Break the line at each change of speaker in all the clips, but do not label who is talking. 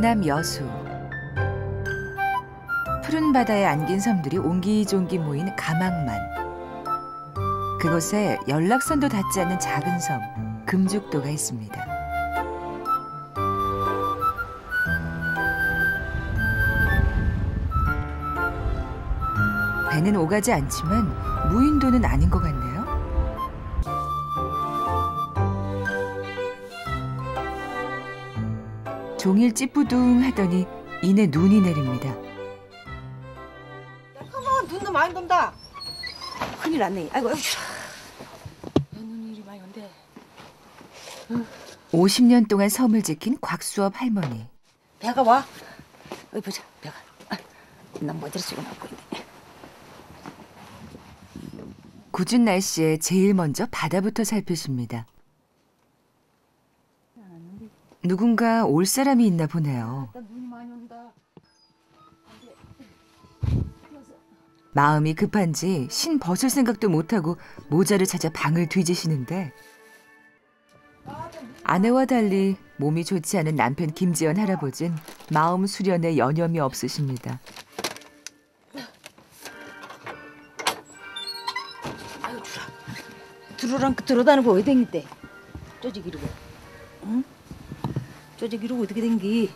전남 여수. 푸른 바다에 안긴 섬들이 옹기종기 모인 가망만. 그곳에 연락선도 닿지 않는 작은 섬 금죽도가 있습니다. 배는 오가지 않지만 무인도는 아닌 것 같네요. 종일 찌뿌둥 하더니 이내 눈이 내립니다.
어머 눈도 많이 돈다. 큰일 났네. 아이고 아이고. 눈이 이리 많이 온대.
50년 동안 섬을 지킨 곽수업 할머니.
배가 와. 어이 보자 배가. 아, 난 모자를 쓰고 나고 있네.
궂은 날씨에 제일 먼저 바다부터 살피십니다. 누군가 올 사람이 있나 보네요. 마음이 급한지 신 벗을 생각도 못하고 모자를 찾아 방을 뒤지시는데 아내와 달리 몸이 좋지 않은 남편 김지연 할아버진 마음 수련에 여념이 없으십니다.
아이고 주라. 들어랑 들어다니고 어디 댕기대? 쪼직 이러고. 응? 쪼직 이러고 어떻게 댕기?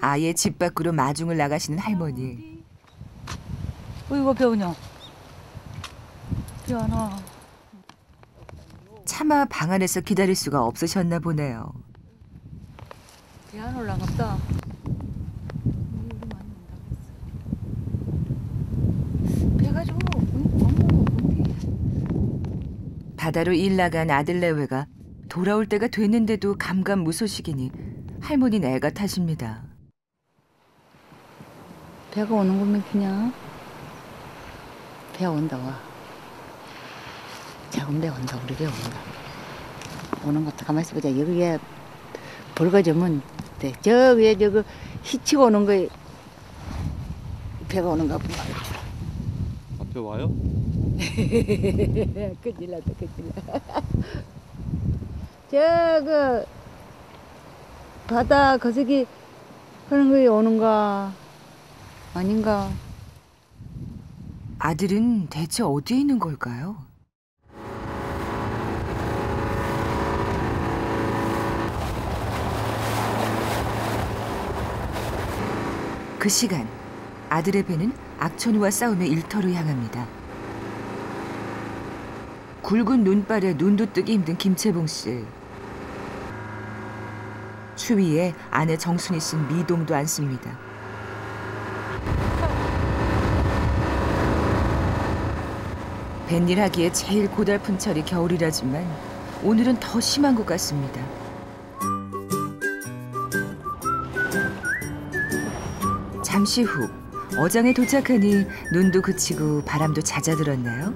아예 집 밖으로 마중을 나가시는 할머니.
어이구 배우냐? 배하나.
차마 방 안에서 기다릴 수가 없으셨나 보네요.
배안 올라갔다. 배가 좀
바다로 일 나간 아들 내외가 돌아올 때가 됐는데도 감감무소식이니 할머니는 애가 타십니다.
배가 오는 거면 그냥 배 온다 와. 작은 배 온다 우리 배 온다. 오는 것도 가만히 있어 보자. 여기에 벌거지면 돼. 저 위에 저거 히치고 오는 거에 배가 오는가 보다.
앞에 와요?
큰일 났다 큰일 나. 저거 바다 거세기 하는 거에 오는가 아닌가?
아들은 대체 어디에 있는 걸까요? 그 시간 아들의 배는 악천후와 싸우며 일터로 향합니다. 굵은 눈발에 눈도 뜨기 힘든 김채봉 씨. 추위에 아내 정순이 씨는 미동도 않습니다. 뱃일 하기에 제일 고달픈 철이 겨울이라지만 오늘은 더 심한 것 같습니다. 잠시 후 어장에 도착하니 눈도 그치고 바람도 잦아들었나요?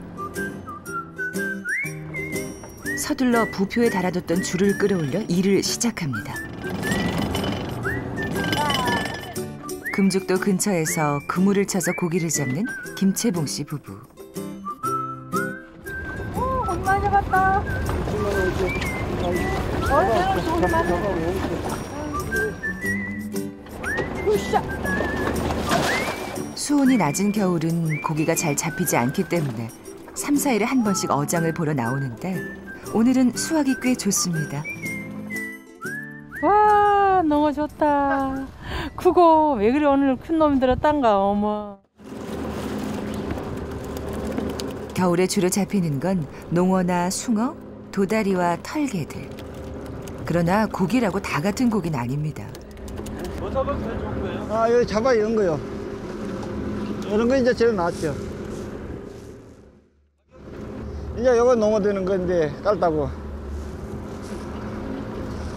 서둘러 부표에 달아뒀던 줄을 끌어올려 일을 시작합니다. 금죽도 근처에서 그물을 쳐서 고기를 잡는 김채봉 씨 부부. 수온이 낮은 겨울은 고기가 잘 잡히지 않기 때문에 3, 4일에 한 번씩 어장을 보러 나오는데 오늘은 수확이 꽤 좋습니다.
와 너무 좋다 크고 왜 그래 오늘 큰놈 들었단가 어머
겨울에 주로 잡히는 건 농어나 숭어, 도다리와 털개들. 그러나 고기라고 다 같은 고기는 아닙니다.
뭐 잡으면 제일 좋은 거예요?
아, 여기 잡아 이런 거요. 이런 거 이제 제일 낫죠. 이제 이거 넘어드는 건데 깔다고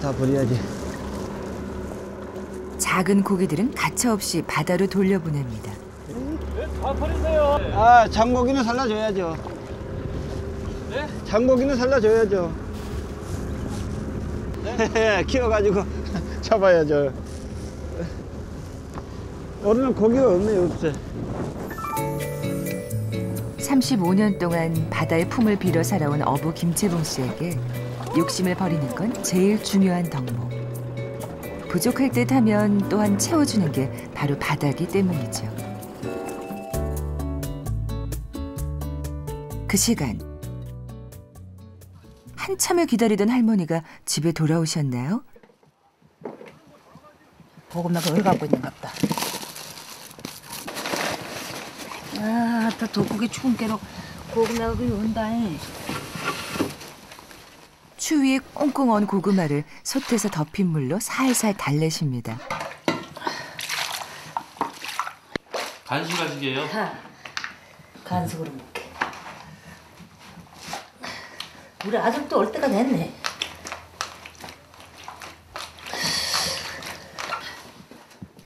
다 버려야지.
작은 고기들은 가차없이 바다로 돌려보냅니다.
다 버리세요.
아, 장고기는 살려줘야죠.
네?
장고기는 살려줘야죠. 네? 키워가지고 잡아야죠. 오늘은 고기가 없네요, 없어요.
35년 동안 바다의 품을 빌어 살아온 어부 김채봉 씨에게 욕심을 버리는 건 제일 중요한 덕목. 부족할 듯 하면 또한 채워주는 게 바로 바다기 때문이죠. 그 시간 한참을 기다리던 할머니가 집에 돌아오셨나요?
고구마가 왜 갖고 있는가 보다. 아, 더 돋구게 추운 게로 고구마가 그리 온다잉.
추위에 꽁꽁 언 고구마를 솥에서 덮인 물로 살살 달래십니다.
간식하시게요?
다 간식으로 먹게. 우리 아들도 올 때가 됐네.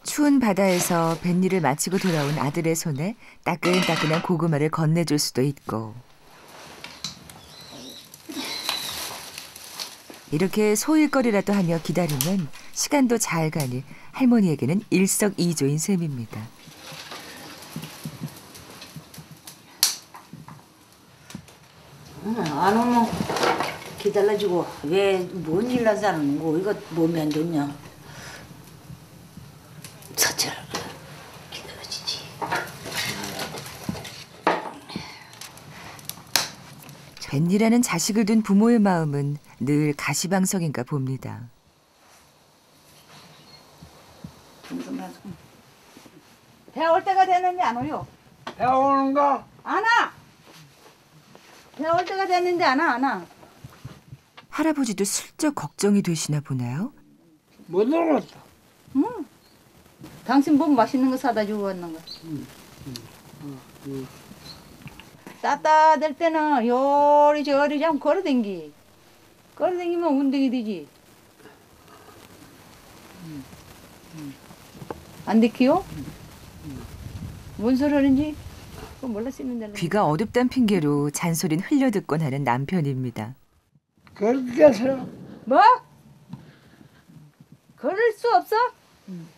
추운 바다에서 뱃일을 마치고 돌아온 아들의 손에 따끈따끈한 고구마를 건네줄 수도 있고 이렇게 소일거리라도 하며 기다리면 시간도 잘 가니 할머니에게는 일석이조인 셈입니다.
응, 안 오면 기다려주고 왜 뭔 일 나서 안 오는 거 이거 몸이 안 좋냐 서철 기다려주지
뱃일하는 자식을 둔 부모의 마음은 늘 가시방석인가 봅니다.
배올 때가 됐는데 안 오요
배 오는가?
안 와! 배올 때가 됐는데 안 와, 안 와.
할아버지도 슬쩍 걱정이 되시나 보나요?
못 놀았어.
당신 뭐 맛있는 거 사다 주고 왔는 거. 따따 될 때는 요리 저리 좀 걸어댕기. 걸어댕기면 운동이 되지. 안 되키요? 뭔 소리 하는지
귀가 어둡단 핑계로 잔소리는 흘려듣곤 하는 남편입니다.
그렇게 해서
뭐? 걸을 수 없어?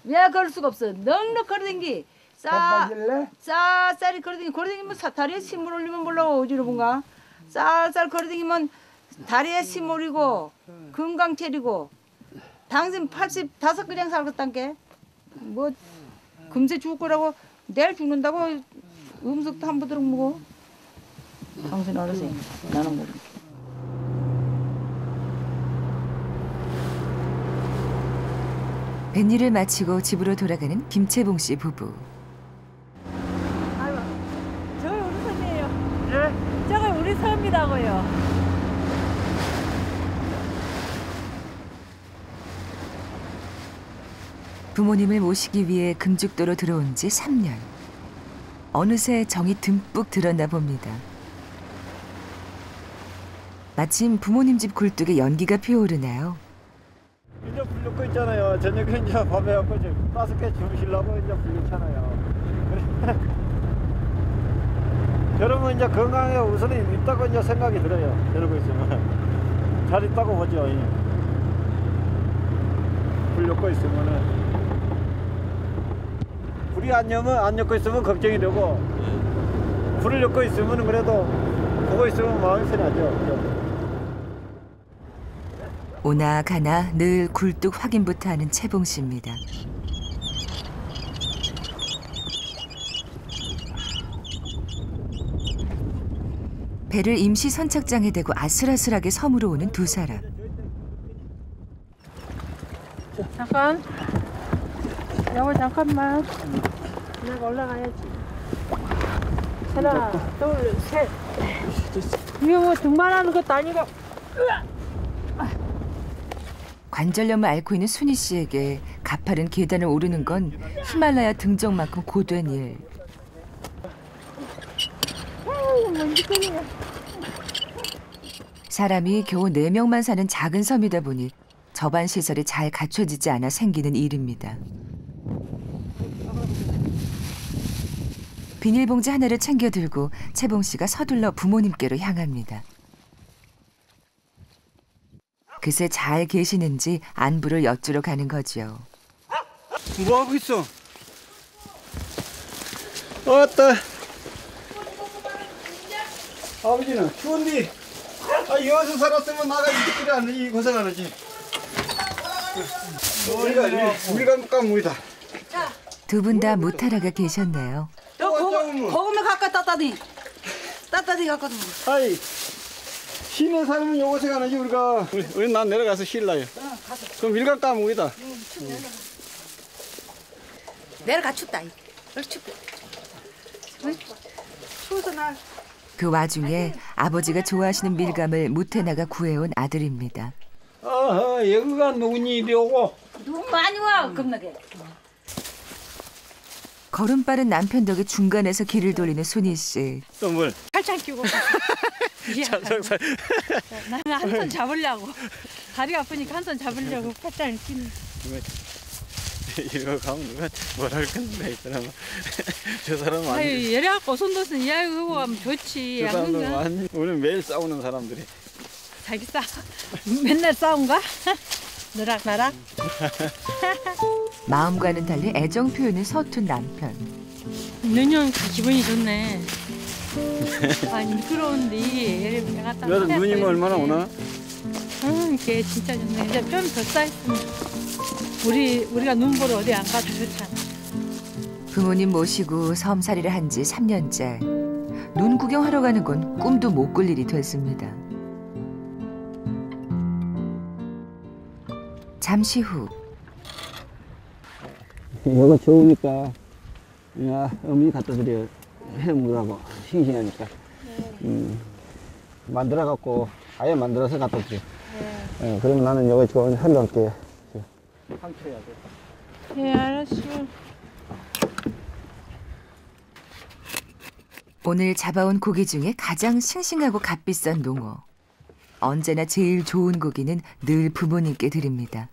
왜 걸을 수가 없어? 넉넉 걸어댕기. 싸? 쌀쌀이 걸어댕기. 걸어댕기면 사- 다리에 힘을 올리면 몰라 어지러운가? 쌀쌀 걸어댕기면 다리에 힘 올리고 건강 체리고 당신 85그냥 살겠단 게 뭐 금세 죽을 거라고 내일 죽는다고 음식도 한 부드러 먹어 당신 해. 나는 모르
뱃일을 마치고 집으로 돌아가는 김채봉 씨 부부.
저기 우리 섬이에요. 예? 저기 우리 섬이라고요.
부모님을 모시기 위해 금죽도로 들어온 지 3년. 어느새 정이 듬뿍 들었나 봅니다. 마침 부모님 집 굴뚝에 연기가 피어오르나요?
이제 불 넣고 있잖아요. 저녁에 이제 밥에 갖고 이제 다섯 개 주무시려고 이제 불 넣잖아요. 여러분 이제 건강에 우선이 있다고 이제 생각이 들어요. 이러고 있으면 잘 있다고 보죠. 예. 불 넣고 있으면은 불이 안 넣으면 안 넣고 있으면 걱정이 되고 불을 넣고 있으면 그래도 보고 있으면 마음이 편하죠.
오나 가나 늘 굴뚝 확인부터 하는 채봉 씨입니다. 배를 임시 선착장에 대고 아슬아슬하게 섬으로 오는 두 사람.
잠깐. 여보 잠깐만. 내가 올라가야지. 하나, 둘, 셋. 이거 뭐 등반하는 것도 아니고.
관절염을 앓고 있는 순희 씨에게 가파른 계단을 오르는 건 히말라야 등정만큼 고된 일. 사람이 겨우 네명만 사는 작은 섬이다 보니 저반 시설이 잘 갖춰지지 않아 생기는 일입니다. 비닐봉지 하나를 챙겨 들고 채봉 씨가 서둘러 부모님께로 향합니다. 그새 잘 계시는지 안부를 여쭈러 가는 거죠.
뭐 하고 있어? 왔다. 아버지는 추운데 아 여기서 살았으면 나가 이집들이 안이 고생 안 하지.
우리가 우리가 까무이다.
두 분 다 무탈아가 계셨네요.
너 고구, 고구마 갖다 따따디. 따따디 갖고 와.
아이 쉬는 사람은 요거 생각하지 우리가. 우리, 우리 난 내려가서 쉴라요. 그럼 일간 까무이다.
내려가 춥다. 이. 얼 춥다. 응? 추워서 나.
그 와중에 아버지가 좋아하시는 밀감을 무태나가 구해온 아들입니다.
아하 여기가 눈이 오고.
눈 많이 와 겁나게.
걸음 빠른 남편 덕에 중간에서 길을 돌리는 순희 씨.
또 뭘?
팔짱 끼고.
찰싹살.
나는 한 손 잡으려고. 다리 아프니까 한 손 잡으려고 팔짱을 끼는.
이거 가면 누가 뭐랄 건데 이 사람. 저 사람 완.
아유 이래갖고 손도선 이야기하고 가면 좋지.
저 사람들 완. 우리 매일 싸우는 사람들이.
자기 싸. 맨날 싸운가? 너랑 나랑?
마음과는 달리 애정 표현은 서툰 남편.
내년 기분이 좋네. 아니 미끄러운데 얘를 내가 딱
여름 누님은 얼마나 오나?
응, 이게 진짜 좋네. 이제 좀더 쌓였으면 우리 우리가 눈 보러 어디 안 가도 좋잖아.
부모님 모시고 섬살이를 한 지 3년째. 눈 구경하러 가는 건 꿈도 못 꿀 일이 됐습니다. 잠시 후
이거 좋으니까 야 어머니 갖다 드려. 해 먹으라고. 싱싱하니까. 음, 만들어 갖고 아예 만들어서 갖다 드려. 예, 그러면 나는 이거 지금 흘러갈게.
예, 알았어.
오늘 잡아온 고기 중에 가장 싱싱하고 값비싼 농어. 언제나 제일 좋은 고기는 늘 부모님께 드립니다.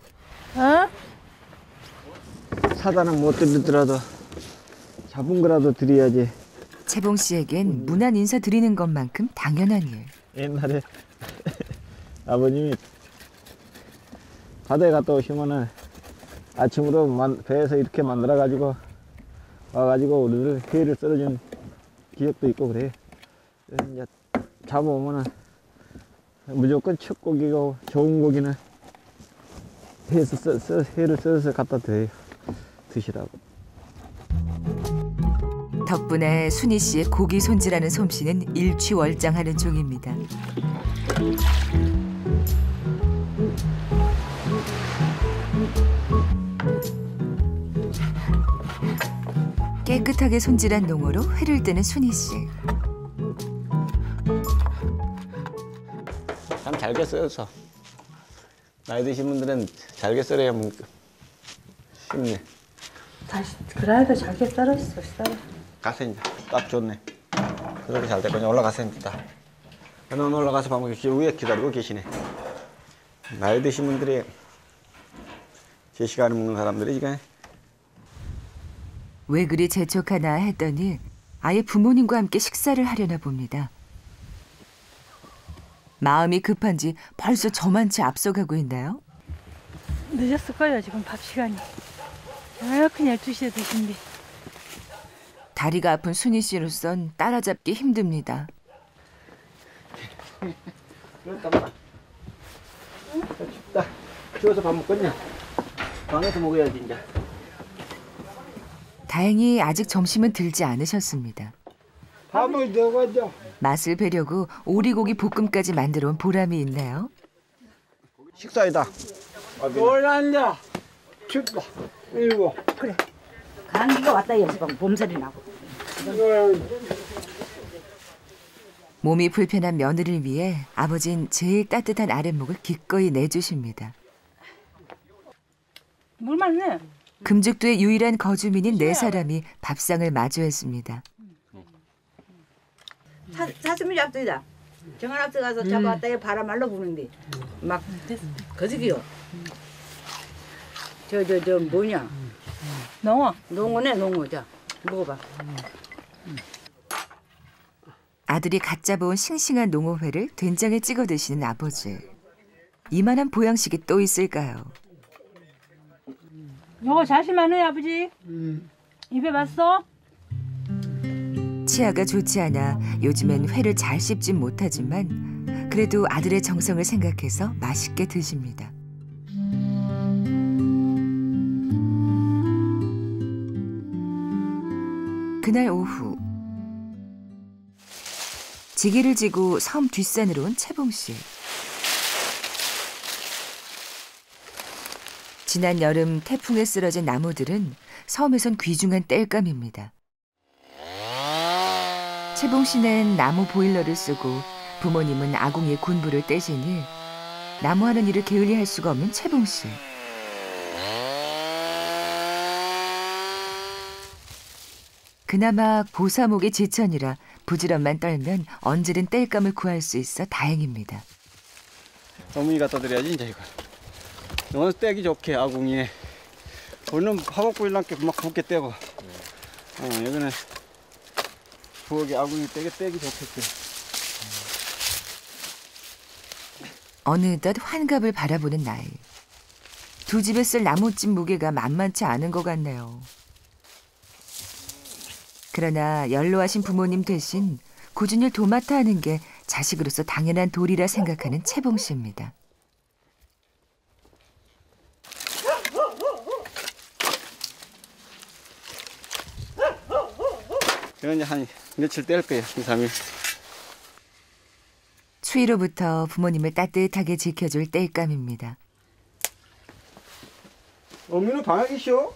어?
사다는 못 드리더라도 잡은 거라도 드려야지
채봉 씨에겐 무난 인사 드리는 것만큼 당연한 일.
옛날에 아버님이 바다에 갔다 오시면은 아침으로 만- 배에서 이렇게 만들어 가지고 와가지고 우리를 회를 썰어준 기억도 있고 그래. 이제 잡아오면은 무조건 첫 고기고 좋은 고기는 회에서 썰, 썰, 회를 썰어서 갖다 드려요. 드시라고.
덕분에 순희 씨의 고기 손질하는 솜씨는 일취월장하는 중입니다. 깨끗하게 손질한 농어로 회를 뜨는 순희 씨.
참 잘게 썰어서 나이 드신 분들은 잘게 썰어야 뭐 쉽네.
다시 그래도 잘게 썰었어, 썰어.
이제 딱 좋네. 그렇게 잘 됐고 이제 올라가서 이제 다. 너는 올라가서 밥 먹기 위에 기다리고 계시네. 나이 드신 분들이 제 시간에 먹는 사람들이 지금
왜 그리 재촉하나 했더니 아예 부모님과 함께 식사를 하려나 봅니다. 마음이 급한지 벌써 저만치 앞서가고 있나요?
늦었을 거예요, 지금 밥 시간이. 아, 그냥 12시에 드신데.
다리가 아픈 순희 씨로선 따라잡기 힘듭니다.
잠깐만. 춥다. 추워서 밥 먹겠냐? 방에서 먹어야지 이제.
다행히 아직 점심은 들지 않으셨습니다.
밥을 넣어가자.
맛을 배려고 오리고기 볶음까지 만들어 온 보람이 있네요.
식사이다.
올라앉아. 춥다. 이거.
감기가 왔다 여기서 봄살이 나고.
몸이 불편한 며느리를 위해 아버진 제일 따뜻한 아랫목을 기꺼이 내주십니다.
물 많네.
금죽도의 유일한 거주민인 네 사람이 밥상을 마주했습니다.
사, 사슴이 앞서이다. 정한 앞서 가서 잡아왔다 이 바람 말로 부는데 막 거지기요. 저 저 저 뭐냐
농어.
농어네 농어 자 먹어봐.
아들이 갓 잡아온 싱싱한 농어회를 된장에 찍어 드시는 아버지. 이만한 보양식이 또 있을까요?
요거 자실만해, 아버지. 입에 봤어?
치아가 좋지 않아 요즘엔 회를 잘 씹진 못하지만 그래도 아들의 정성을 생각해서 맛있게 드십니다. 그날 오후 지게를 지고 섬 뒷산으로 온 채봉 씨. 지난 여름 태풍에 쓰러진 나무들은 섬에선 귀중한 땔감입니다. 채봉 씨는 나무 보일러를 쓰고 부모님은 아궁이에 군부를 떼시니 나무하는 일을 게을리 할 수가 없는 채봉 씨. 그나마 보사목이 지천이라 부지런만 떨면 언제든 땔감을 구할 수 있어 다행입니다.
어머니 갖다 드려야지 이제 이거. 너는 떼기 좋게 아궁이에. 우리는 화곡 보일랑께 막 곱게 떼고. 어 여기는 부엌에 아궁이 떼기 떼기 좋겠지.
어느덧 환갑을 바라보는 나이. 두 집에 쓸 나무집 무게가 만만치 않은 것 같네요. 그러나 연로하신 부모님 대신 꾸준히 일 도맡아 하는 게 자식으로서 당연한 도리라 생각하는 채봉 씨입니다.
이건 이제 한 며칠 뗄 거예요. 2, 3일.
추위로부터 부모님을 따뜻하게 지켜줄 땔감입니다.
어머니는 방에 계시오?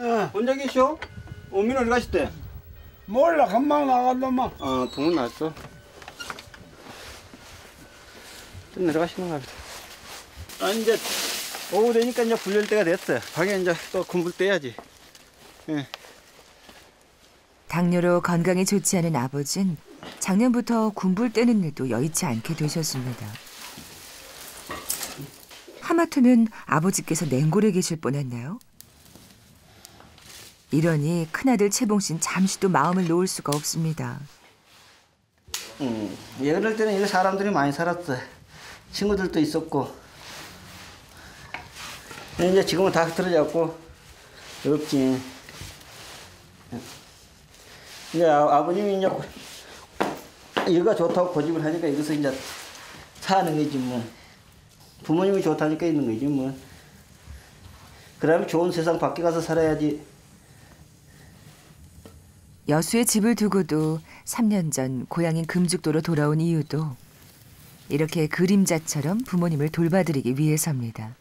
예,
혼자 계시오? 어머니는 어디 가셨대?
몰라 금방 나간다마
어, 동은 났어. 좀 내려가시는가 보다. 아, 이제 오후 되니까 이제 불릴 때가 됐어. 방에 이제 또 군불 떼야지. 예.
당뇨로 건강에 좋지 않은 아버진 작년부터 군불 떼는 일도 여의치 않게 되셨습니다. 하마터면 아버지께서 냉골에 계실 뻔했네요. 이러니 큰아들 채봉 씨는 잠시도 마음을 놓을 수가 없습니다.
음, 예를 때는 이런 사람들이 많이 살았어. 친구들도 있었고. 이제 지금은 다 흐트러졌고, 없지. 이제 아, 아버님이 이제 이거가 좋다고 고집을 하니까 이것을 이제 사는 거지 뭐. 부모님이 좋다니까 있는 거지 뭐. 그 다음에 좋은 세상 밖에 가서 살아야지.
여수에 집을 두고도 3년 전 고향인 금죽도로 돌아온 이유도 이렇게 그림자처럼 부모님을 돌봐드리기 위해서입니다.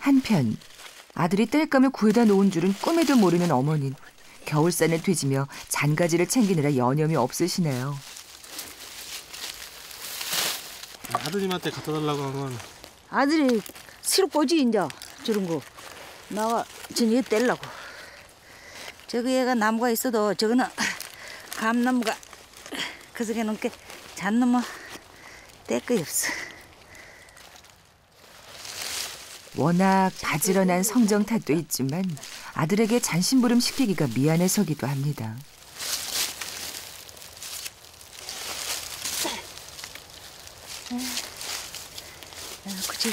한편 아들이 땔감을 구해다 놓은 줄은 꿈에도 모르는 어머니는 겨울산을 뒤지며 잔가지를 챙기느라 여념이 없으시네요.
아드님한테 갖다 달라고 하면
아들이 싫어 꼬지 이제 저런 거. 나가 저녁에 떼려고. 저기 얘가 나무가 있어도 저거는 감나무가 그 속에 넘게 잣나무 뗄 거이 없어.
워낙 바지런한 성정 탓도 있지만 아들에게 잔심부름 시키기가 미안해서기도 합니다.
그치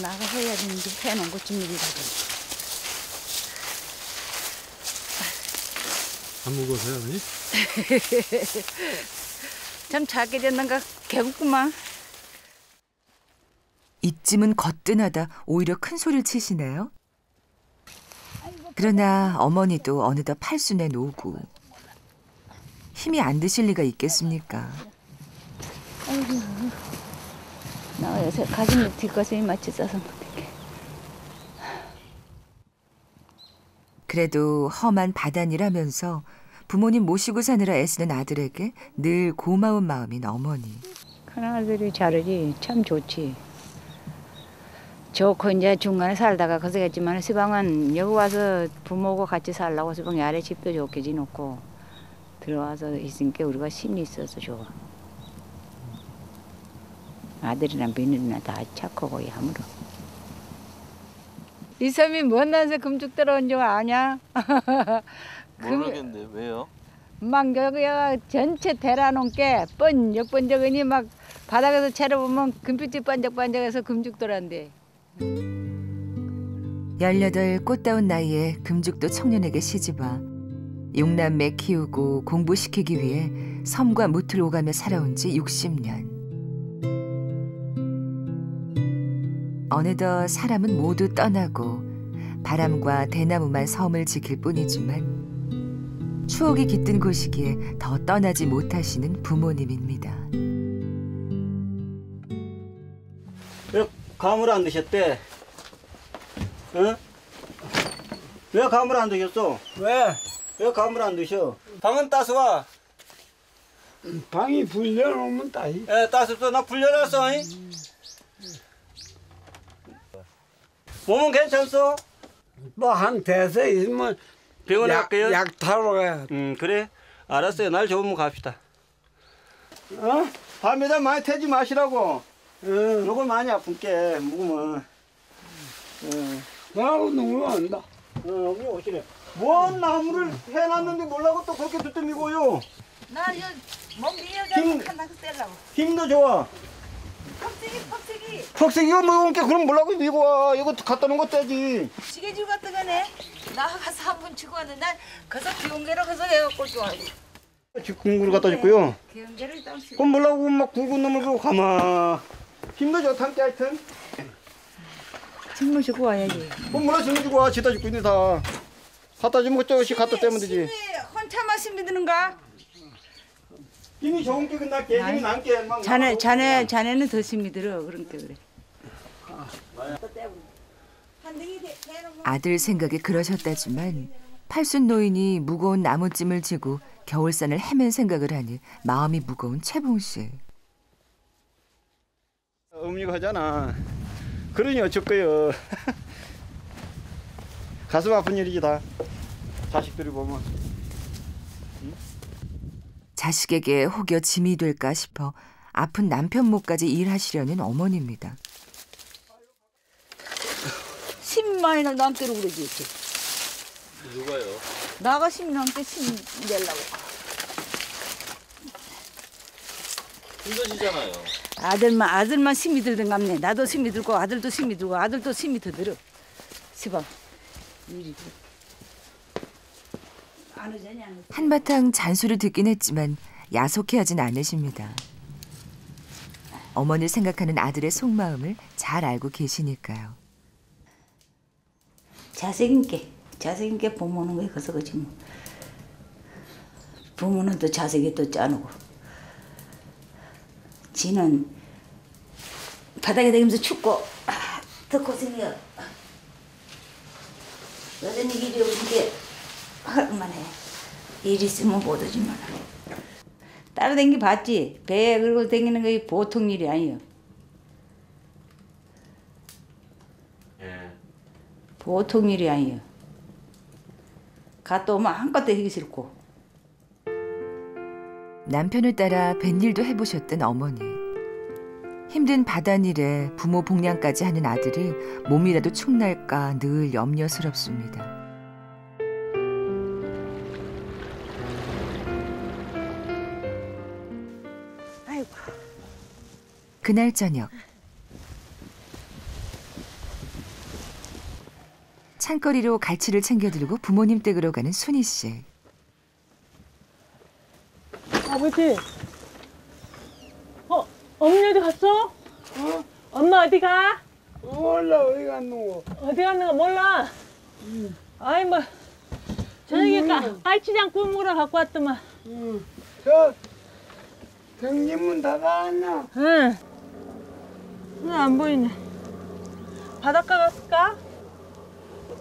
나가 해야 되는데 해놓은 것좀 일이라도
안 무거워서요, 어머니?
참 작게 됐는가 개국구만
이쯤은 거뜬하다 오히려 큰 소리를 치시네요. 그러나 어머니도 어느덧 팔순에 노고 힘이 안 드실 리가 있겠습니까?
나 요새 가슴 뒷가슴이 마치 싸서 못해
그래도 험한 바단이라면서 부모님 모시고 사느라 애쓰는 아들에게 늘 고마운 마음인 어머니.
큰아들이 잘하지 참 좋지. 좋고 이제 중간에 살다가 거기겠지만 시방은 여기 와서 부모하고 같이 살라고 시방에 아래 집도 좋게 지놓고 들어와서 있으니까 우리가 심이 있어서 좋아 아들이랑 며느리나 다 착하고 야무로 이 섬이 먼 날새 금죽 들어온 줄 아냐?
모르겠는데 왜요?
막 여기가 전체 대라놓은 게 번쩍 번쩍하니 막 바닥에서 채려보면 금빛이 반짝반짝해서 금죽돌한데
18 꽃다운 나이에 금죽도 청년에게 시집와 육남매 키우고 공부시키기 위해 섬과 무틀 오가며 살아온 지 60년. 어느덧 사람은 모두 떠나고 바람과 대나무만 섬을 지킬 뿐이지만 추억이 깃든 곳이기에 더 떠나지 못하시는 부모님입니다.
왜 감을 안 드셨대? 응? 왜 감을 안 드셨어?
왜?
왜 감을 안 드셔? 방은 따서 와.
방이 불려놓으면 따이.
에 따서 나 불려놨어. 잉? 몸은 괜찮소?
뭐한 대세 있으면
병원에
약,
갈게요.
약 타러 가야 돼.
음 그래. 알았어요. 날 좋으면 갑시다.
어?
밤에다 많이 태지 마시라고.
응.
요거 많이 아픈게 묵으면. 응.
나하고 누구 안다.
어, 여기 오시래. 뭔 나무를 해놨는데 몰라고 또 그렇게 두뜸이고요.
나이몸
힘-
미어져 한다고 떼려고.
힘도 좋아.
퍽색이 퍽색이
퍽색 이거 먹은 게 그럼 몰라고 미고 와. 이거 갖다 놓은 거 떼지.
시계줄 같은 거네. 나가서 한 번 치고 왔는데 난 거기서 비용계로 거기서 해갖고 좋아하고.
국물을 갖다 줬고요.
비용계를 일단 쓰고.
그럼 몰라고 막 굵은 놈을 그고 가마. 힘도 좋단게 하여튼.
주고 와야지.
그럼 몰라 주고 와. 지다 주고 있네 다. 갖다 주면 그쪽이 갖다 떼면 되지.
혼자 맛이 믿는가?
힘이 좋은 게 끝날 게 힘이 난게 막.
자네 자네 자네는 더 심히 들어 그러니까 그래.
아들 생각에 그러셨다지만 팔순 노인이 무거운 나무찜을 지고 겨울산을 헤맨 생각을 하니 마음이 무거운 채봉 씨.
어머니가 하잖아. 그러니 어쩔 거요. 가슴 아픈 일이지 다. 자식들이 보면.
자식에게 혹여 짐이 될까 싶어 아픈 남편 목까지 일하시려는 어머니입니다.
10만이나 남기로 그러지. 이렇게.
누가요?
나가 10 넘게 10 내려고.
힘드시잖아요.
아들만 아들만 심이 들던갑네. 나도 심이 들고 아들도 심이 들고 아들도 심이 더 들어. 시방. 오자.
한바탕 잔소리 듣긴 했지만 야속해하진 않으십니다. 어머니를 생각하는 아들의 속마음을 잘 알고 계시니까요.
자식인 게 자식인 게 부모는 왜 거서 그지 뭐. 부모는 또 자식이 또 짜누고. 지는 바닥에 다니면서 춥고 아, 더 고생해요. 여전히 일이 없는데 할만 해. 일 있으면 못 오지만. 따라다니 봤지? 배에 그러고 다니는 게 보통 일이 아니에요.
예.
보통 일이 아니에요. 갔다 오면 한껏도 하기 싫고.
남편을 따라 뱃일도 해보셨던 어머니. 힘든 바닷일에 부모 복량까지 하는 아들이 몸이라도 축날까 늘 염려스럽습니다. 그날 저녁 찬거리로 갈치를 챙겨 들고 부모님 댁으로 가는 순희 씨.
아버지. 어, 어머니 어디 갔어?
어?
엄마 어디 가?
몰라 어디 갔노?
어디 갔는가 몰라. 아이 뭐 저녁에 까, 깔치장 구우러 갖고 왔더만.
응. 저 병님은 닫아놨나?
응. 안 보이네. 바닷가 갔을까?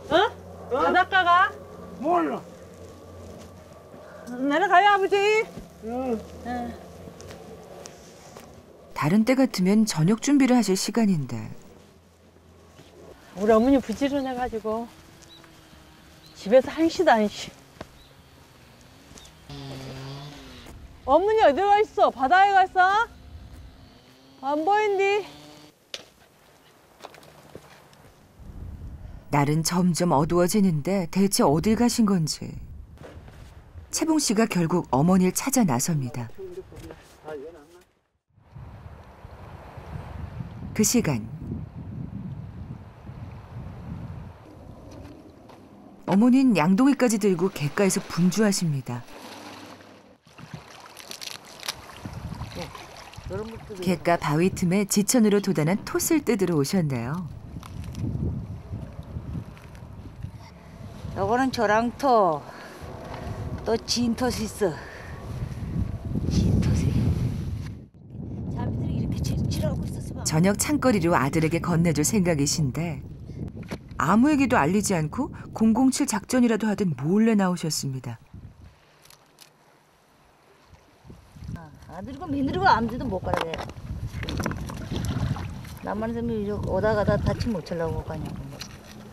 어? 바닷가 가?
몰라.
내려가요 아버지.
응.
다른 때 같으면 저녁 준비를 하실 시간인데
우리 어머니 부지런해가지고 집에서 한시도 안 쉬. 어머니 어디 가 있어? 바다에 갔어? 안 보인디?
날은 점점 어두워지는데 대체 어딜 가신 건지 채봉 씨가 결국 어머니를 찾아 나섭니다. 그 시간 어머니는 양동이까지 들고 갯가에서 분주하십니다. 갯가 바위 틈에 지천으로 도단한 톳을 뜯으러 오셨네요.
요거는 조랑토 또 진토스 진토스 칠- 칠하고 있었어 봐.
저녁 창거리로 아들에게 건네줄 생각이신데 아무에게도 알리지 않고 007 작전이라도 하듯 몰래 나오셨습니다.
아들이고 며느리고 아무데도 못 가게 나만 있으면 이렇게 오다 가다 다치 못 찰라고 못 가냐고 뭐.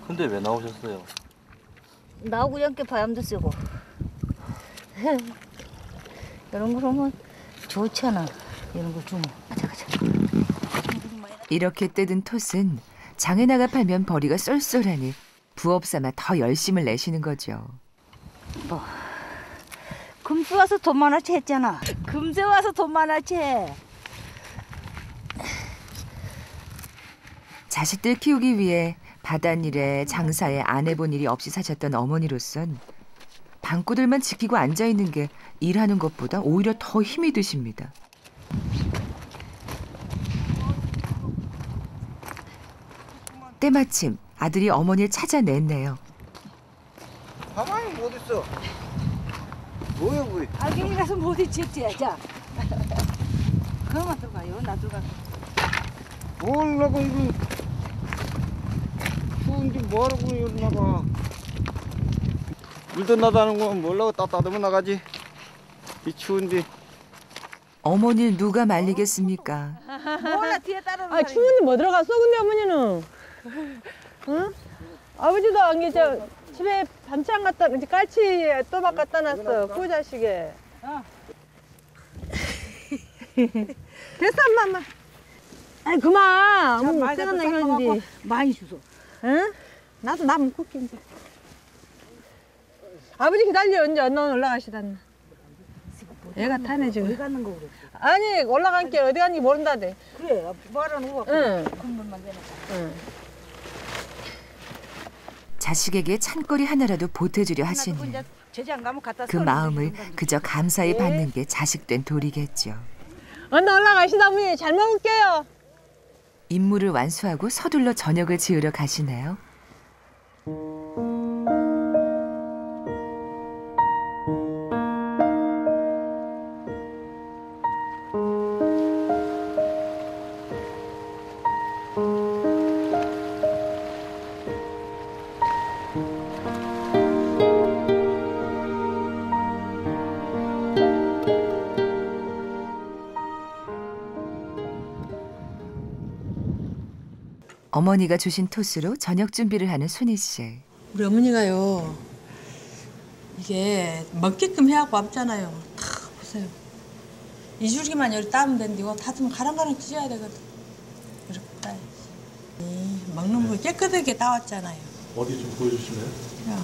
근데 왜 나오셨어요?
나오고 연께 바람도 쓰고. 이런 거 하면 좋잖아. 이런 거 주면 가자 가자.
이렇게 뜯은 톳은 장에 나가 팔면 벌이가 쏠쏠하니 부업 삼아 더 열심을 내시는 거죠.
금세 와서 돈 많아치 했잖아. 금세 와서 돈 많아치 해.
자식들 키우기 위해 바닷일에 장사에 안 해본 일이 없이 사셨던 어머니로선 방구들만 지키고 앉아 있는 게 일하는 것보다 오히려 더 힘이 드십니다. 때마침 아들이 어머니를 찾아냈네요.
가만히 못 있어. 뭐야 뭐?
알갱이 가서 못 잊지 자 그거만 들어가요 나 들어가
뭘라고 이거 추운데 뭐하라고 이러나 봐. 물도 나다는 건 뭘라고 따뜻하면 나가지. 이 추운데.
어머니를 누가 말리겠습니까?
몰라 뒤에 따르는
아 추운데 뭐 들어갔어 근데 어머니는 응? 아버지도 안게 저 집에 반찬 갖다 이제 깔치 또박 갖다 놨어 그 자식에 됐어 엄마 엄마 아이 그만 못 생각나 이러는데
많이 주소
응? 나도 남은 쿠키 이제 아버지 기다려 이제 언제 올라가시다니. 애가 타네
어디
지금
가는 거 그래
아니 올라간 게 어디 갔는지 모른다대.
그래 말하는 거
응.
군분만 되는
응.
자식에게 찬거리 하나라도 보태주려 하시니 그 마음을 그저 감사히 받는 게 자식된 도리겠죠.
언제 올라가시다 어머니. 잘 먹을게요
임무를 완수하고 서둘러 저녁을 지으러 가시네요. 어머니가 주신 토스로 저녁 준비를 하는 순희 씨.
우리 어머니가요 이게 먹게끔 해갖고 왔잖아요. 다 보세요. 이 줄기만 여기 따면 되는데 이거 다 뜨면 가랑가랑 찢어야 되거든. 이렇게 따야지. 이 먹는 거 깨끗하게 따왔잖아요.
어디 좀 보여주실래요?
야,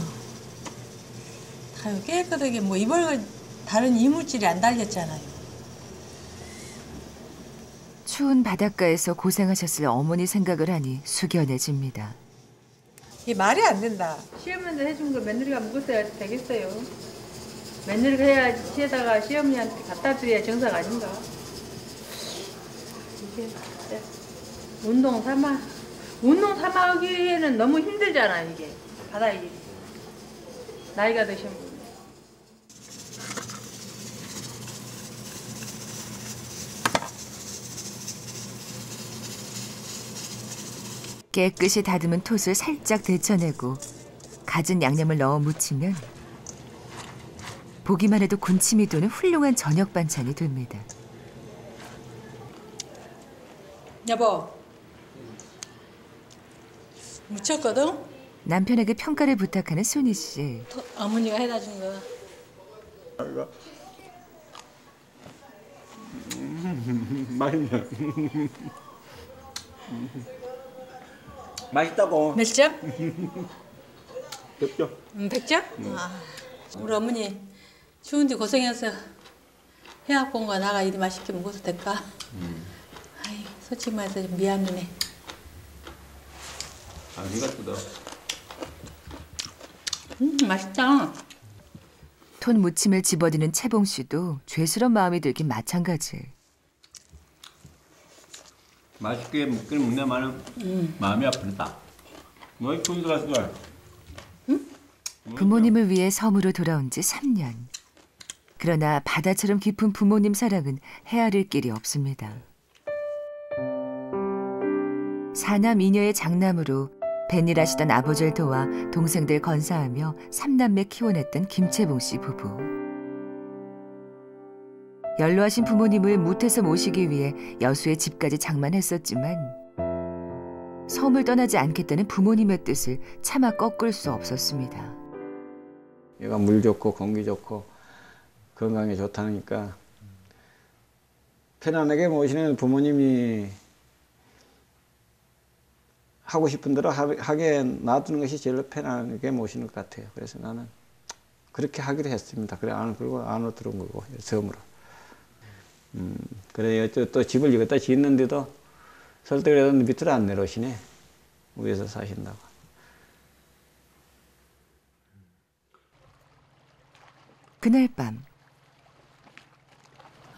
다요 깨끗하게 뭐 이벌 다른 이물질이 안 달렸잖아요
추운 바닷가에서 고생하셨을 어머니 생각을 하니 숙연해집니다.
이게 말이 안 된다. 시어머니한테 해준 거 며느리가 먹었어야 되겠어요. 며느리가 해야지 시에다가 시어머니한테 갖다 드려야 정상 아닌가. 이게 운동 삼아 운동 삼아 하기에는 너무 힘들잖아 이게 바다 일이. 나이가 드신 분.
깨끗이 다듬은 톳을 살짝 데쳐내고 갖은 양념을 넣어 무치면 보기만 해도 군침이 도는 훌륭한 저녁 반찬이 됩니다.
여보. 묻혔거든?
남편에게 평가를 부탁하는 순희 씨.
토- 어머니가 해다 준 거.
맛있네. 맛있다고.
몇 점?
됐죠?
음, 100점? 아, 우리 어머니 추운데 고생해서 거 나가 이리 맛있게 먹어도 될까? 아이, 솔직히 말해서 좀 미안이네.
아니 같다.
음, 맛있다.
톤 무침을 집어드는 채봉 씨도 죄스런 마음이 들긴 마찬가지.
맛있게 먹기는 먹네만은 마음이 아프다. 너희 돈 들어갔어.
부모님을 위해 섬으로 돌아온 지 3년. 그러나 바다처럼 깊은 부모님 사랑은 헤아릴 길이 없습니다. 사남 이녀의 장남으로 뱃일하시던 아버지를 도와 동생들 건사하며 삼남매 키워냈던 김채봉 씨 부부. 연로하신 부모님을 못해서 모시기 위해 여수의 집까지 장만했었지만 섬을 떠나지 않겠다는 부모님의 뜻을 차마 꺾을 수 없었습니다.
얘가 물 좋고 공기 좋고 건강에 좋다니까 편안하게 모시는 부모님이 하고 싶은 대로 하- 하게 놔두는 것이 제일 편안하게 모시는 것 같아요. 그래서 나는 그렇게 하기로 했습니다. 그래 안 그리고 안으로 들어온 거고 처음으로. 음, 그래 또, 또 집을 여기다 짓는데도 설득을 해도 밑으로 안 내려오시네. 위에서 사신다고.
그날 밤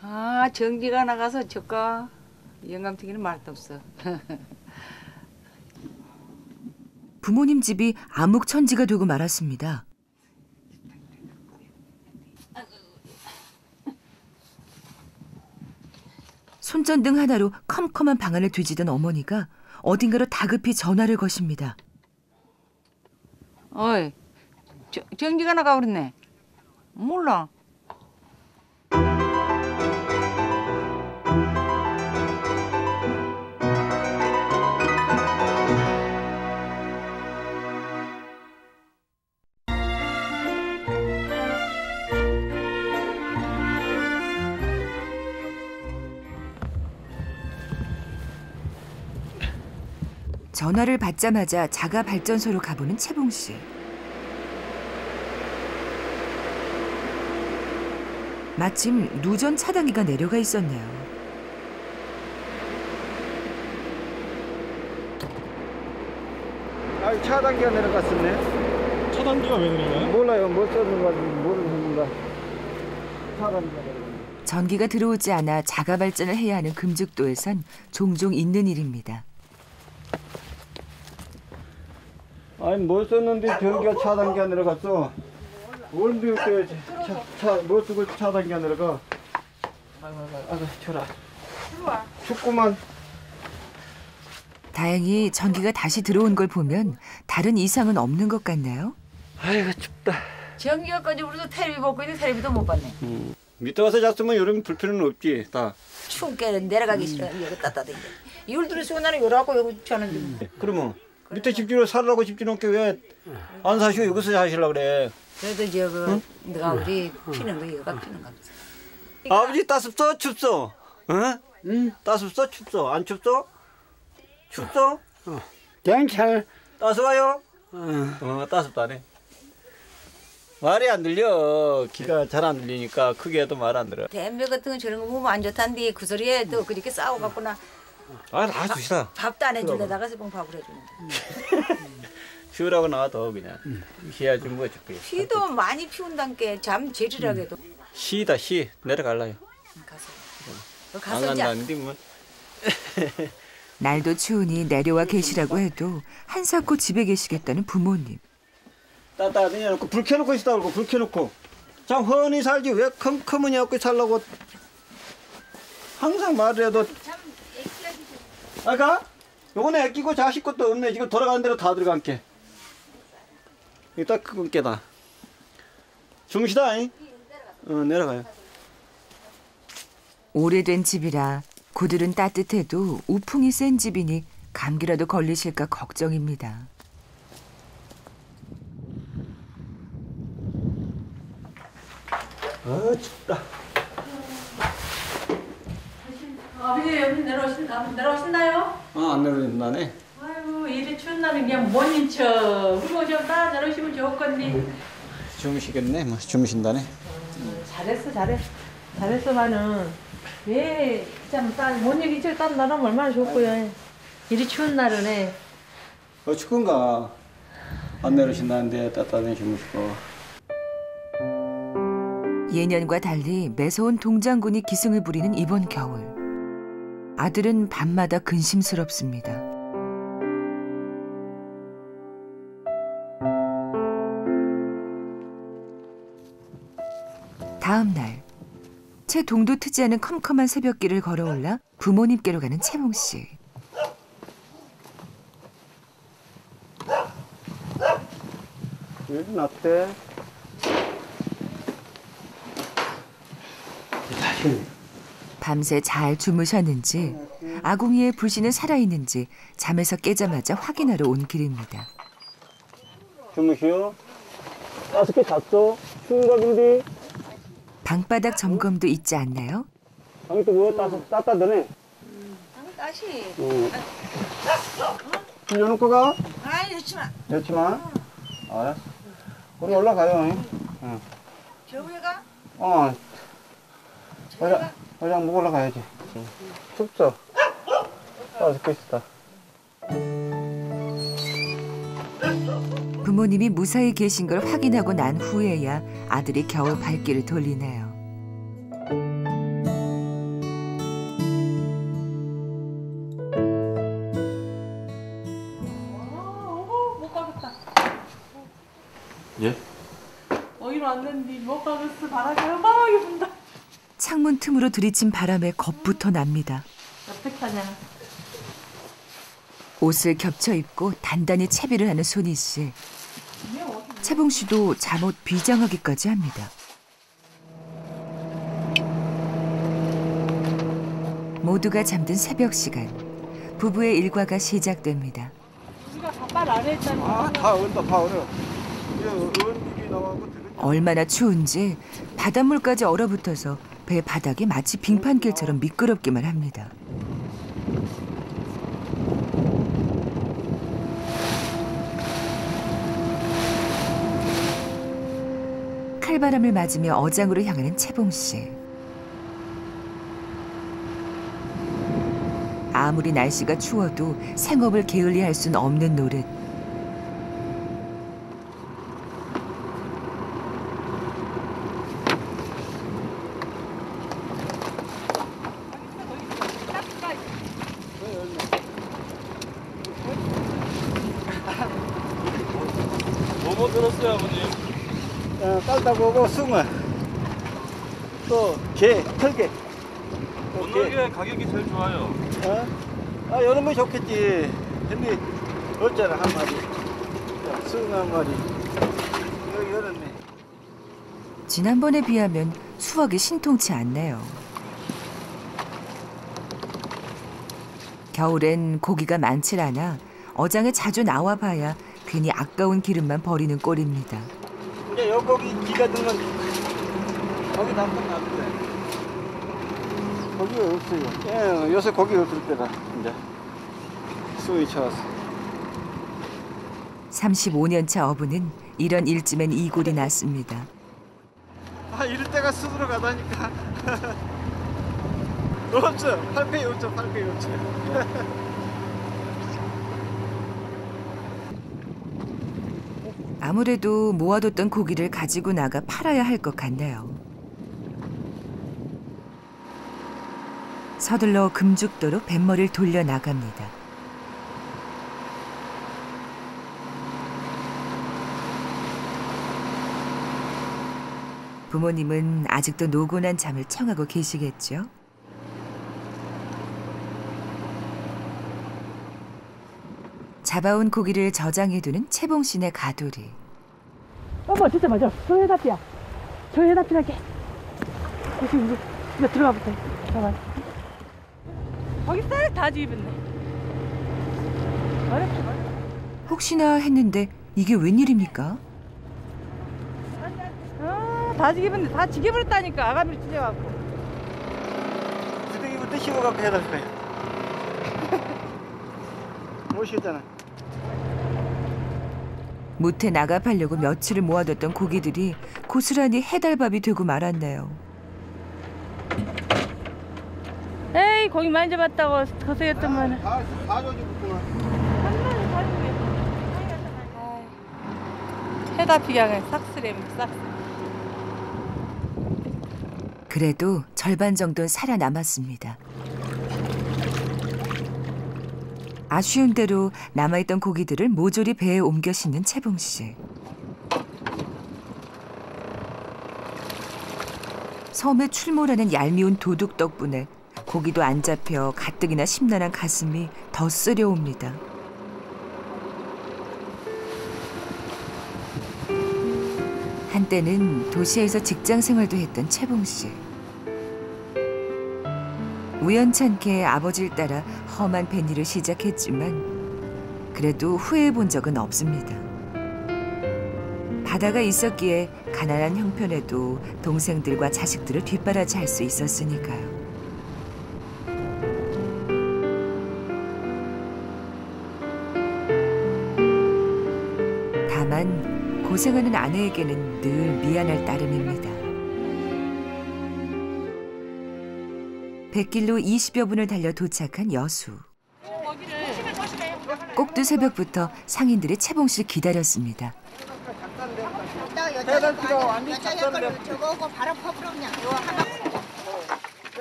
아 전기가 나가서 저까 영감탱이는 말도 없어.
부모님 집이 암흑천지가 되고 말았습니다. 손전등 하나로 컴컴한 방 안을 뒤지던 어머니가 어딘가로 다급히 전화를 거십니다.
어이 저, 전기가 나가 그랬네. 몰라.
전화를 받자마자 자가 발전소로 가보는 채봉 씨. 마침 누전 차단기가 내려가 있었네요.
아, 차단기가 내려갔었네.
차단기가 왜 내려가요?
몰라요. 뭐 썼는 건지 모르는가. 차단기가 내려갔네.
전기가 들어오지 않아 자가 발전을 해야 하는 금죽도에선 종종 있는 일입니다.
아니 뭘 썼는데 전기가 차단기가 내려 갔어. 뭘 비울 때 차, 차, 뭘 쓰고 차단기가 내려 가. 아이고, 아이고, 아이고, 쳐라. 춥구만.
다행히 전기가 다시 들어온 걸 보면 다른 이상은 없는 것 같나요?
아이고, 춥다.
전기가 꺼져 우리도 텔레비 보고 있는데 텔레비도 못 봤네.
밑에 와서 잤으면 여름 불편은 없지, 다.
추운 게 내려가기 싫어. 여기 따뜻해. 이걸 들으시고 나는 요라고 여기 저는
그러면 밑에 집주로 살라고 집주놓은 게왜 안 사시고 여기서 사시려고 그래?
그래도 저거 내가 우리 피는 거 여가 피는 거.
아버지 따숩어? 춥소? 응? 응? 따숩어? 춥소? 안 춥소? 춥소?
괜찮아.
따스워요? 어, 따숩다네. 말이 안 들려. 귀가 잘 안 들리니까 크게 해도 말 안 들어.
담배 같은 거 저런 거 보면 안 좋단디 그 소리에 또 그렇게 싸워갖구나
아, 나 주시다.
밥도 안 해줄래다가 세봉 밥을 해주는데
쉬우라고 나와도 그냥. 쉬야지 뭐 좋고요.
피도 많이 피운단 게잠 제리라게도
쉬다, 쉬. 내려갈라요.
가서
너안
가서 이제
간다는데 뭐.
날도 추우니 내려와 계시라고 해도 한사코 집에 계시겠다는 부모님.
따뜻하게 해놓고 불 켜놓고 있다 그러고 불 켜놓고 참 훤히 살지 왜 컴컴하니 갖고 살라고 항상 말을 해도 아가? 요거는 애끼고 자식 것도 없네. 지금 돌아가는 대로 다 들어간 게. 이따 그건 깨다. 중시다 잉? 어 내려가요.
오래된 집이라 고들은 따뜻해도 우풍이 센 집이니 감기라도 걸리실까 걱정입니다.
아 춥다
아버지 여기 내려오신다. 내려오신다요?
아안 내려진다네?
아이고 이리 추운 날은 그냥 못 인쳐. 따라 내려오시면 좋을 건데
주무시겠네? 뭐 주무신다네?
잘했어 잘해 잘했어만은. 왜참못 얘기지 따라 나가면 얼마나 좋고요. 이리 추운 날은
해어 춥군가? 안 내려신다는데 따뜻하게 주무시고.
예년과 달리 매서운 동장군이 기승을 부리는 이번 겨울. 아들은 밤마다 근심스럽습니다. 다음 날, 채 동도 트지 않은 컴컴한 새벽길을 걸어올라 부모님께로 가는 채봉 씨.
여기 어때?
밤새 잘 주무셨는지 아궁이의 불씨는 살아있는지 잠에서 깨자마자 확인하러 온 길입니다.
주무시오. 다섯 개 잤어? 추운 각인데.
방바닥 점검도 있지 않나요?
방이 또 뭐야? 따, 따뜻하네.
다시.
응. 불 여놓고 가?
아이 좋지만
그렇지만. 알았어. 우리 올라가요. 응.
저기 가
어. 회장, 회장 먹 올라가야지. 춥죠? 다섯 개 있다.
부모님이 무사히 계신 걸 확인하고 난 후에야 아들이 겨우 발길을 돌리네요. 창문 틈으로 들이친 바람에 겁부터 납니다.
어떡하냐.
옷을 겹쳐 입고 단단히 채비를 하는 손희 씨. 채봉 씨도 잠옷 비장하기까지 합니다. 모두가 잠든 새벽 시간, 부부의 일과가 시작됩니다.
우리가 바빨 안 했잖아.
아, 다 얼다, 다 얼어. 이제 얼음이 나와고 들은
얼마나 추운지 바닷물까지 얼어붙어서 배 바닥이 마치 빙판길처럼 미끄럽기만 합니다. 칼바람을 맞으며 어장으로 향하는 채봉 씨. 아무리 날씨가 추워도 생업을 게을리할 순 없는 노릇.
뭐뭐 들었어요, 아버님?
어, 깔다보고 숭어. 또 게, 털게. 또 게.
오늘게 가격이 제일 좋아요.
어? 아, 여름에 좋겠지. 근데 없잖아, 한 마리. 자, 숭어 한 마리. 여기 열었네.
지난번에 비하면 수확이 신통치 않네요. 겨울엔 고기가 많질 않아 어장에 자주 나와봐야 괜히 아까운 기름만 버리는 꼴입니다.
이제 요 고기 기가 들면 거기 담고 놔두래. 고기가 없어요. 예, 요새 고기 없을 때다, 이제. 수위 쳐왔어.
35년 차 어부는 이런 일쯤엔 이골이 났습니다.
아, 이럴 때가 스스로 가다니까. 없어. 8페이 없죠, 8페이 없죠.
아무래도 모아뒀던 고기를 가지고 나가 팔아야 할 것 같네요. 서둘러 금죽도로 뱃머리를 돌려 나갑니다. 부모님은 아직도 노곤한 잠을 청하고 계시겠죠? 잡아온 고기를 저장해두는 채봉신의 가돌이.
어머 진짜 맞아. 저 해답이야. 저 해답이라게. 여기 우리 이거 들어가 보세요. 잠깐. 거기 싹다 뒤집었네. 어렵지 마.
혹시나 했는데 이게 웬일입니까?
아, 다 지geb었네. 다 지geb버렸다니까. 아가미를 찢어갖고.
주둥이부터 씹어갖고 해달 거야. 못 쉬잖아.
무태 나가 팔려고 며칠을 모아뒀던 고기들이 고스란히 해달밥이 되고 말았네요.
에이 고기 많이 잡았다고 고생했더만.
다, 다 조지겠구만.
해답이 그냥 싹쓸이 싹쓸이.
그래도 절반 정도는 살아남았습니다. 아쉬운 대로 남아있던 고기들을 모조리 배에 옮겨 싣는 채봉 씨. 섬에 출몰하는 얄미운 도둑 덕분에 고기도 안 잡혀 가뜩이나 심란한 가슴이 더 쓰려옵니다. 한때는 도시에서 직장 생활도 했던 채봉 씨. 우연찮게 아버지를 따라 험한 뱃일을 시작했지만 그래도 후회해 본 적은 없습니다. 바다가 있었기에 가난한 형편에도 동생들과 자식들을 뒷바라지 할 수 있었으니까요. 고생하는 아내에게는 늘 미안할 따름입니다. 백길로 20여 분을 달려 도착한 여수. 꼭두 새벽부터 상인들이 채봉 씨를 기다렸습니다.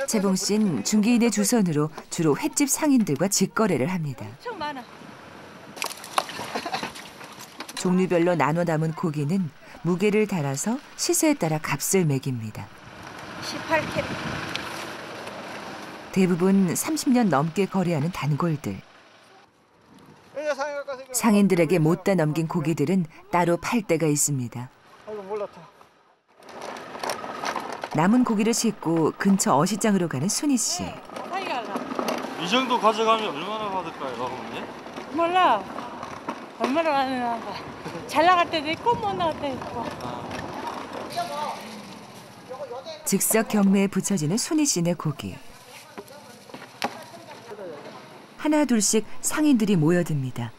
채봉 씨는 중개인의 주선으로 주로 횟집 상인들과 직거래를 합니다. 종류별로 나눠 담은 고기는 무게를 달아서 시세에 따라 값을 매깁니다.
18캐
대부분 30년 넘게 거래하는 단골들. 상인들에게 못다 넘긴 고기들은 따로 팔 때가 있습니다. 남은 고기를 싣고 근처 어시장으로 가는 순희 씨.
이 정도 가져가면 얼마나 받을까요, 어머니?
몰라. 얼마나 많이 잘 나갈 때도 있고 못 나갈 때도 있고.
즉석 경매에 붙여지는 순희 씨네 고기. 하나 둘씩 상인들이 모여듭니다.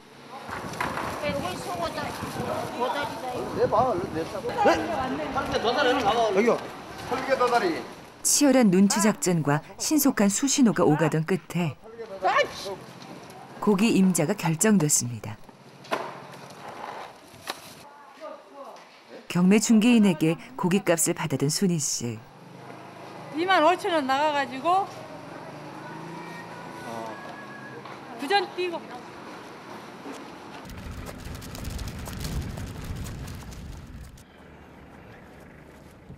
치열한 눈치 작전과 신속한 수신호가 오가던 끝에 고기 임자가 결정됐습니다. 경매 중개인에게 고깃값을 받아든 순희 씨.
2만 5천 원 나가가지고 부전 뛰고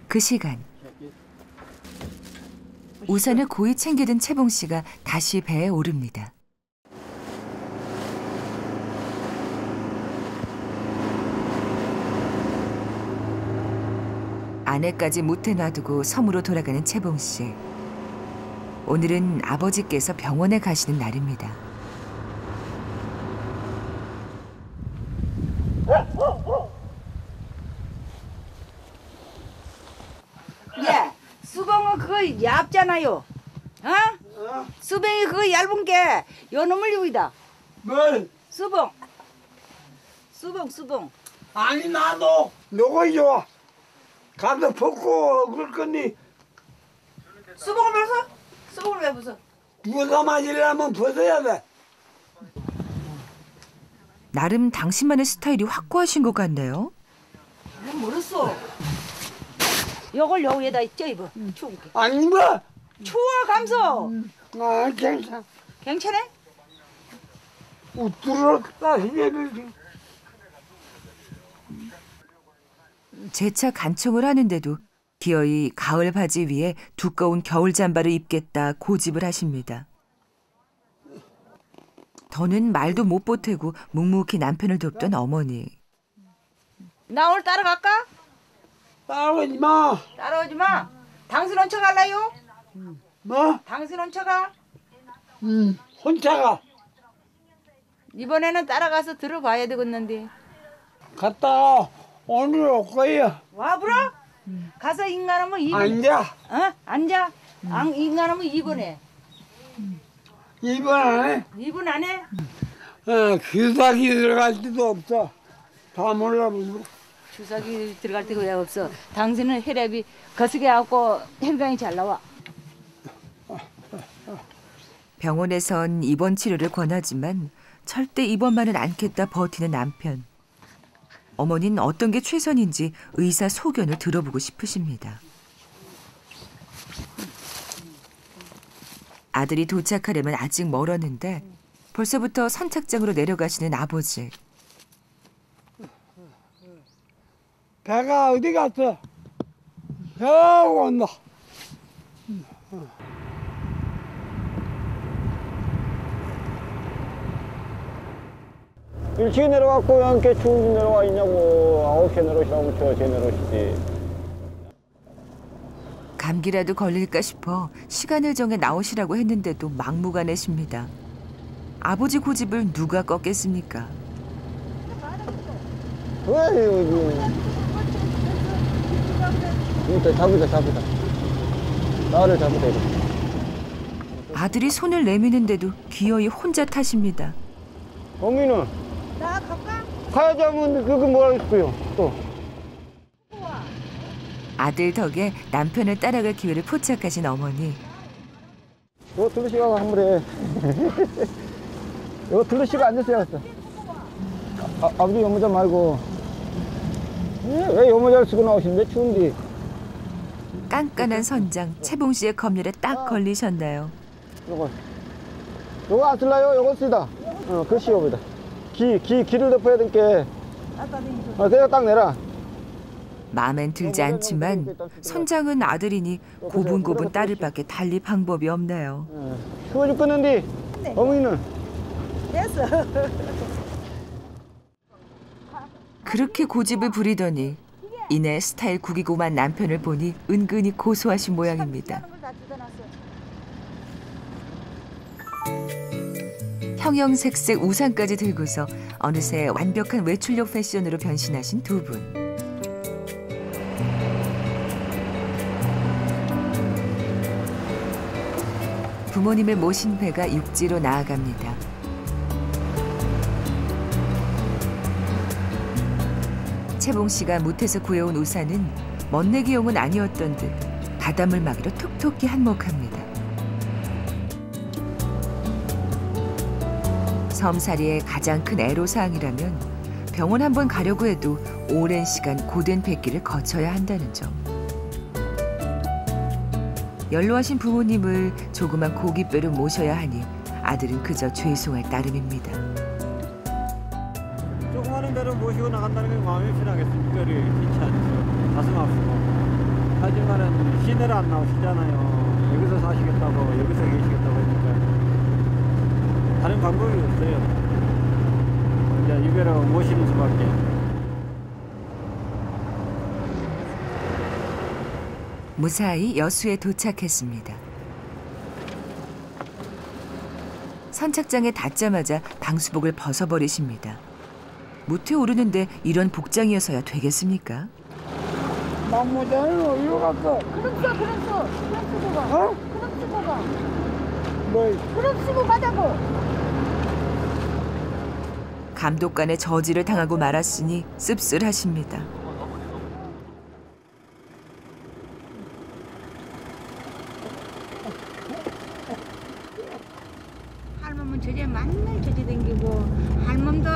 그 시간 우산을 고이 챙기던 채봉 씨가 다시 배에 오릅니다. 아내까지 못해 놔두고 섬으로 돌아가는 채봉 씨. 오늘은 아버지께서 병원에 가시는 날입니다.
예, 수봉은 그거 얇잖아요. 어? 수봉이 그거 얇은 게 요놈을 여기다.
뭘?
수봉. 수봉, 수봉.
아니 나도 너가 좋아. 가서 벗고 그럴 거니
수봉을 벗어? 수봉을 왜 벗어?
부서 맞으려면 벗어야 돼.
나름 당신만의 스타일이 확고하신 것 같네요.
난 모르겠어. 요걸 여기에다 있죠, 이거. 추울게.
아니 뭐?
추워, 감소.
아 괜찮아.
괜찮아?
우뚫었다 이제는
재차 간청을 하는데도 기어이 가을 바지 위에 두꺼운 겨울 잠바를 입겠다 고집을 하십니다. 더는 말도 못 보태고 묵묵히 남편을 돕던 어머니.
나 오늘 따라갈까?
따라오지 마.
따라오지 마. 당신 얹혀 갈래요?
뭐?
당신 얹혀 가.
음 혼자 가
이번에는 따라가서 들어봐야 되겠는데.
갔다 와. 오늘 올 거야.
와, 불어? 가서 인간하면 이번
앉아.
어? 앉아. 안 인간하면 이번에.
이번 안에
이번 안에
어, 귀사기 들어갈 데도 없어. 다 몰라보고.
주사기 들어갈 데가 왜 없어. 당신은 혈압이 거스게 하고 혈관이 잘 나와.
병원에선 입원 치료를 권하지만 절대 입원만은 않겠다 버티는 남편. 어머니는 어떤 게 최선인지 의사 소견을 들어보고 싶으십니다. 아들이 도착하려면 아직 멀었는데 벌써부터 선착장으로 내려가시는 아버지.
배가 어디 갔어? 저 온다.
일찍 내려갔고 함께 추운데 내려와 있냐고 아홉 시에 내려오시라고 저제 내려오시지
감기라도 걸릴까 싶어 시간을 정해 나오시라고 했는데도 막무가내십니다. 아버지 고집을 누가 꺾겠습니까?
왜 여기 일단 잡으자 잡으자 나를 잡으자 이거
아들이 손을 내미는데도 기어이 혼자 타십니다.
어미는
나 갈까?
가야지 하면 그거 뭐라 했고요? 또.
아들 덕에 남편을 따라갈 기회를 포착하신 어머니.
이거 둘러시가 한번 해 이거 둘러시가 앉으세요. 아, 아버지 연모자 말고. 예, 왜 연모자를 쓰고 나오시는데 추운데.
깐깐한 선장 채봉 씨의 검열에 딱 걸리셨나요?
요거. 요거 안 쓸라요? 요거 쓰다. 어 글씨 요거다 기, 기, 기를 덮어야 될게. 어, 내가 딱 내라.
마음엔 들지 않지만 선장은 아들이니 고분고분 딸을 밖에 달리 방법이 없나요.
어, 추워 죽겠는데 어머니는?
됐어.
그렇게 고집을 부리더니 이내 스타일 구기고만 남편을 보니 은근히 고소하신 모양입니다. 형형색색 우산까지 들고서 어느새 완벽한 외출용 패션으로 변신하신 두 분. 부모님을 모신 배가 육지로 나아갑니다. 채봉 씨가 못해서 구해온 우산은 멋내기용은 아니었던 듯 바닷물 막이로 톡톡히 한몫합니다. 섬살이의 가장 큰 애로사항이라면 병원 한 번 가려고 해도 오랜 시간 고된 백기를 거쳐야 한다는 점. 연로하신 부모님을 조그만 고깃배로 모셔야 하니 아들은 그저 죄송할 따름입니다.
조그마한 배로 모시고 나간다는 게 마음이 편하겠습니까? 않죠. 가슴 아프고. 하지만은 시내를 안 나오시잖아요. 여기서 사시겠다고, 여기서 계시겠다고. 다른 방법이 없어요. 이제 이 배로 모시는 수밖에.
무사히 여수에 도착했습니다. 선착장에 닿자마자 방수복을 벗어버리십니다. 무태 오르는데 이런 복장이어서야 되겠습니까?
막모자는 어디로 갔어?
그럼 써, 그럼 써. 그럼 쓰고 가.
어?
그럼 쓰고 가.
뭐
그럼 쓰고 가자고.
감독관의 저지를 당하고 말았으니 씁쓸하십니다.
할멈은 저제 맨날 저제 댕기고 할멈도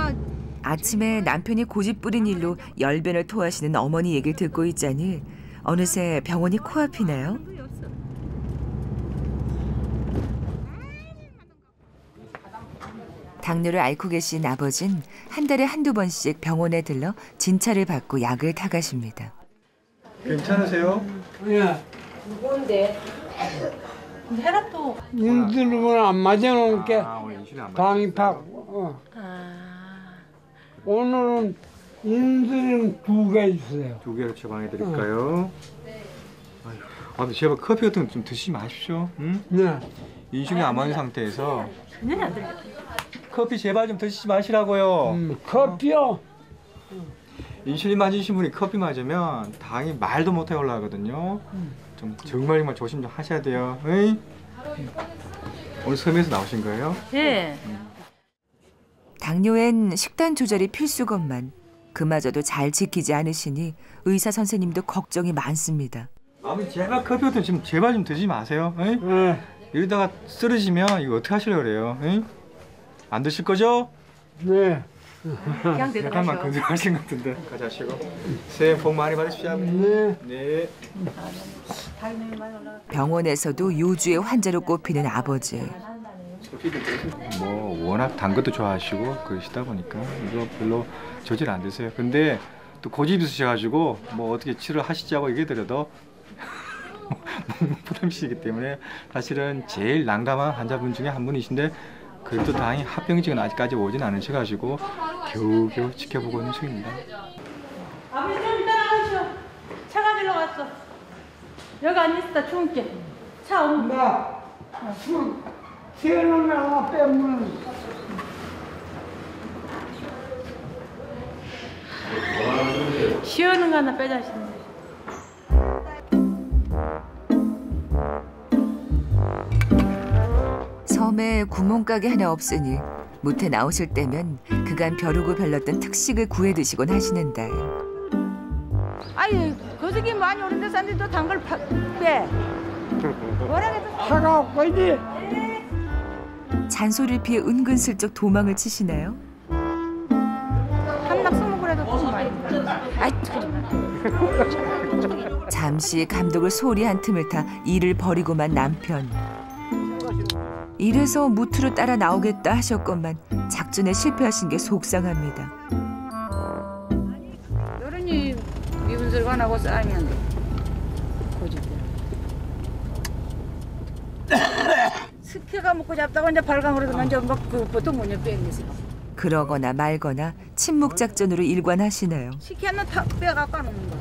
아침에 남편이 고집 부린 일로 열변을 토하시는 어머니 얘기를 듣고 있자니 어느새 병원이 코앞이네요. 당뇨를 앓고 계신 아버진 한 달에 한두 번씩 병원에 들러 진찰을 받고 약을 타가십니다.
괜찮으세요?
예.
혈압도
인수는 안 맞아놓은 게
인슐린 안
방입하고. 어. 오늘은 인수는 두개 있어요.
두 개를 처방해 드릴까요? 아휴, 아, 근데 제발 커피 같은 거 좀 드시지 마십시오. 응?
네.
인슐린 안 맞는 상태에서 커피 제발 좀 드시지 마시라고요.
음, 커피요.
인슐린 맞으신 분이 커피 맞으면 당이 말도 못하게 올라가거든요. 좀 정말 정말 조심 좀 하셔야 돼요. 에이? 오늘 섬에서 나오신 거예요?
예.
당뇨엔 식단 조절이 필수건만 그마저도 잘 지키지 않으시니 의사 선생님도 걱정이 많습니다.
아버지 제발 커피 같은 거 지금 제발 좀 드시지 마세요. 에이?
네.
이러다가 쓰러지면 이거 어떻게 하시려고 그래요? 에이? 안 드실 거죠?
네.
약간만 건강하신 것 같은데 가자시고 새해 복 많이 받으십시오.
네.
네.
병원에서도 요주의 환자로 꼽히는 아버지.
뭐 워낙 단 것도 좋아하시고 그러시다 보니까 이거 별로 저질 안 되세요. 근데 또 고집 있으셔가지고 뭐 어떻게 치료 하시자고 얘기드려도 부담이시기 때문에 사실은 제일 난감한 환자분 중에 한 분이신데 그래도 다행히 합병증은 아직까지 오진 않으셔가지고 겨우겨우 지켜보고 있는 중입니다.
아버지 좀 이따 나가시오. 차 가지러 갔어. 여기 안 있었다 추운게. 차 없는
나 술, 새는 하나 빼면
시원한 거 하나 빼자 싶네.
섬에 구멍가게 하나 없으니 무태 나오실 때면 그간 벼르고 별렀던 특식을 구해 드시곤 하시는데
아니 거저기 많이 오는 데서 안데 또 단걸 빼. 뭐라 해도
차가 없거지.
잔소리를 피해 은근슬쩍 도망을 치시나요?
한낙 써먹으라도 돈 많이.
잠시 감독을 소홀히 한 틈을 타 일을 버리고만 남편. 이래서 무트로 따라 나오겠다 하셨건만 작전에 실패하신 게 속상합니다.
여론이 미분 소리가 안 하고 싸면. 스키가 먹고 잡다가 이제 발광으로도 이제 막그 보통 뭐냐 빼면서
그러거나 말거나 침묵 작전으로 일관하시네요.
스키 하나 타 빼갖고 안 오는 거.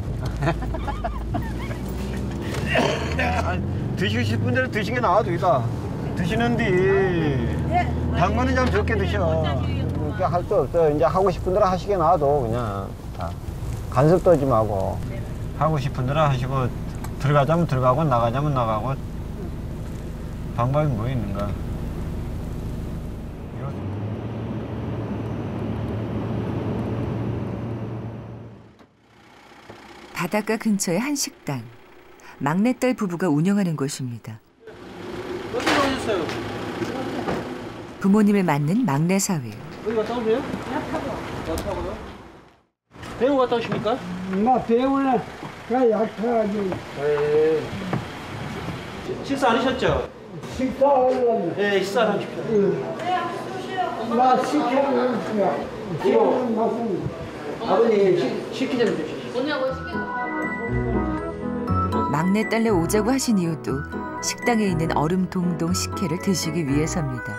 드시고 싶은 대로 드시게 나와도 있다. 드시는데 당근은 좀 적게 드셔.
그렇게 할 수 없어. 이제 하고 싶은 대로 하시게 놔둬 그냥 다. 간섭도 하지 말고.
하고 싶은 대로 하시고 들어가자면 들어가고 나가자면 나가고 방법이 뭐 있는가?
바닷가 근처의 한 식당. 막내딸 부부가 운영하는 곳입니다.
오셨어요?
부모님을 맞는 막내 사위.
어디 갔다 오세요? 약 타고. 약 타고요? 배우 갔다 오십니까?
나 배우는 그 약해가지고
네. 식사 안 하셨죠?
식사 하려면
네, 식사 안 하십시오.
나 시켜놓은 거야. 시켜놓은 맛은
아버님 시, 식기 좀 주시죠.
막내 딸내 오자고 하신 이유도 식당에 있는 얼음 동동 식혜를 드시기 위해서입니다.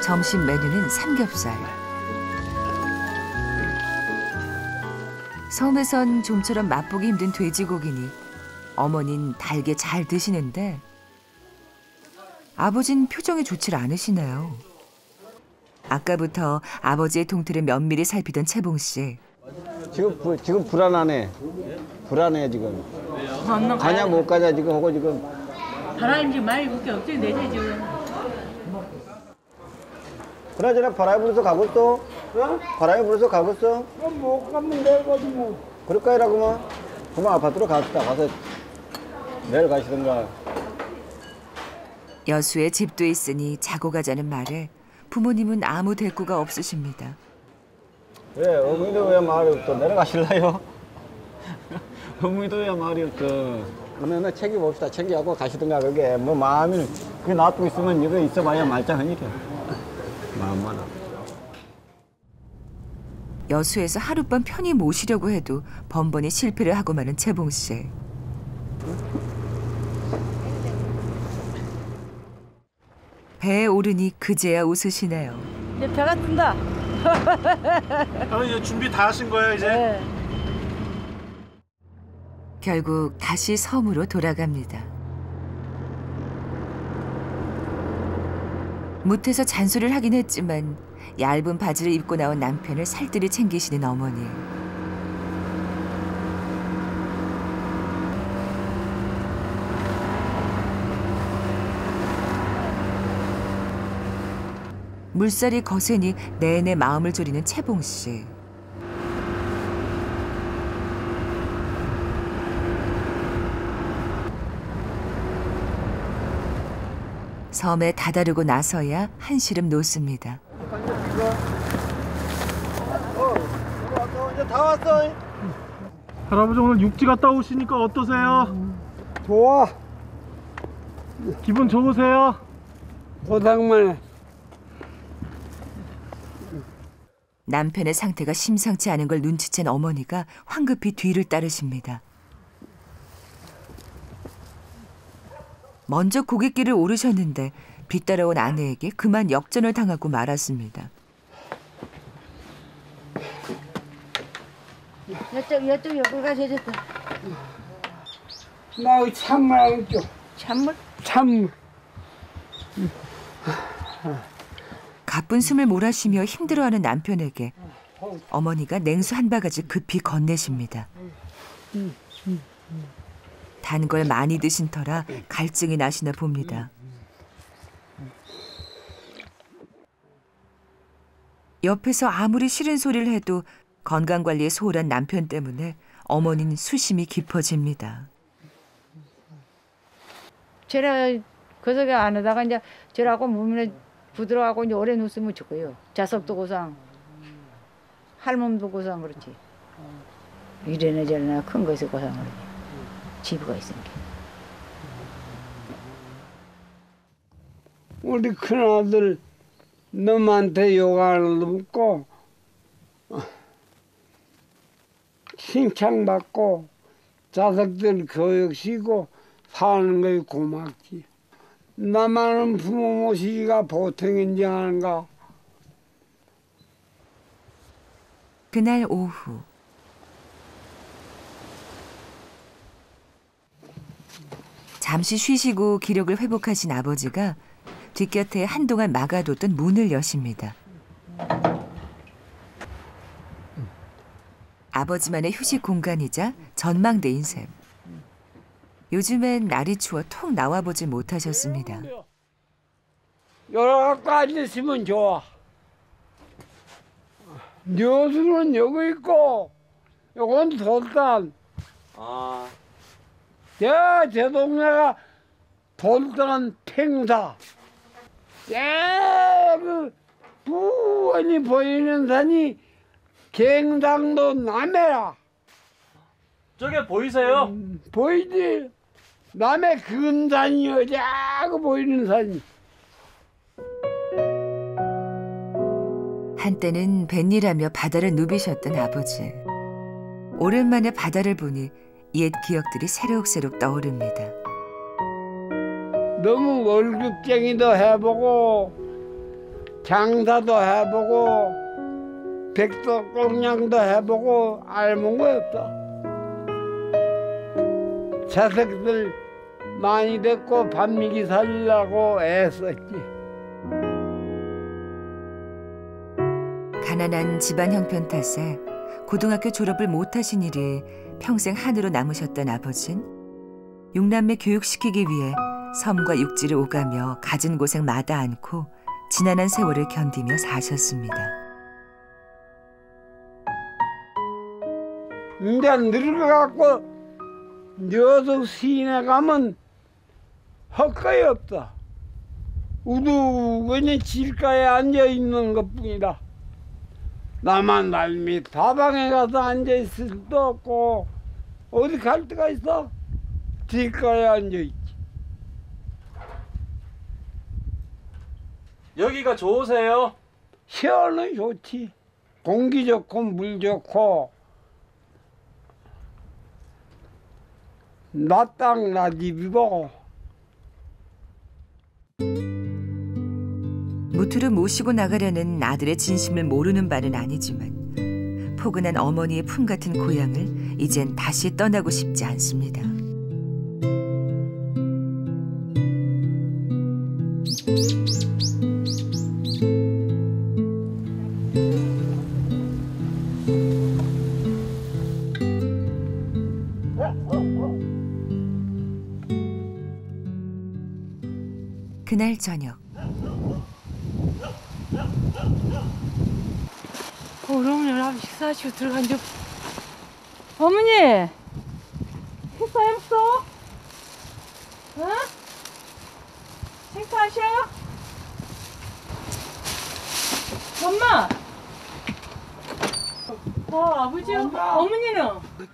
점심 메뉴는 삼겹살. 섬에선 좀처럼 맛보기 힘든 돼지고기니 어머닌 달게 잘 드시는데 아버진 표정이 좋질 않으시네요. 아까부터 아버지의 동태를 면밀히 살피던 채봉 씨.
지금 불, 지금 불안하네. 불안해 지금. 가냐 못 가냐 지금 하고 지금
바람인지 많이 어떻게 내지 지금.
그나저나 바람이 불어서 가고 있어?
어?
바람이 불어서 가고 있어?
그럼 못 가면 내거지 뭐.
그럴까 이라고만 그만 아파트로 갑시다 가서 내일 가시던가
여수에 집도 있으니 자고 가자는 말에 부모님은 아무 대꾸가 없으십니다.
왜 어머니도 왜 말이 없어 내려가실래요? 어머니도 왜 말이 없어 그러면 챙겨봅시다 챙겨갖고 가시던가 그게 뭐 마음이 그게 놔두고 있으면 이거 있어봐야 말짱하니까 마음만
여수에서 하룻밤 편히 모시려고 해도 번번이 실패를 하고 마는 채봉 씨. 배에 오르니 그제야 웃으시네요.
이제 배가 뜬다.
아, 이제 준비 다 하신 거예요 이제?
네.
결국 다시 섬으로 돌아갑니다. 못해서 잔소리를 하긴 했지만 얇은 바지를 입고 나온 남편을 살뜰히 챙기시는 어머니. 물살이 거세니 내내 마음을 졸이는 채봉 씨. 섬에 다다르고 나서야 한시름 놓습니다.
이제 다 왔어
할아버지 오늘 육지 갔다 오시니까 어떠세요?
좋아.
기분 좋으세요?
고생만 해.
남편의 상태가 심상치 않은 걸 눈치챈 어머니가 황급히 뒤를 따르십니다. 먼저 고갯길을 오르셨는데 뒤따라온 아내에게 그만 역전을 당하고 말았습니다.
이쪽 이쪽 옆으로 가서 됐다.
나 찬물 안 줘.
찬물?
찬물.
가쁜 숨을 몰아쉬며 힘들어하는 남편에게 어머니가 냉수 한 바가지 급히 건네십니다. 단 걸 많이 드신 터라 갈증이 나시나 봅니다. 옆에서 아무리 싫은 소리를 해도 건강 관리에 소홀한 남편 때문에 어머니는 수심이 깊어집니다.
제가 그저께 안 하다가 이제 저라고 몸에 부드러워하고 이제 오래 누으면 죽어요. 자석도 고상, 할몸도 고상 그렇지. 이래나 저래나 큰 것에 고상 그러지. 집가 있으니까.
우리 큰아들 너한테 요가를 묻고 칭찬받고 자식들 교육시고 사는 게 고맙지. 나만은 부모 모시기가 보통인지 아는가.
그날 오후 잠시 쉬시고 기력을 회복하신 아버지가 뒷곁에 한동안 막아뒀던 문을 여십니다. 아버지만의 휴식 공간이자 전망대인 셈. 요즘엔 날이 추워 통 나와보질 못하셨습니다.
여러 갖고 앉으시면 좋아. 녀수는 여기 있고, 요건 돌단.
아,
야, 제 동네가 돌단 팽사. 야, 그, 부원이 보이는 산이 갱당도 남해라.
저게 보이세요?
음, 보이지? 남해 근산이 여자고 보이는 산이.
한때는 뱃일하며 바다를 누비셨던 아버지. 오랜만에 바다를 보니 옛 기억들이 새록새록 떠오릅니다.
너무 월급쟁이도 해보고 장사도 해보고 백도꽁냥도 해보고 알면 거 없다. 자식들 많이 됐고 반미기 살려고 애썼지.
가난한 집안 형편 탓에 고등학교 졸업을 못하신 일이 평생 한으로 남으셨던 아버진 육남매 교육시키기 위해 섬과 육지를 오가며 갖은 고생 마다 않고 지난한 세월을 견디며 사셨습니다.
이제 늙어갖고 녀석 시내 가면 헛거이 없다. 우두그니 길가에 앉아 있는 것 뿐이다. 나만 날미 다방에 가서 앉아 있을 수도 없고 어디 갈 데가 있어? 길가에 앉아 있지.
여기가 좋으세요?
시원은 좋지. 공기 좋고 물 좋고 나땅 나집이고
무트를 모시고 나가려는 아들의 진심을 모르는 바는 아니지만 포근한 어머니의 품 같은 고향을 이젠 다시 떠나고 싶지 않습니다. 그날 저녁
어머니 나 식사하시고 들어간 적 어머니 식사했어? 어? 식사하셔? 엄마 어 아버지요? 어머니는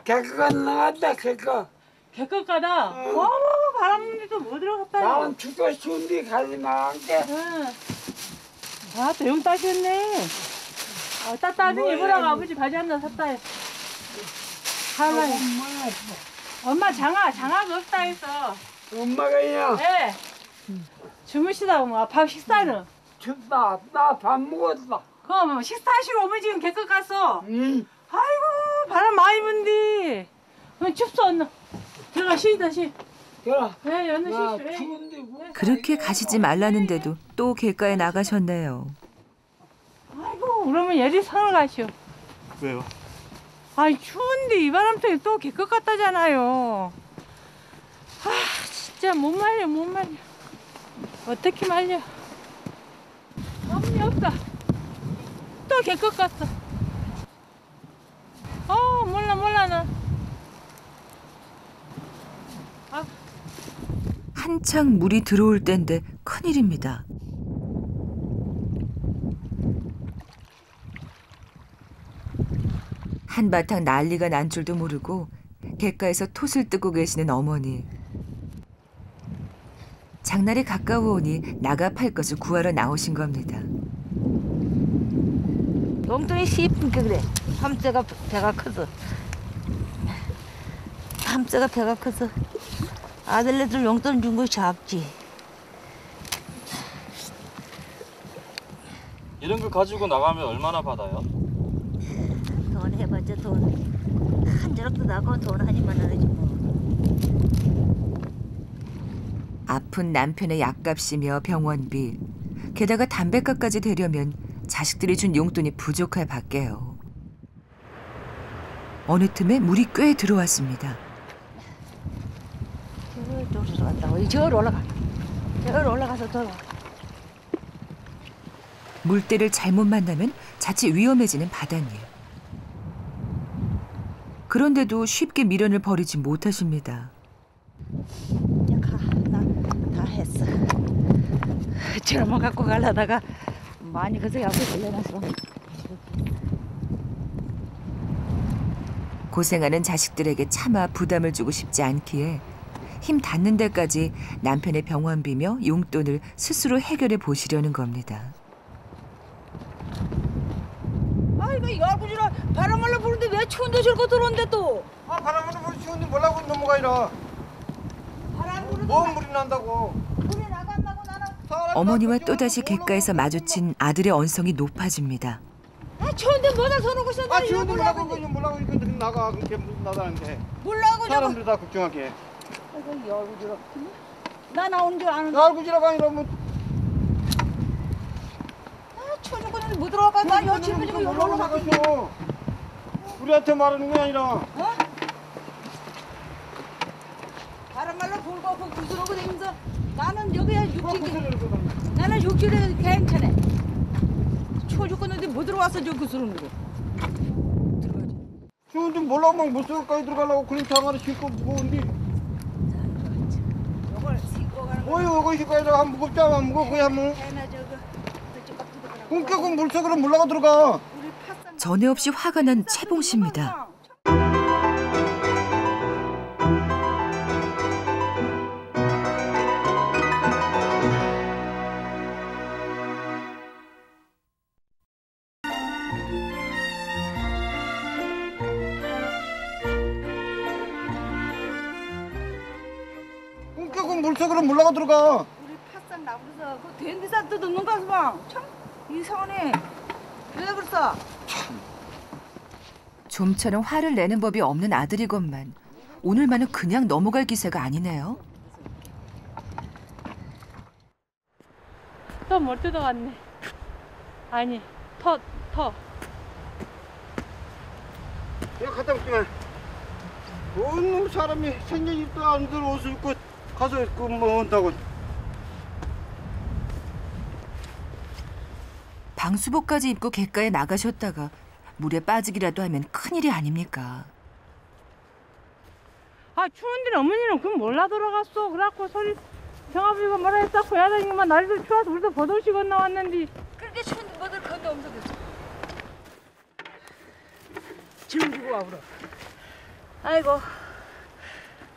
개가 나갔다 개가
개껏 가다 어머 바람 부는데 또못 들어갔다.
나는 죽고 싶은데 가지 말게.
응. 아, 또용 따셨네. 아, 따따 하더니 이보라고 아버지 바지 하나 샀다 해. 하나 엄마 장아, 장아가 없다 해서.
엄마가요.
예. 주무시다고 뭐, 밥 식사는?
춥다. 나 밥 먹었다.
그럼 뭐 식사하시고 어머니 지금 개껏 갔어.
응.
아이고, 바람 많이 분디. 어, 춥소, 언나. 들어가 쉬다 쉬. 예.
추운데 뭐.
그렇게 가시지 말라는데도 또 길가에 나가셨네요.
아이고, 그러면 예리 산을 가시오.
왜요?
아이 추운데 이 바람 때문에 또 개껏 갔다잖아요. 아 진짜 못 말려 못 말려. 어떻게 말려? 어머니 없다. 또 개껏 갔어. 어 몰라 몰라 나.
한창 물이 들어올 때인데 큰일입니다. 한바탕 난리가 난 줄도 모르고 갯가에서 톳을 뜨고 계시는 어머니. 장날이 가까워 오니 나가 팔 것을 구하러 나오신 겁니다.
용돈이 시프니까 그래. 함재가 배가 커서. 함재가 배가 커서. 아들네들 용돈 준 거 작지.
이런 거 가지고 나가면 얼마나 받아요?
돈 해봤자 돈. 한 저럭도 나고 돈 하니만 하지 뭐.
아픈 남편의 약값이며 병원비, 게다가 담배값까지 대려면 자식들이 준 용돈이 부족할 밖에요. 어느 틈에 물이 꽤 들어왔습니다.
저쪽으로 간다고. 저로 올라가. 저로 올라가서 돌아.
물때를 잘못 만나면 자칫 위험해지는 바다일. 그런데도 쉽게 미련을 버리지 못하십니다.
나다 했어. 저놈만 갖고 가려다가 많이 그새 앞에 걸려놨어.
고생하는 자식들에게 차마 부담을 주고 싶지 않기에 힘 닿는 데까지 남편의 병원비며 용돈을 스스로 해결해 보시려는 겁니다.
아이고 이 알구지라 바람 말라 부는데 왜 추운데 저렇게 들어온대 또.
아 바람으로 뭐 추운데 몰라고 넘어가 이라.
바람 부는데
뭔 물이 난다고.
어머니와 또다시 갯가에서 마주친 아들의 언성이 높아집니다.
아 추운데 뭐다 서놓고 있어.
아 추운데 몰라고 그냥 몰라고 이거 나가 그렇게 나가는데.
몰라고 저거.
사람들 다 걱정하게.
아이고 이 알구지라. 나 나오는 줄 아는데.
나 알고지라가 아니라 뭐.
아 죽겠는데 못 들어가. 나 여친
올라가
올라가.
나갔어. 우리한테 말하는 게 아니라.
바람 말라 불고 그 구슬하고 다니면서 나는 여기야 육지. 나는 육지에 괜찮아. 죽겠는데 못 들어와서 저 구슬하는 거. 들어가지.
추운데 몰라고 막 물속까지 들어가려고 그런 장화를 신고 무거운데. 어이 이거 신고 한 무겁고
같은 거 그냥
그러니까 그 물속으로 몰라가 들어가.
전에 없이 화가 난 채봉 씨입니다.
그러니까 그 물속으로 몰라가 들어가.
우리 팥산 나무에서 그 된디사 뜯는 거 봐. 참 이상하네. 왜 그랬어?
좀처럼 화를 내는 법이 없는 아들이건만 오늘만은 그냥 넘어갈 기세가 아니네요.
또 뭘 뜯어갔네. 아니, 터, 터.
내가 갔다 올게. 어느 사람이 생년일도 안들 옷을 입고 가서 그뭐 한다고.
방수복까지 입고 갯가에 나가셨다가 물에 빠지기라도 하면 큰일이 아닙니까?
아, 추운데 어머니는 그럼 몰라 들어갔어. 그래갖고 소리, 병아비가 뭐라 했다고 되니만 날도 추워서 우리도 버들씩 건너 왔는데.
그렇게 추운데 뭐들 건너 엄청 됐어. 지금 주고 와 그래. 아이고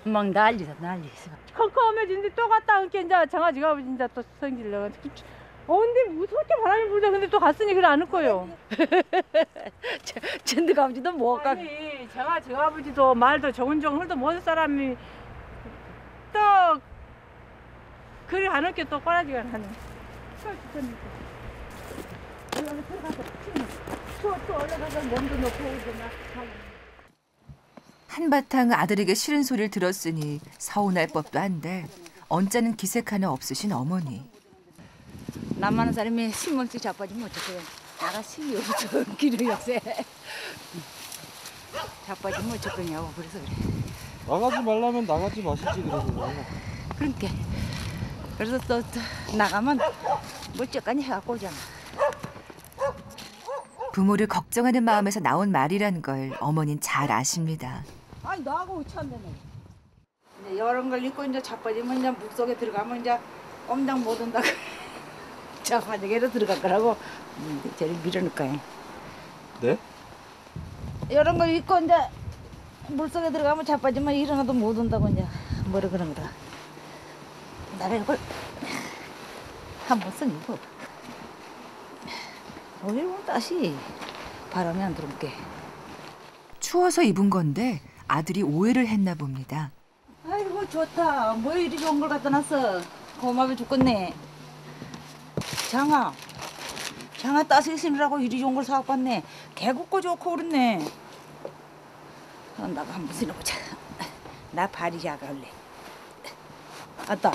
막 난리다 난리다. 컴컴해진데 또 갔다 온게 이제 장아지가 진짜 또 성질러. 언데 무섭게 바람이 불다 근데 또 갔으니 그래 안 거요.
전대 가지도 못 가.
아니 제가 저 아버지도 말도 좋은 정을도 못할 사람이 또 그리 안 올게 또 꼬라지가 나네.
한바탕 아들에게 싫은 소리를 들었으니 서운할 법도 한데 언짢은 기색 하나 없으신 어머니.
남하는 사람이 심을지 자빠지면 어떡해요. 나가 심이 없어. 길을 요새. 자빠지면 어쩌겠냐고 그래서 그래.
나가지 말라면 나가지 마시지 그러고.
그러니까. 그래서 또, 또 나가면 뭐 어쩌까니 해갖고 오잖아.
부모를 걱정하는 마음에서 나온 말이란 걸 어머닌 잘 아십니다.
아니 나하고 참되네. 이제 이런 걸 입고 이제 자빠지면 이제 물 속에 들어가면 이제 꼼당 못 온다. 자 화장에로 들어갈 거라고 음, 저리 밀어넣을 거야.
네?
이런 걸 입고 이제 물 속에 들어가면 자빠지면 일어나도 못 온다고 이제 뭐라 그런 거다. 나를 이걸 한번 쓱 입어. 오히려 다시 바람이 안 들어올게.
추워서 입은 건데 아들이 오해를 했나 봅니다.
아이고 좋다. 뭐 이리 좋은 걸 갖다 놨어. 고마워 죽겠네. 장아. 장아 따스히 신으라고 이리 좋은 걸 사갖고 왔네. 개국고 좋고 그렇네. 어, 나가 한번 신어보자. 나 발이 작아할래. 아따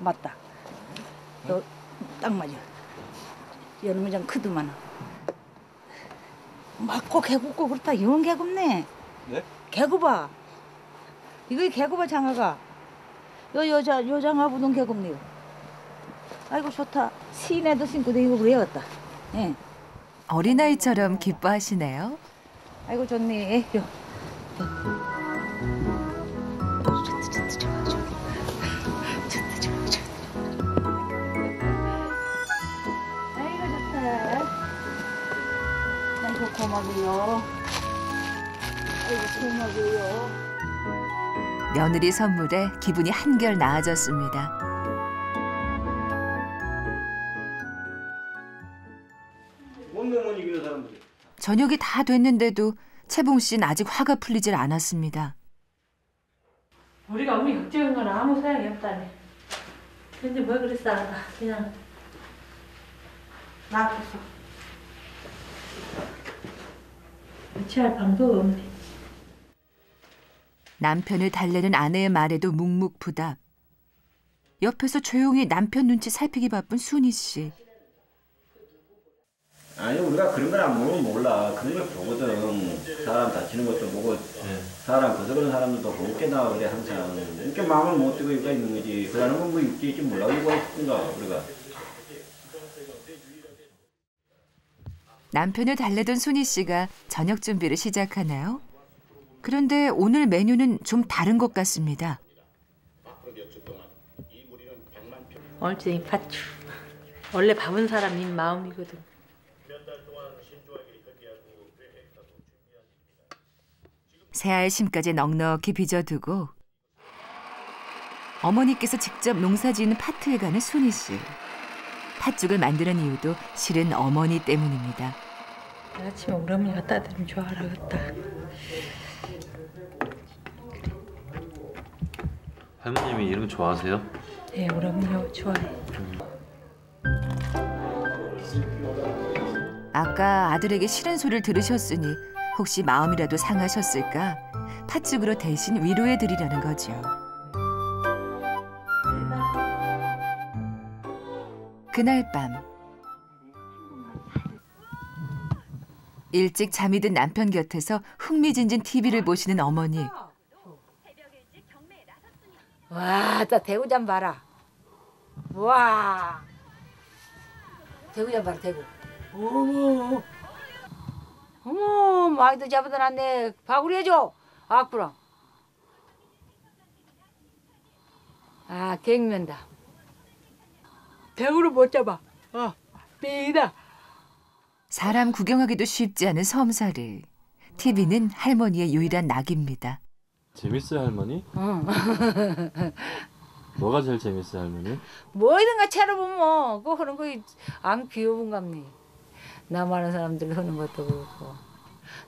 맞다. 너 딱 맞아. 여름은 좀 크더만. 맞고 개국고 그렇다. 이런 개굽네.
네?
개구봐. 이거 개구봐 장아가. 요 여자 요 장아보던 개굽네요. 아이고 좋다. 시내도 신고 다니고 그래야겠다. 예.
어린아이처럼 기뻐하시네요.
아이고 좋네. 요. 아이고 좋다. 고마워요.
며느리 선물에 기분이 한결 나아졌습니다. 저녁이 다 됐는데도 채봉 씨는 아직 화가 풀리질 않았습니다.
우리가 어머니 걱정한 건 아무 소용이 없다네. 근데 뭐 그랬어 나 그냥 놔뒀어. 어찌할 방법 없네.
남편을 달래는 아내의 말에도 묵묵부답. 옆에서 조용히 남편 눈치 살피기 바쁜 순희 씨.
아니 우리가 그런 걸안 보면 몰라. 그런 걸 보거든. 사람 다치는 것도 보고 사람 거스르는 사람들도 보고 깨나 그래 항상. 이렇게 마음을 못 뜨고 이가 있는 거지. 그러는 건뭐 육지지 몰라 이거 했던가 우리가.
남편을 달래던 순희 씨가 저녁 준비를 시작하나요? 그런데 오늘 메뉴는 좀 다른 것 같습니다.
얼쟁이 파추. 원래 밥은 사람 인 마음이거든.
새알 심까지 넉넉히 빚어두고 어머니께서 직접 농사지은 파트에 가는 순희 씨. 팥죽을 만드는 이유도 실은 어머니 때문입니다.
아침에 우리 어머니 갖다 드리면 좋아하라겠다.
할머님이 이런 거 좋아하세요?
네, 우리 어머니 좋아해.
아까 아들에게 싫은 소리를 들으셨으니 혹시 마음이라도 상하셨을까 팥죽으로 대신 위로해 드리려는 거죠. 그날 밤 일찍 잠이 든 남편 곁에서 흥미진진 TV를 보시는 어머니.
와, 나 대구잠 봐라. 와. 대구잠 봐라, 대구. 어머. 어머, 많이도 잡아다 놨네. 바구리 해줘. 아꾸랑. 아, 갱면다. 대구를 못 잡아. 아, 삐다.
사람 구경하기도 쉽지 않은 섬살이. TV는 할머니의 유일한 낙입니다.
재밌어요 할머니?
응.
뭐가 제일 재밌어요 할머니?
뭐이든가 차려보면 뭐 그거 하는 거안 귀여운갑니 나 많은 사람들 하는 것도 그렇고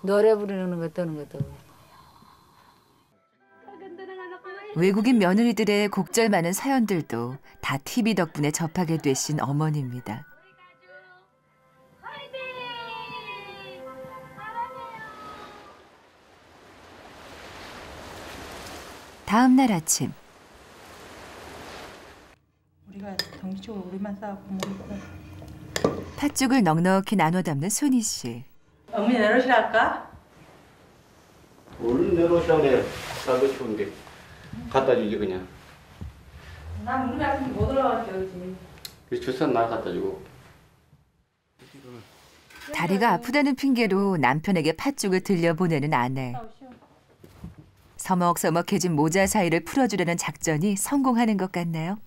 노래 부르는 것도 하는 것도 그렇고
외국인 며느리들의 곡절 많은 사연들도 다 TV 덕분에 접하게 되신 어머니입니다. 다음 날 아침
우리가 정식적으로 우리만 싸갖고 먹을 거야.
팥죽을 넉넉히 나눠 담는 순희 씨.
어머니 내려오시랄까?
얼른 내놓으시라고 해. 싸고 추운데. 갖다 주지 그냥.
난 우리 같은 게못 올라갈게 그지.
그 주선 나 갖다 주고.
다리가 아프다는 핑계로 남편에게 팥죽을 들려 보내는 아내. 서먹서먹해진 모자 사이를 풀어주려는 작전이 성공하는 것 같네요.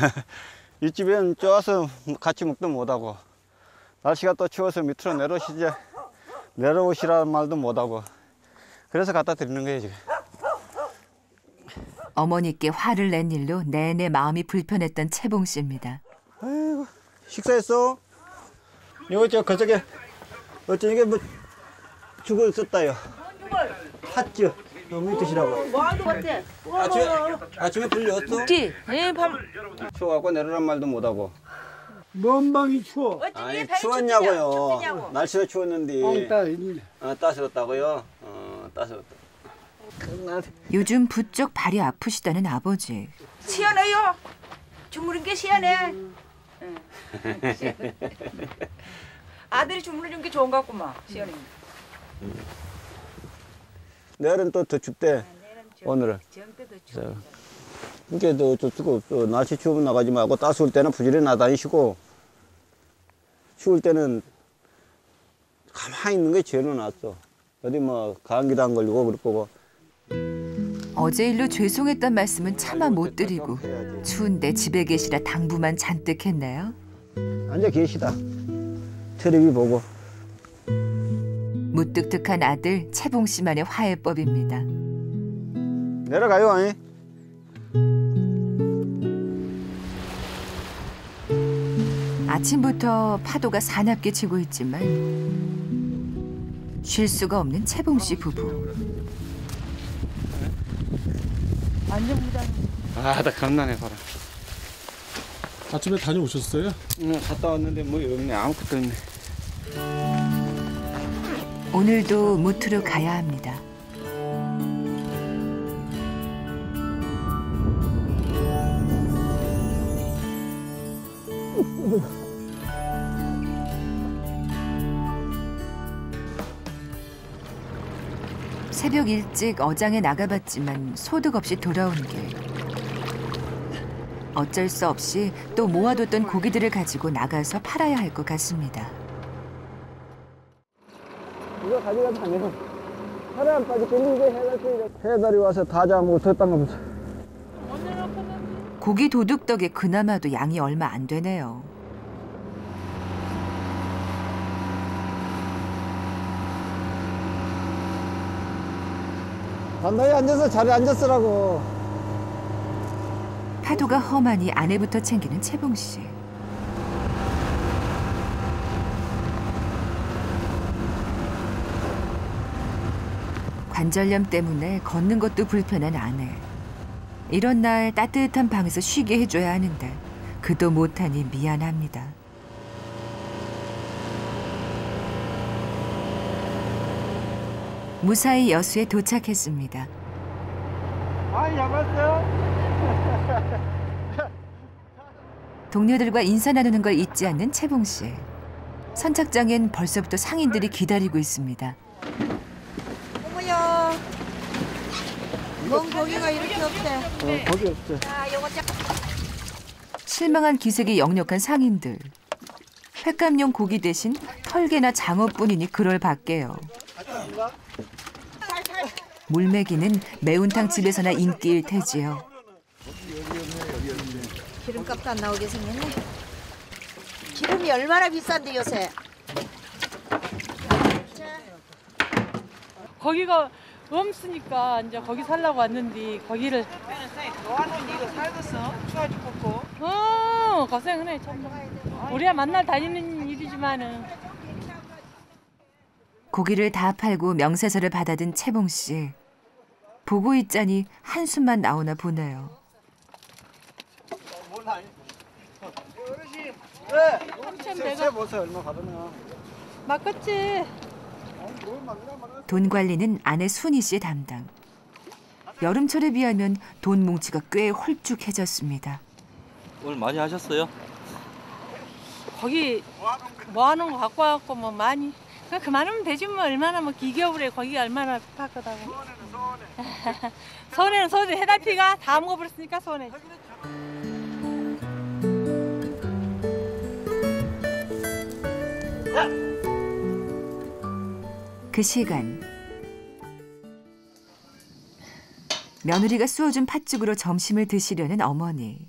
이 집엔 쪄서 같이 먹도 못하고 날씨가 또 추워서 밑으로 내려오시지 내려오시라는 말도 못하고 그래서 갖다 드리는 거예요 지금.
어머니께 화를 낸 일로 내내 마음이 불편했던 채봉 씨입니다.
아이고 식사했어? 이거 저 그저께 어째 이게 뭐 죽을 썼다요. 팥죠. 너무 드시라고.
뭐하는 것 같아?
아침에 아침에 불렸어?
먹지? 예, 밥.
추워갖고 내려란 말도 못하고.
먼 방이 추워.
아니 추웠냐고요. 날씨가 추웠는데. 아 따스럽다고요? 어 따스럽다.
요즘 부쩍 발이 아프시다는 아버지.
시원해요. 주무른 게 시원해. 응. 아들이 주무르는 게 좋은 것 같구만. 시원해.
내일은 또 더 춥대. 오늘은.
정때도
자, 이게 더 어쩔 수가 없어. 날씨 추우면 나가지 말고 따스울 때는 부지런히 나다니시고 추울 때는 가만히 있는 게 제일 낫어. 어디 뭐 감기도 안 걸리고 그럴 거고.
어제 일로 죄송했단 말씀은 차마 못 드리고 추운데 집에 계시라 당부만 잔뜩 했네요.
앉아 계시다. 텔레비 보고.
무뚝뚝한 아들 채봉 씨만의 화해법입니다.
내려가요, 아니?
아침부터 파도가 사납게 치고 있지만 쉴 수가 없는 채봉 씨 부부.
아, 나 겁나네, 봐라.
아침에 다녀오셨어요?
응, 갔다 왔는데 뭐 없네. 아무것도 없네.
오늘도 무트로 가야 합니다. 새벽 일찍 어장에 나가봤지만 소득 없이 돌아온 길. 어쩔 수 없이 또 모아뒀던 고기들을 가지고 나가서 팔아야 할 것 같습니다.
이거 가져가도 안 돼. 살이 안 빠지겠니? 이제 해달 해달이 와서 다 잡고 뒀단 겁니다.
고기 도둑 덕에 그나마도 양이 얼마 안 되네요.
단단히 앉아서 자리에 앉았으라고.
파도가 험하니 아내부터 챙기는 채봉 씨. 관절염 때문에 걷는 것도 불편한 아내. 이런 날 따뜻한 방에서 쉬게 해줘야 하는데 그도 못하니 미안합니다. 무사히 여수에 도착했습니다.
아, 잡았어요?
동료들과 인사 나누는 걸 잊지 않는 채봉 씨. 선착장엔 벌써부터 상인들이 기다리고 있습니다.
어머야. 뭔 고기가 이렇게 없대.
어, 거기
요거 짝.
실망한 기색이 역력한 상인들. 횟감용 고기 대신 털개나 장어뿐이니 그럴 밖에요. 물메기는 매운탕 집에서나 인기일 테지요.
기름값도 안 나오게 생겼네. 기름이 얼마나 비싼데 요새.
거기가 없으니까 이제 거기 살라고 왔는데 거기를
너는 이거 살겠어? 추워 죽겠고.
어 고생하네 참 우리야 만날 다니는 일이지만은
고기를 다 팔고 명세서를 받아든 채봉 씨. 보고 있자니 한숨만 나오나 보네요.
참새
내가
보세요 얼마 받았나.
막겠지
돈 관리는 아내 순희 씨 담당. 여름철에 비하면 돈 뭉치가 꽤 홀쭉해졌습니다.
오늘 많이 하셨어요?
거기 모아놓은 거 갖고 와갖고 뭐 많이 그냥 그만하면 되지 뭐 얼마나 뭐 기겨울에 거기가 얼마나 팍하다고 손해는 손해 해달피가 다 먹어버렸으니까 손해
그 시간 며느리가 쏘아준 팥죽으로 점심을 드시려는 어머니.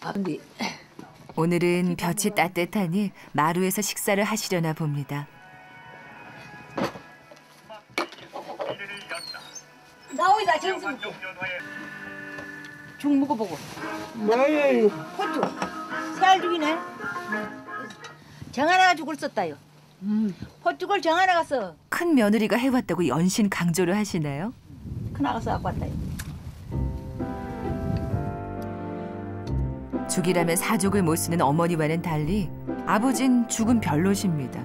밥이
오늘은 볕이 따뜻하니 마루에서 식사를 하시려나 봅니다.
나오이다 정수. 죽 먹어보고.
뭐예요?
호주. 새알죽이네. 정하나가 죽을 썼다요. 호죽을 정하나가 써.
큰 며느리가 해왔다고 연신 강조를 하시나요?
큰 아가 써갖고 왔다요.
죽이라면 사족을 못 쓰는 어머니와는 달리 아버진 죽은 별로십니다.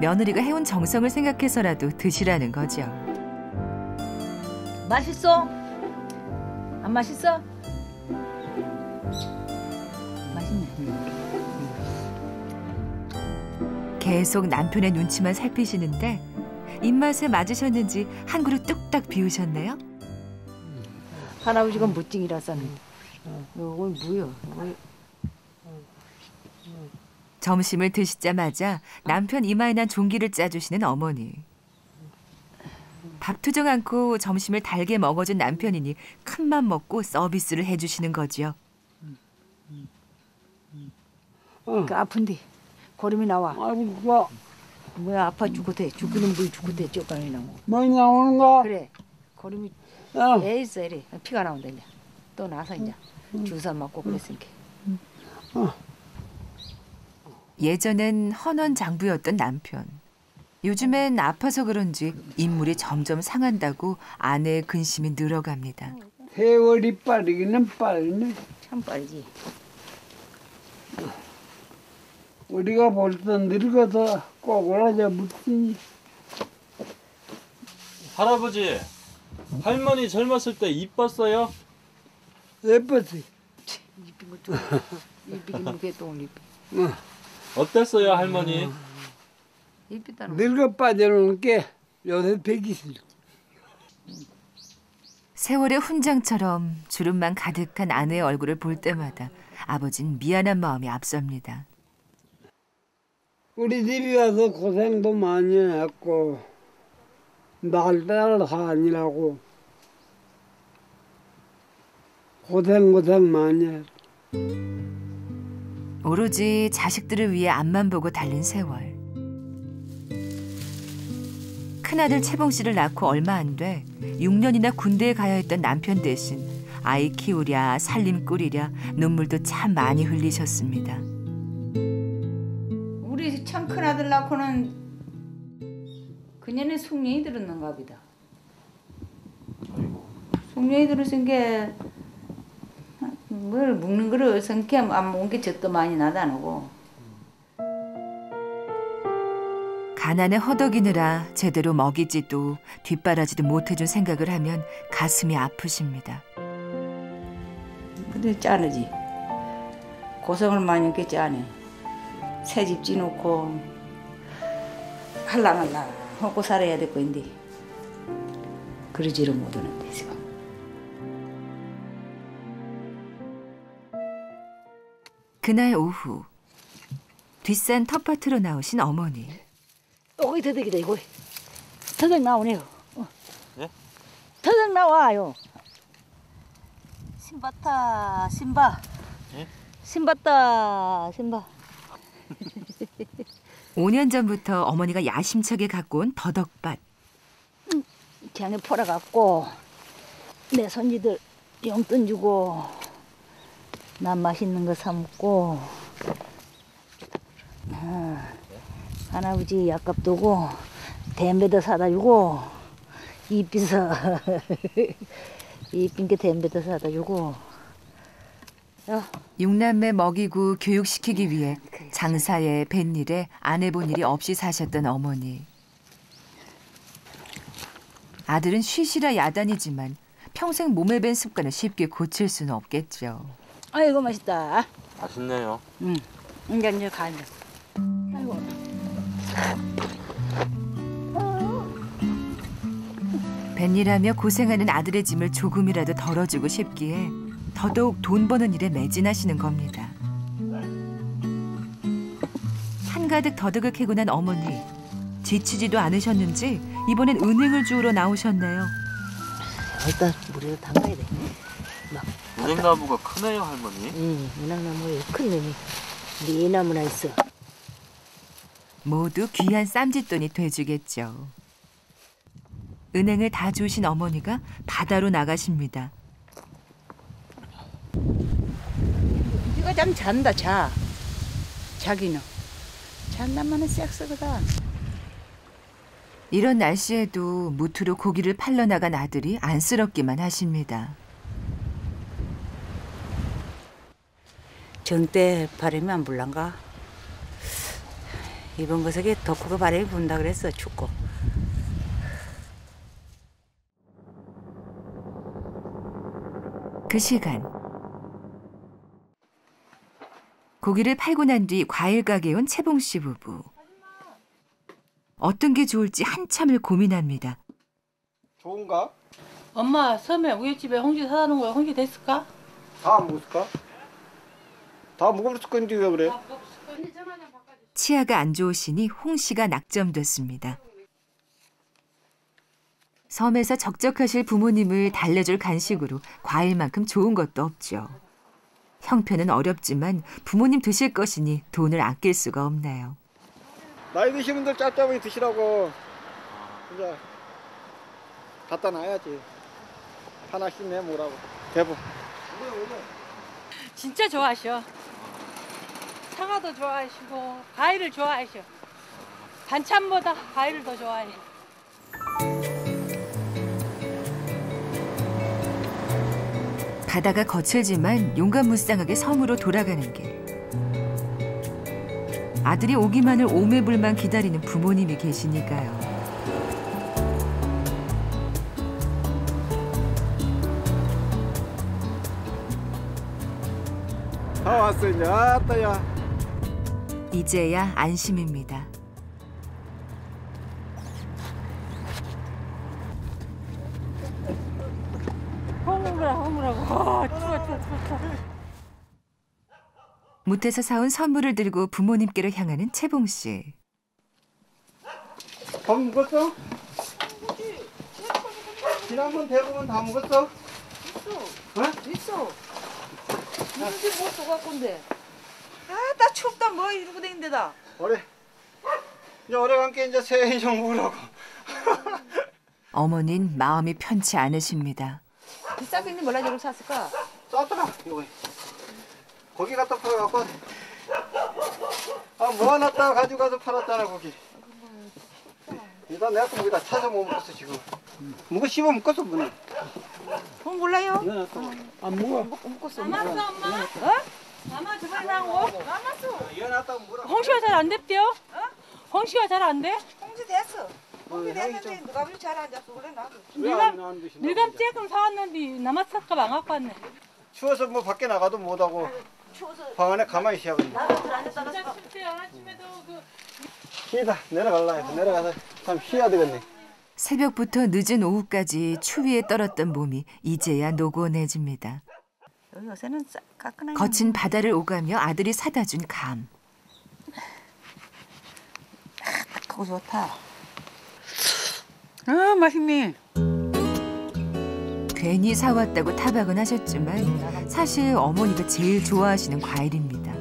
며느리가 해온 정성을 생각해서라도 드시라는 거죠.
맛있어? 안 맛있어?
계속 남편의 눈치만 살피시는데 입맛에 맞으셨는지 한 그릇 뚝딱 비우셨네요.
할아버지가 무찡이라서 이건 뭐야?
점심을 드시자마자 남편 이마에 난 종기를 짜주시는 어머니. 밥 투정 않고 점심을 달게 먹어준 남편이니 큰 맘 먹고 서비스를 해주시는 거지요.
그 아픈데 고름이 나와.
아이고 좋아.
뭐야 아파 죽겠대. 죽기는 물 죽겠대. 쪼까니 나고.
많이 나오는가?
그래. 고름이
야,
애 있어 이래. 피가 나온다 이제. 또 나서 이제 주사 맞고 그랬으니까.
예전엔 헌원 장부였던 남편. 요즘엔 아파서 그런지 인물이 점점 상한다고 아내의 근심이 늘어갑니다.
세월이 빠르기는 빠르네.
참 빠르지.
우리가 벌써 늙어서 꼬그라져 묻지.
할아버지, 할머니 젊었을 때 이뻤어요?
예뻤지.
이쁜 것도 이쁘긴 무게 똥을 입.
어땠어요, 할머니?
이쁘다는.
늙어 빠져놓은 게 요새 백이슬.
세월의 훈장처럼 주름만 가득한 아내의 얼굴을 볼 때마다 아버진 미안한 마음이 앞섭니다.
우리 집에 와서 고생도 많이 했고 날달 아니라고 고생 고생 많이 했.
오로지 자식들을 위해 앞만 보고 달린 세월. 큰아들 채봉 씨를 낳고 얼마 안 돼 6년이나 군대에 가야 했던 남편 대신 아이 키우랴 살림 꾸리랴 눈물도 참 많이 흘리셨습니다.
우리 참 큰 아들 낳고는 그년에 숙녀이 들었는가 보다. 숙녀이 들었은 게 뭘 먹는 거를 성게 안 먹은 게 젖도 많이 나다 노고.
가난에 허덕이느라 제대로 먹이지도 뒷바라지도 못해준 생각을 하면 가슴이 아프십니다.
근데 짠하지. 고생을 많이 했게 짠해. 새집 지놓고 할랑할랑 하고 살아야 될 건데 그러지를 못하는데 지금.
그날 오후 뒷산 텃밭으로 나오신 어머니.
어이 더덕이다 이거. 더덕 나오네요. 어.
예?
더덕 나와요. 신바타 신바.
예?
신바타 신바.
5년 전부터 어머니가 야심차게 갖고 온 더덕밭.
장에 팔아갖고 내 손지들 용돈 주고 난 맛있는 거 사 먹고 아, 할아버지 약값 두고 댐배도 사다 주고 이삐서 이삐게 댐배도 사다 주고 야,
육남매 먹이고 교육시키기 위해 장사에 뱃일에 안 해본 일이 없이 사셨던 어머니. 아들은 쉬시라 야단이지만 평생 몸에 밴 습관을 쉽게 고칠 수는 없겠죠.
아이고 맛있다.
맛있네요.
응. 이제 이제 가 이제. 아이고.
뱃일하며 고생하는 아들의 짐을 조금이라도 덜어주고 싶기에 더더욱 돈 버는 일에 매진하시는 겁니다. 한가득 더덕을 캐고 난 어머니. 지치지도 않으셨는지 이번엔 은행을 주우러 나오셨네요.
일단 물에다 담가야 돼.
은행나무가 크네요, 할머니.
응, 은행나무에 큰 놈이 네 나무나 있어.
모두 귀한 쌈짓돈이 돼주겠죠. 은행을 다 주신 어머니가 바다로 나가십니다.
네가 잠 잔다 자. 자기는 잔다마는 섹스거든.
이런 날씨에도 무트로 고기를 팔러 나간 아들이 안쓰럽기만 하십니다.
정때 바람이 안 불란가? 이번 거석에 덕후가 바람이 분다 그랬어 춥고.
그 시간 고기를 팔고 난 뒤 과일 가게에 온 채봉 씨 부부. 어떤 게 좋을지 한참을 고민합니다.
좋은가?
엄마 섬에 우리 집에 홍시 사다 놓은 거야 홍시 됐을까?
다 안 먹었을까? 다 먹었을 건데 왜 그래?
치아가 안 좋으시니 홍 씨가 낙점됐습니다. 섬에서 적적하실 부모님을 달래줄 간식으로 과일만큼 좋은 것도 없죠. 형편은 어렵지만 부모님 드실 것이니 돈을 아낄 수가 없네요.
나이 드신 분들 짭짭하게 드시라고 이제 갖다 놔야지 하나씩 내 뭐라고 대부
진짜 좋아하셔. 사과도 좋아하시고 과일을 좋아하셔. 반찬보다 과일을 더 좋아해.
바다가 거칠지만 용감무쌍하게 섬으로 돌아가는 길. 아들이 오기만을 오매불만 기다리는 부모님이 계시니까요.
다 왔어 이제 아따야
이제야 안심입니다.
허물어 허물어. 아,
무태서 사온 선물을 들고 부모님께로 향하는 채봉 씨.
밥 먹었어? 지난번 대부분 다 먹었어? 어?
있어. 무슨 뭐 또갖고인데 아나 춥다 뭐 이러고 다닌데다.
올해 이제 올해 함께 이제 새해 좀 먹으라고
어머닌 마음이 편치 않으십니다.
비싸겠니 몰라 저걸 샀을까?
싸더라 이거 거기 갖다 팔아갖고 아 모아놨다가 가져가서 팔았잖아 거기 일단 내가 또 거기다 찾아 못 먹었어 지금 먹어 씹어 먹었어 뭐는
어 몰라요.
안 먹어
먹었어.
남았어 엄마? 어? 남아 저번에 나온 거? 남았어. 홍시가 잘 안 됐대요? 홍시가 잘 안 돼?
홍시 됐어. 홍시
어,
됐는데 누가 우리 잘 앉았어 그래 나도.
밀감 밀감. 쬐끔 사왔는데 남았을까 봐 안 갖고 왔네.
추워서 뭐 밖에 나가도 못하고 방 안에 가만히
진짜 춥대요. 아침에도 그
쉬다 내려갈라 해서 내려가서 참 쉬어야 되겠네
새벽부터 늦은 오후까지 추위에 떨었던 몸이 이제야 노곤해집니다.
요새는 싹 까끈하게.
거친 바다를 오가며 아들이 사다 준 감.
그거 좋다. 아 맛있네.
괜히 사왔다고 타박은 하셨지만 사실 어머니가 제일 좋아하시는 과일입니다.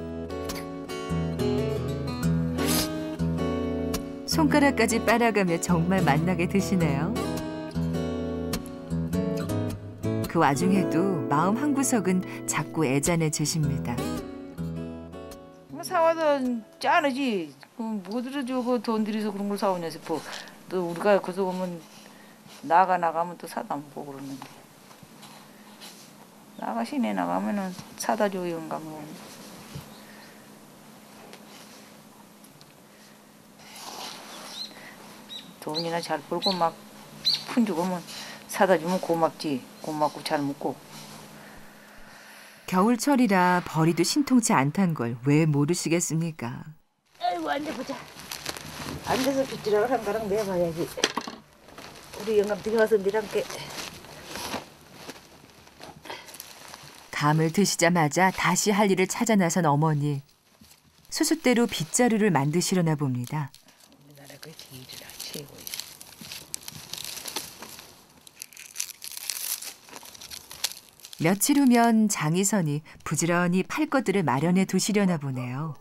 손가락까지 빨아가며 정말 맛나게 드시네요. 그 와중에도 마음 한구석은 자꾸 애잔해지십니다.
뭐 사와도 짠하지. 그럼 뭐 들어줘 그돈 들여서 그런 걸 사오냐 싶어. 또 우리가 그저 오면 나가 나가면 또 사다 먹고 그러는데. 나가 시내 나가면은 사다 줘요 영감 뭐. 돈이나 잘 벌고 막 푼주고면 사다 주면 고맙지. 고맙고 잘 먹고.
겨울철이라 벌이도 신통치 않단 걸 왜 모르시겠습니까?
아이고 앉아보자. 앉아서 빗질을 한 가랑 내봐야지. 우리 영감 들어가서 니랑 께
감을 드시자마자 다시 할 일을 찾아 나선 어머니. 수수대로 빗자루를 만드시려나 봅니다. 며칠 후면 장희선이 부지런히 팔 것들을 마련해 두시려나 보네요.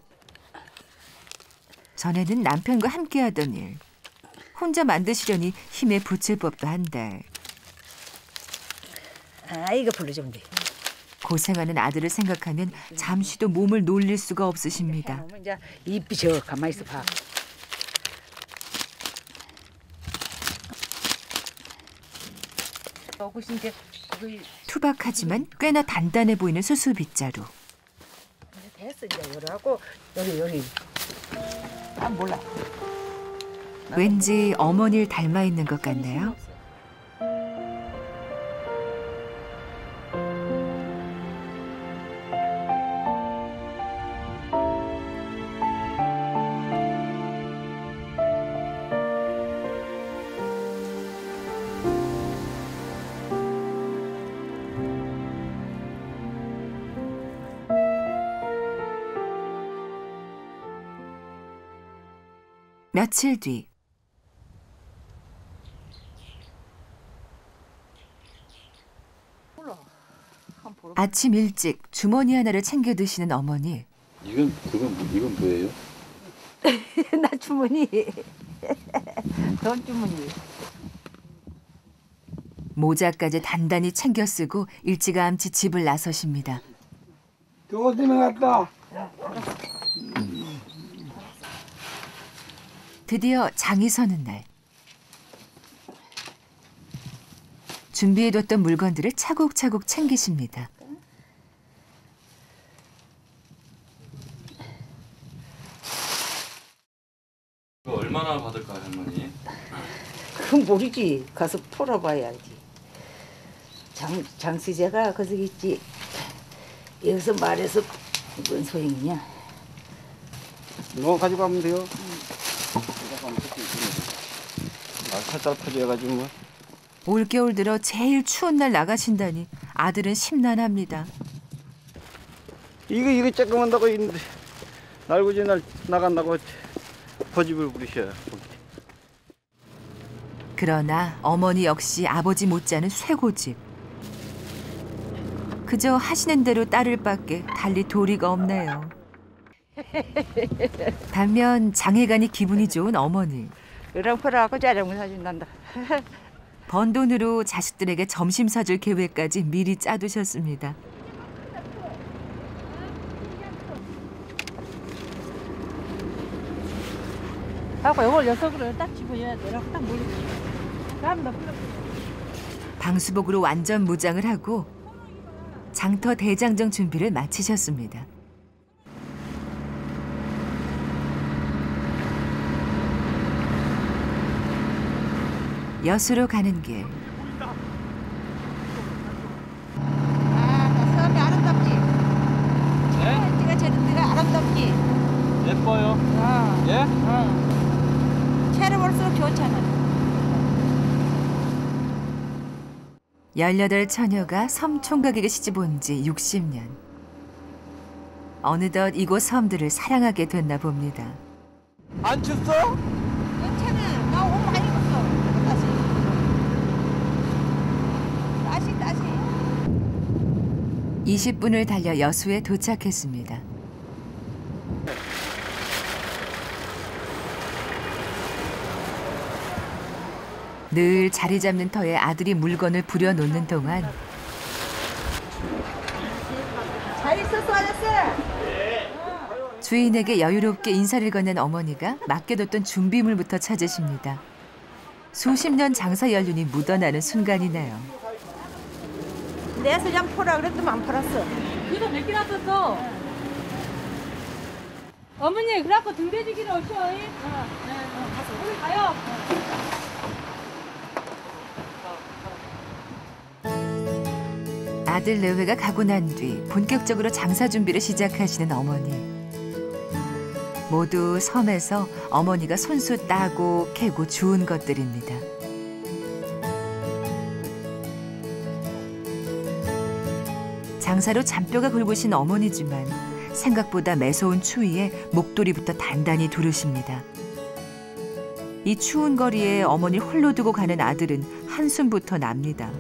전에는 남편과 함께 하던 일. 혼자 만드시려니 힘에 붙일 법도 한데
아 이거 불러주면 돼.
고생하는 아들을 생각하면 잠시도 몸을 놀릴 수가 없으십니다.
입이 저 가만히 있어 봐. 그거
투박하지만 꽤나 단단해 보이는 수수 빗자루.
됐어 이제 요러고 여기 여기. 아 몰라.
왠지 어머니를 닮아 있는 것 같네요. 며칠 뒤 아침 일찍 주머니 하나를 챙겨 드시는 어머니.
이건 그건 뭐- 이건 뭐예요?
나 주머니. 돈 주머니.
모자까지 단단히 챙겨 쓰고 일찌감치 집을 나서십니다.
어디면 갔다.
드디어 장이 서는 날. 준비해뒀던 물건들을 차곡차곡 챙기십니다.
이거 얼마나 받을까요, 할머니?
그건 모르지. 가서 풀어봐야지. 장, 장수제가 거기 있지. 여기서 말해서 뭔 소용이냐.
너 가지고 가면 돼요. 아, 살짝 터져가지고 뭐.
올겨울 들어 제일 추운 날 나가신다니 아들은 심란합니다.
이거 이거 쬐끔한다고 있는데 날고지 날 나간다고 고집을 부리셔요.
그러나 어머니 역시 아버지 못지않은 쇠고집. 그저 하시는 대로 따를 밖에 달리 도리가 없네요. 반면 장애간이 기분이 좋은 어머니.
풀어갖고 짜장면 사준단다.
번 돈으로 자식들에게 점심 사줄 계획까지 미리 짜두셨습니다.
하고 이걸 녀석으로 딱 돼. 이렇게 딱너 풀려.
방수복으로 완전 무장을 하고 장터 대장정 준비를 마치셨습니다. 여수로 가는 길.
아, 섬이 아름답지? 네? 네가 저런 데가 아름답지?
예뻐요.
어.
예?
어. 채를 볼수록 좋잖아.
18 처녀가 섬 총각에게 시집 온 지 60년. 어느덧 이곳 섬들을 사랑하게 됐나 봅니다.
안 춥어?
괜찮아. 나 옷 많이 입었어. 다시. 다시, 다시.
20분을 달려 여수에 도착했습니다. 늘 자리 잡는 터에 아들이 물건을 부려놓는 동안? 주인에게 여유롭게 인사를 건넨 어머니가 맡겨뒀던 준비물부터 찾으십니다. 수십 년 장사 연륜이 묻어나는 순간이네요.
내 서장 포라 그랬더니 안 팔았어.
그거 몇 개나 떴어? 어머니 그래갖고 등대지기로 오셔. 어, 네, 어, 가서 우리 가요.
아들 내외가 가고 난 뒤 본격적으로 장사 준비를 시작하시는 어머니. 모두 섬에서 어머니가 손수 따고 캐고 주운 것들입니다. 장사로 잔뼈가 굵으신 어머니지만 생각보다 매서운 추위에 목도리부터 단단히 두르십니다. 이 추운 거리에 어머니 홀로 두고 가는 아들은 한숨부터 납니다.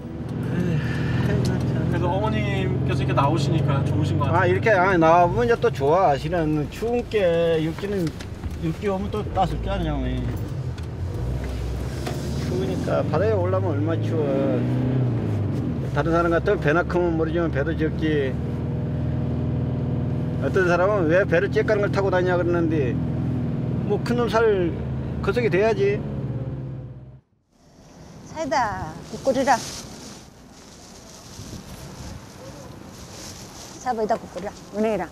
그래서 어머님께서 이렇게 나오시니까 좋으신 것 같아요.
아 이렇게 아, 나와보면 이제 또 좋아 실은 추운 게 육지는 육지 오면 또 따숩지 않냐 추우니까 바다에 올라면 얼마나 추워 다른 사람 같으면 배나 크면 모르지만 배도 적지. 어떤 사람은 왜 배를 째까는 걸 타고 다니냐 그러는데 뭐 큰 놈 살 거석이 돼야지.
사이다 국끓이라. 사보이다 국끓이라. 은행이랑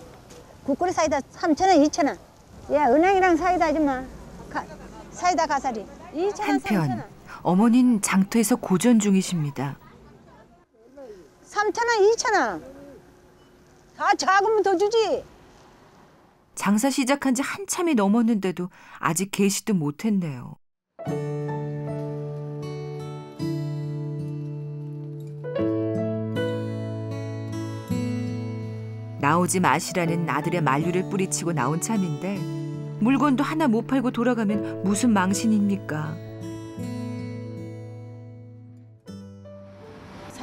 국끓이 사이다 3천원 2천원. 야 은행이랑 사이다 하지마. 가, 사이다 가사리. 2천원
한편
3천원
어머닌 장터에서 고전 중이십니다.
3천원 2천원 아 작으면 더 주지
장사 시작한 지 한참이 넘었는데도 아직 개시도 못했네요. 나오지 마시라는 아들의 만류를 뿌리치고 나온 참인데 물건도 하나 못 팔고 돌아가면 무슨 망신입니까?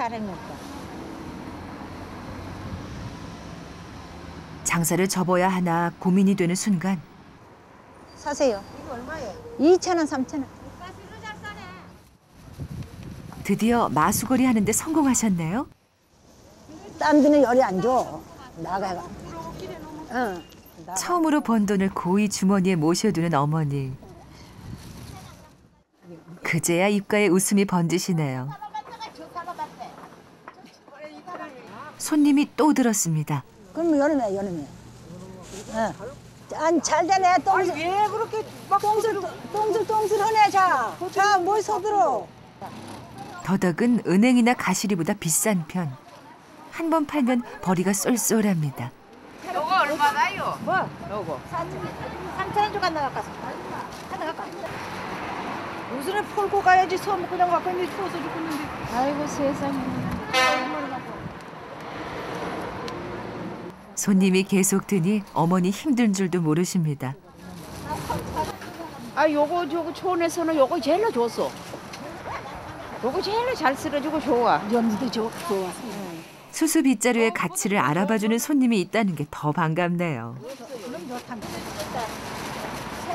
없다
장사를 접어야 하나 고민이 되는 순간
사세요 이거 얼마예요? 2천 원 3천 원
드디어 마수거리 하는데 성공하셨네요.
딴 데는 열이 안 줘 나가가 응.
처음으로 번 돈을 고이 주머니에 모셔두는 어머니. 그제야 입가에 웃음이 번지시네요. 손님이 또 들었습니다.
그럼 여름에 여름에 어. 안잘 되네 똥술
왜 그렇게 막
똥술 똥술 똥술 하네 자 자뭘 서들어
더덕은 은행이나 가시리보다 비싼 편. 한 번 팔면 벌이가 쏠쏠합니다.
요거 얼마나요? 뭐? 요거.
3천 원 주고 하나 갖고 하나 갖고
무슨 풀고 가야지 처음 그냥 갖고 있는데 추워서 죽겠는데.
아이고 세상에
손님이 계속 드니 어머니 힘든 줄도 모르십니다.
아 요거 저거 초원에서는 요거 제일 좋았어. 요거 제일 잘 쓸어주고 좋아.
염도 좋아 좋아
수수 빗자루의 가치를 알아봐주는 손님이 있다는 게 더 반갑네요.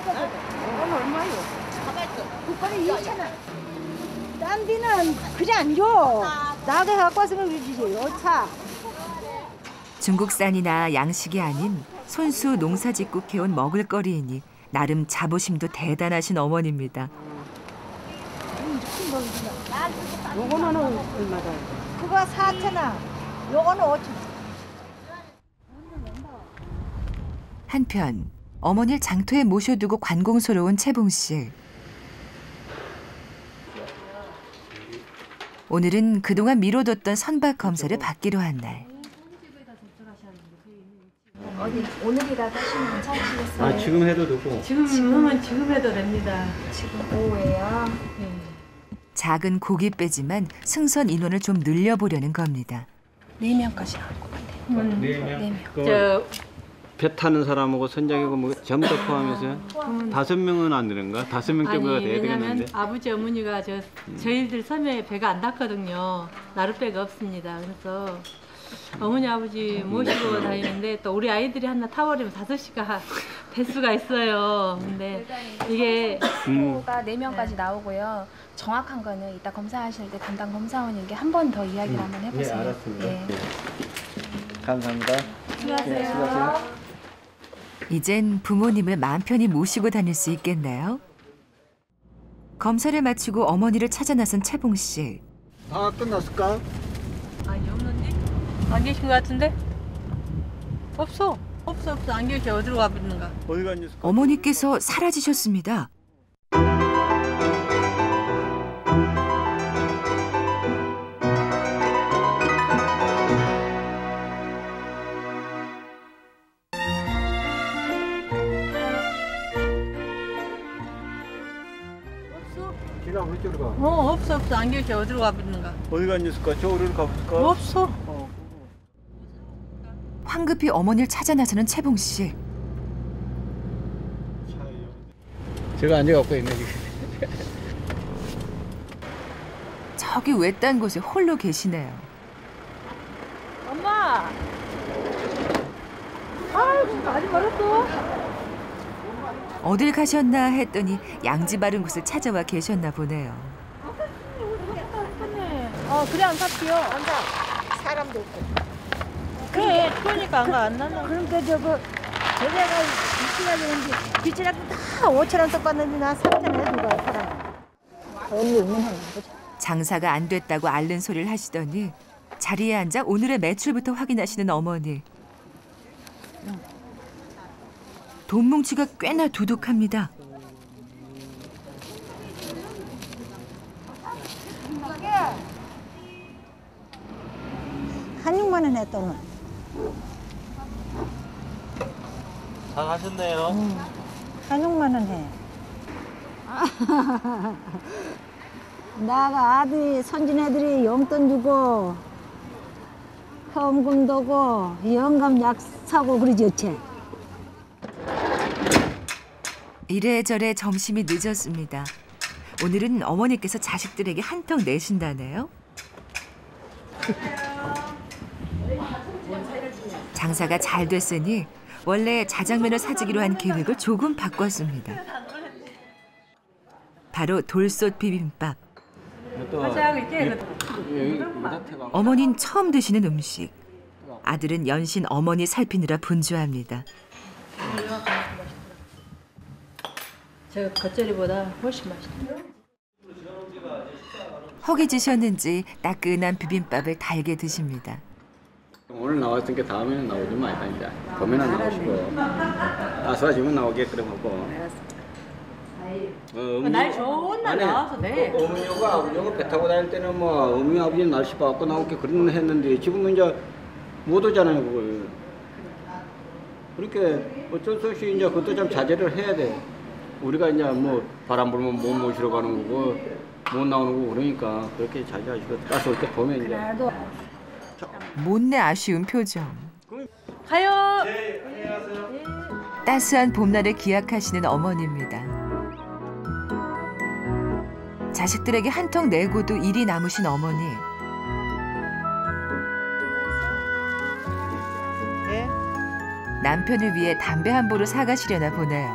이건 얼마요?
국거리 2천 원 딴 데는 그냥 안 줘 나게 갖고 와서 그러지 요차
중국산이나 양식이 아닌 손수 농사 짓고 캐온 먹을거리이니 나름 자부심도 대단하신 어머니입니다.
요거는 얼마다?
그거 4천 원 요거는 5천원
한편 어머니를 장터에 모셔두고 관공서러운 채봉 씨. 오늘은 그동안 미뤄뒀던 선박 검사를 받기로 한 날.
어디 오늘이라도 하시면 괜찮으시겠어요?
아 지금 해도 되고
지금은 지금 해도 됩니다.
지금 오후에요.
작은 고깃배지만 승선 인원을 좀 늘려보려는 겁니다.
네 명까지 나올 것 같아요. 네네 명.
그 배 타는 사람하고 선장이고 뭐 전부 다 포함해서 다섯 명은 안 되는가? 다섯 명 정도가 돼야 되겠는데
아버지 어머니가 저 저희들 섬에 배가 안 닿거든요. 나룻배가 없습니다. 그래서 어머니 아버지 모시고 다니는데 또 우리 아이들이 하나 타버리면 다섯 시가 될 수가 있어요. 근데 이게
후보가 4명까지 나오고요. 정확한 거는 이따 검사하실 때 담당 검사원님께 한번 더 이야기를 한번 해보세요.
네, 알았습니다.
예.
감사합니다.
수고하세요.
네, 수고하세요.
이젠 부모님을 마음 편히 모시고 다닐 수 있겠나요? 검사를 마치고 어머니를 찾아 나선 채봉 씨.
다 끝났을까?
안 계신 것 같은데? 없어. 없어 없어 안 계셔. 어디로 가버리는가?
어디 갔니?
어머니께서 사라지셨습니다.
지나 우리 쪽으로 가.
어 없어 없어 안 계셔. 어디로 가버리는가?
어디 갔니? 있을까? 저기로 가볼까?
없어.
황급히 어머니를 찾아 나서는 채봉 씨.
제가 앉아갖고 있네 지금.
저기 외딴 곳에 홀로 계시네요.
엄마. 아유 많이 멀었어.
어딜 가셨나 했더니 양지 바른 곳을 찾아와 계셨나 보네요.
어 그래 안. 안 사.
사람도 있고.
그래 추우니까 안 가안 나나.
그러니까 저거 저래가 빚이라 되는데 빚이라도 다 5천 원 써봤는데 나 3천 원 누가 사람. 얼마 있는 보자.
장사가 안 됐다고 앓는 소리를 하시더니 자리에 앉아 오늘의 매출부터 확인하시는 어머니. 돈 뭉치가 꽤나 두둑합니다.
한 6만 원 했더니.
잘 하셨네요.
한 6만 원 해. 나가 아들이 손진 애들이 용돈 주고 현금 도고 영감 약 사고 그러지 어째.
이래저래 점심이 늦었습니다. 오늘은 어머니께서 자식들에게 한턱 내신다네요. 장사가 잘 됐으니 원래 자장면을 사주기로 한 계획을 조금 바꿨습니다. 바로 돌솥 비빔밥. 어머닌 처음 드시는 음식. 아들은 연신 어머니 살피느라 분주합니다.
저 겉절이보다 훨씬 맛있다.
허기지셨는지 따끈한 비빔밥을 달게 드십니다.
오늘 나왔으니까 다음에는 나오지 말까 이제. 봄에는 나오시고. 아싸지면 나오게끔 하고. 어,
날 좋은 날
아니,
나와서 돼.
어, 어머니가 아버지가 배 타고 다닐 때는 뭐 어머니 아버지 날씨 봐갖고 나오게 그런 했는데 지금은 이제 못 오잖아요 그걸. 그렇게 어쩔 수 없이 이제 그것도 좀 자제를 해야 돼. 우리가 이제 뭐 바람 불면 못 모시러 가는 거고 못 나오는 거고 그러니까 그렇게 자제하시고 가서 올때 보면 이제.
못내 아쉬운 표정.
가요.
따스한 봄날을 기약하시는 어머니입니다. 자식들에게 한턱 내고도 일이 남으신 어머니. 남편을 위해 담배 한 보루 사가시려나 보네요.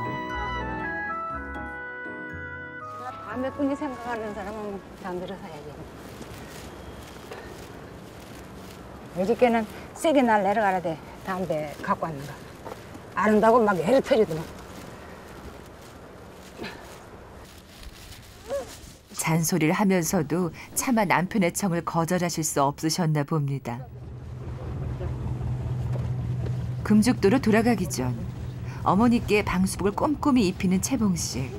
담배 끊기 생각하는 사람은 담배를 사야지. 어저께는 세게 날 내려가라 돼. 담배 갖고 왔는 가. 아른다고 막 애를 터지더만.
잔소리를 하면서도 차마 남편의 청을 거절하실 수 없으셨나 봅니다. 금죽도로 돌아가기 전 어머니께 방수복을 꼼꼼히 입히는 채봉 씨.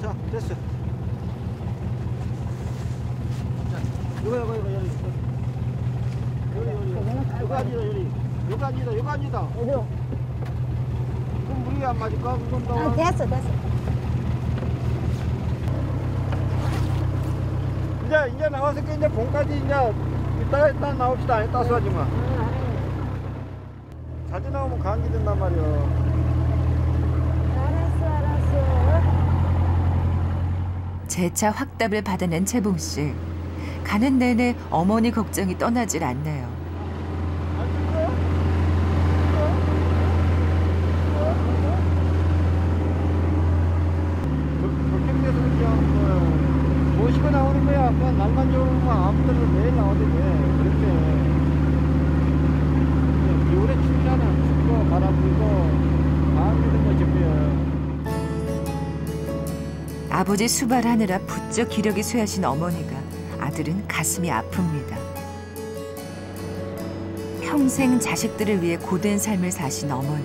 자, 됐어. 이거 이거 이거 여기. 여기 여기. 여기 앉이다 여기. 여기 앉이다 여기 앉이다.
어디로?
그럼 물이 안 맞을까? 그럼 더.
아, 됐어, 됐어.
이제 이제 나와서 이제 봄까지 이제 이따 이따 나옵시다. 이따 수하지 마. 자주 나오면 감기 된단 말이야.
알았어, 알았어.
재차 확답을 받아낸 채봉 씨. 가는 내내 어머니 걱정이 떠나질 않네요. 아버지 수발하느라 부쩍 기력이 쇠하신 어머니가 아들은 가슴이 아픕니다. 평생 자식들을 위해 고된 삶을 사신 어머니.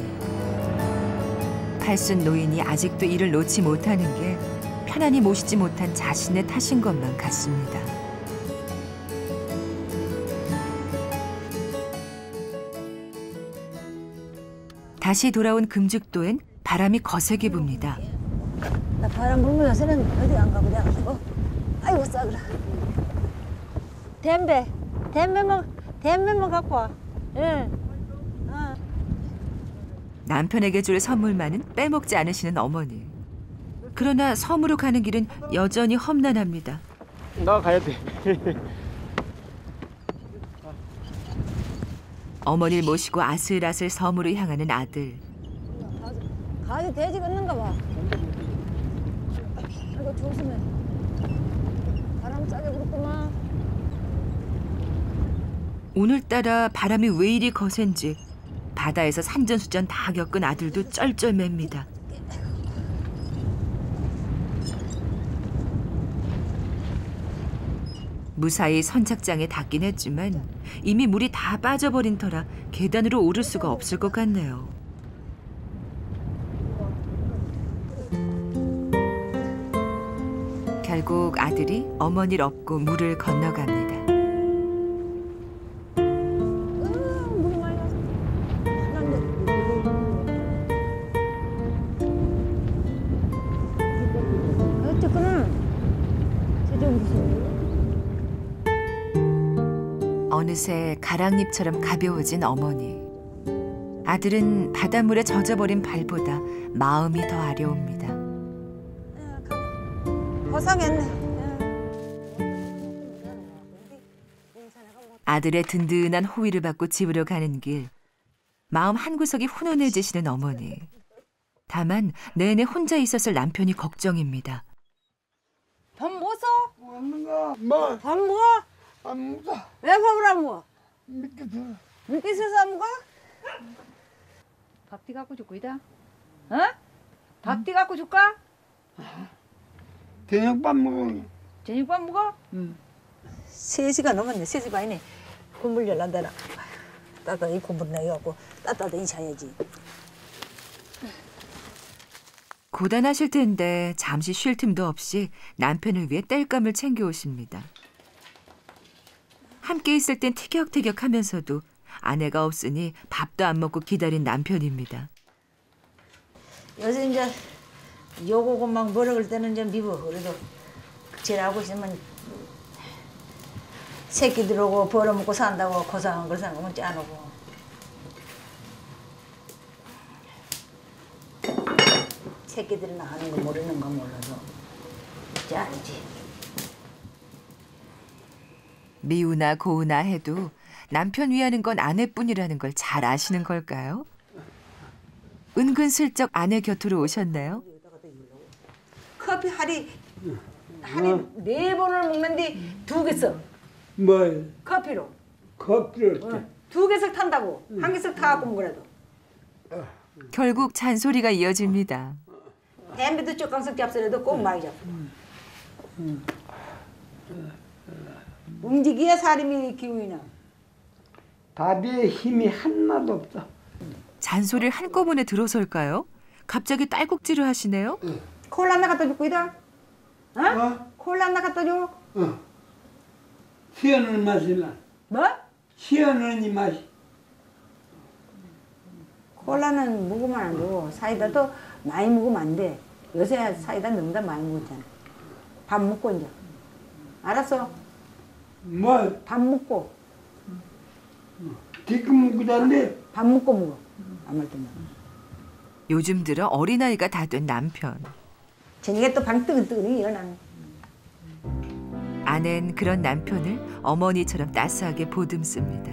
팔순 노인이 아직도 일을 놓지 못하는 게 편안히 모시지 못한 자신의 탓인 것만 같습니다. 다시 돌아온 금죽도엔 바람이 거세게 붑니다.
나 바람 불면 요새는 어디 안 가고 내가지고 아이고 싸그라 댐배 댐배만 댐배만 갖고 와 예. 어.
남편에게 줄 선물만은 빼먹지 않으시는 어머니. 그러나 섬으로 가는 길은 여전히 험난합니다.
나 가야 돼.
어머니를 모시고 아슬아슬 섬으로 향하는 아들.
가지 돼지가 없는가 봐 아이고 조심해 바람 짜게 불었구만
오늘따라 바람이 왜 이리 거센지 바다에서 산전수전 다 겪은 아들도 쩔쩔맵니다. 무사히 선착장에 닿긴 했지만 이미 물이 다 빠져버린 터라 계단으로 오를 수가 없을 것 같네요. 결국 아들이 어머니를 업고 물을 건너갑니다. 어느새 가랑잎처럼 가벼워진 어머니. 아들은 바닷물에 젖어버린 발보다 마음이 더 아려옵니다.
고생했네
아들의 든든한 호의를 받고 집으로 가는 길. 마음 한구석이 훈훈해지시는 어머니. 다만 내내 혼자 있었을 남편이 걱정입니다.
밥 먹었어?
먹는가? 뭐?
밥 먹어?
안 먹어.
왜 밥을 안 먹어?
믿게 돼.
늦게 있어서 안 먹어? 밥띠 갖고 줄까 이다? 어? 밥띠 갖고 줄까?
저녁밥 먹어.
저녁밥 먹어?
응.
3시가 넘었네 3시 반이네 국물 열난다나 따뜻한 이 국물 내갖고 따뜻하게 자야지
고단하실 텐데 잠시 쉴 틈도 없이 남편을 위해 땔감을 챙겨오십니다. 함께 있을 땐 티격태격 하면서도 아내가 없으니 밥도 안 먹고 기다린 남편입니다.
요새 이제 요거고 막 뭐라 그럴 때는 좀 미워. 그래도 제일하고 있으면 새끼들하고 벌어먹고 산다고 고상한 걸 생각하면 짠하고. 새끼들이 나가는 거 모르는 거 몰라서 짠이지
미우나 고우나 해도 남편 위하는 건 아내뿐이라는 걸 잘 아시는 걸까요? 은근슬쩍 아내 곁으로 오셨나요?
커피 하리 하리 네 번을 먹는데 두 개씩
뭘?
커피로
커피를
어, 두 개씩 탄다고 한 개씩 타갖고 먹으라도
결국 잔소리가 이어집니다.
댐비도 조금씩 잡수라도 꼭 많이 잡수 움직여야 사람이 기운이 나
다리에 힘이 하나도 없어.
잔소리를 한꺼번에 들어설까요? 갑자기 딸꾹질을 하시네요.
콜라 하나 갖다 줄고 이다 어? 콜라 하나 갖다 줘
어. 시원한 맛이 나.
뭐?
시원한 이 맛이.
콜라는 먹으면 안 되고 사이다도 많이 먹으면 안 돼. 요새 사이다 너무 다 많이 먹잖아. 밥 먹고 이제. 알았어.
뭐?
밥 먹고.
지금 먹고 잘래?
밥 먹고 먹어. 아무 때나.
요즘 들어 어린아이가 다 된 남편.
저녁에 또방 뜨근뜨근히 일어나는.
아낸 그런 남편을 어머니처럼 따스하게 보듬습니다.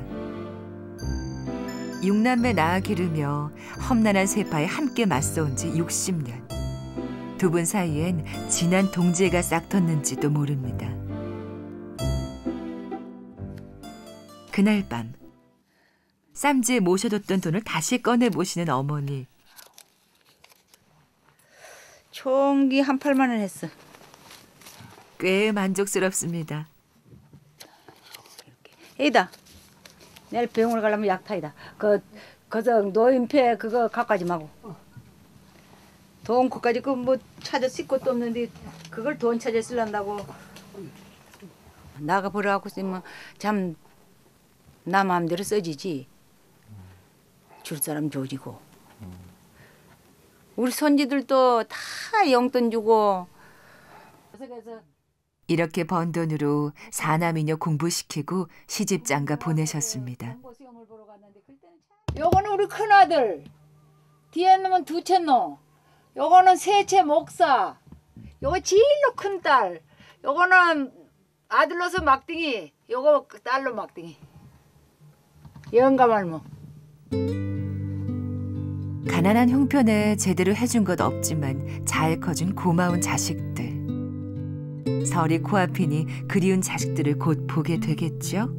육남매 낳아 기르며 험난한 세파에 함께 맞서온 지 60년. 두 분 사이엔 진한 동지애가 싹 텄는지도 모릅니다. 그날 밤 쌈지에 모셔뒀던 돈을 다시 꺼내 보시는 어머니.
총기 한 8만 원 했어.
꽤 만족스럽습니다.
에이다. 내일 병원에 가려면 약타이다. 그 그저 노인폐 그거 갖고 가지 마고. 돈 그까지 그 뭐 찾아 쓸 것도 없는데 그걸 돈 찾아 쓰란다고 나가 버려갖고 쓰면 참 나 마음대로 써지지. 줄 사람 줘지고. 우리 손지들도 다 용돈 주고.
이렇게 번 돈으로 사남이녀 공부시키고 시집장가 보내셨습니다.
요거는 우리 큰아들. 뒤에 놈은 두째 놈. 요거는 셋째 목사. 요거 제일로 큰 딸. 요거는 아들로서 막둥이. 요거 딸로 막둥이. 영감할모.
가난한 형편에 제대로 해준 것 없지만 잘 커준 고마운 자식들. 설이 코앞이니 그리운 자식들을 곧 보게 되겠죠?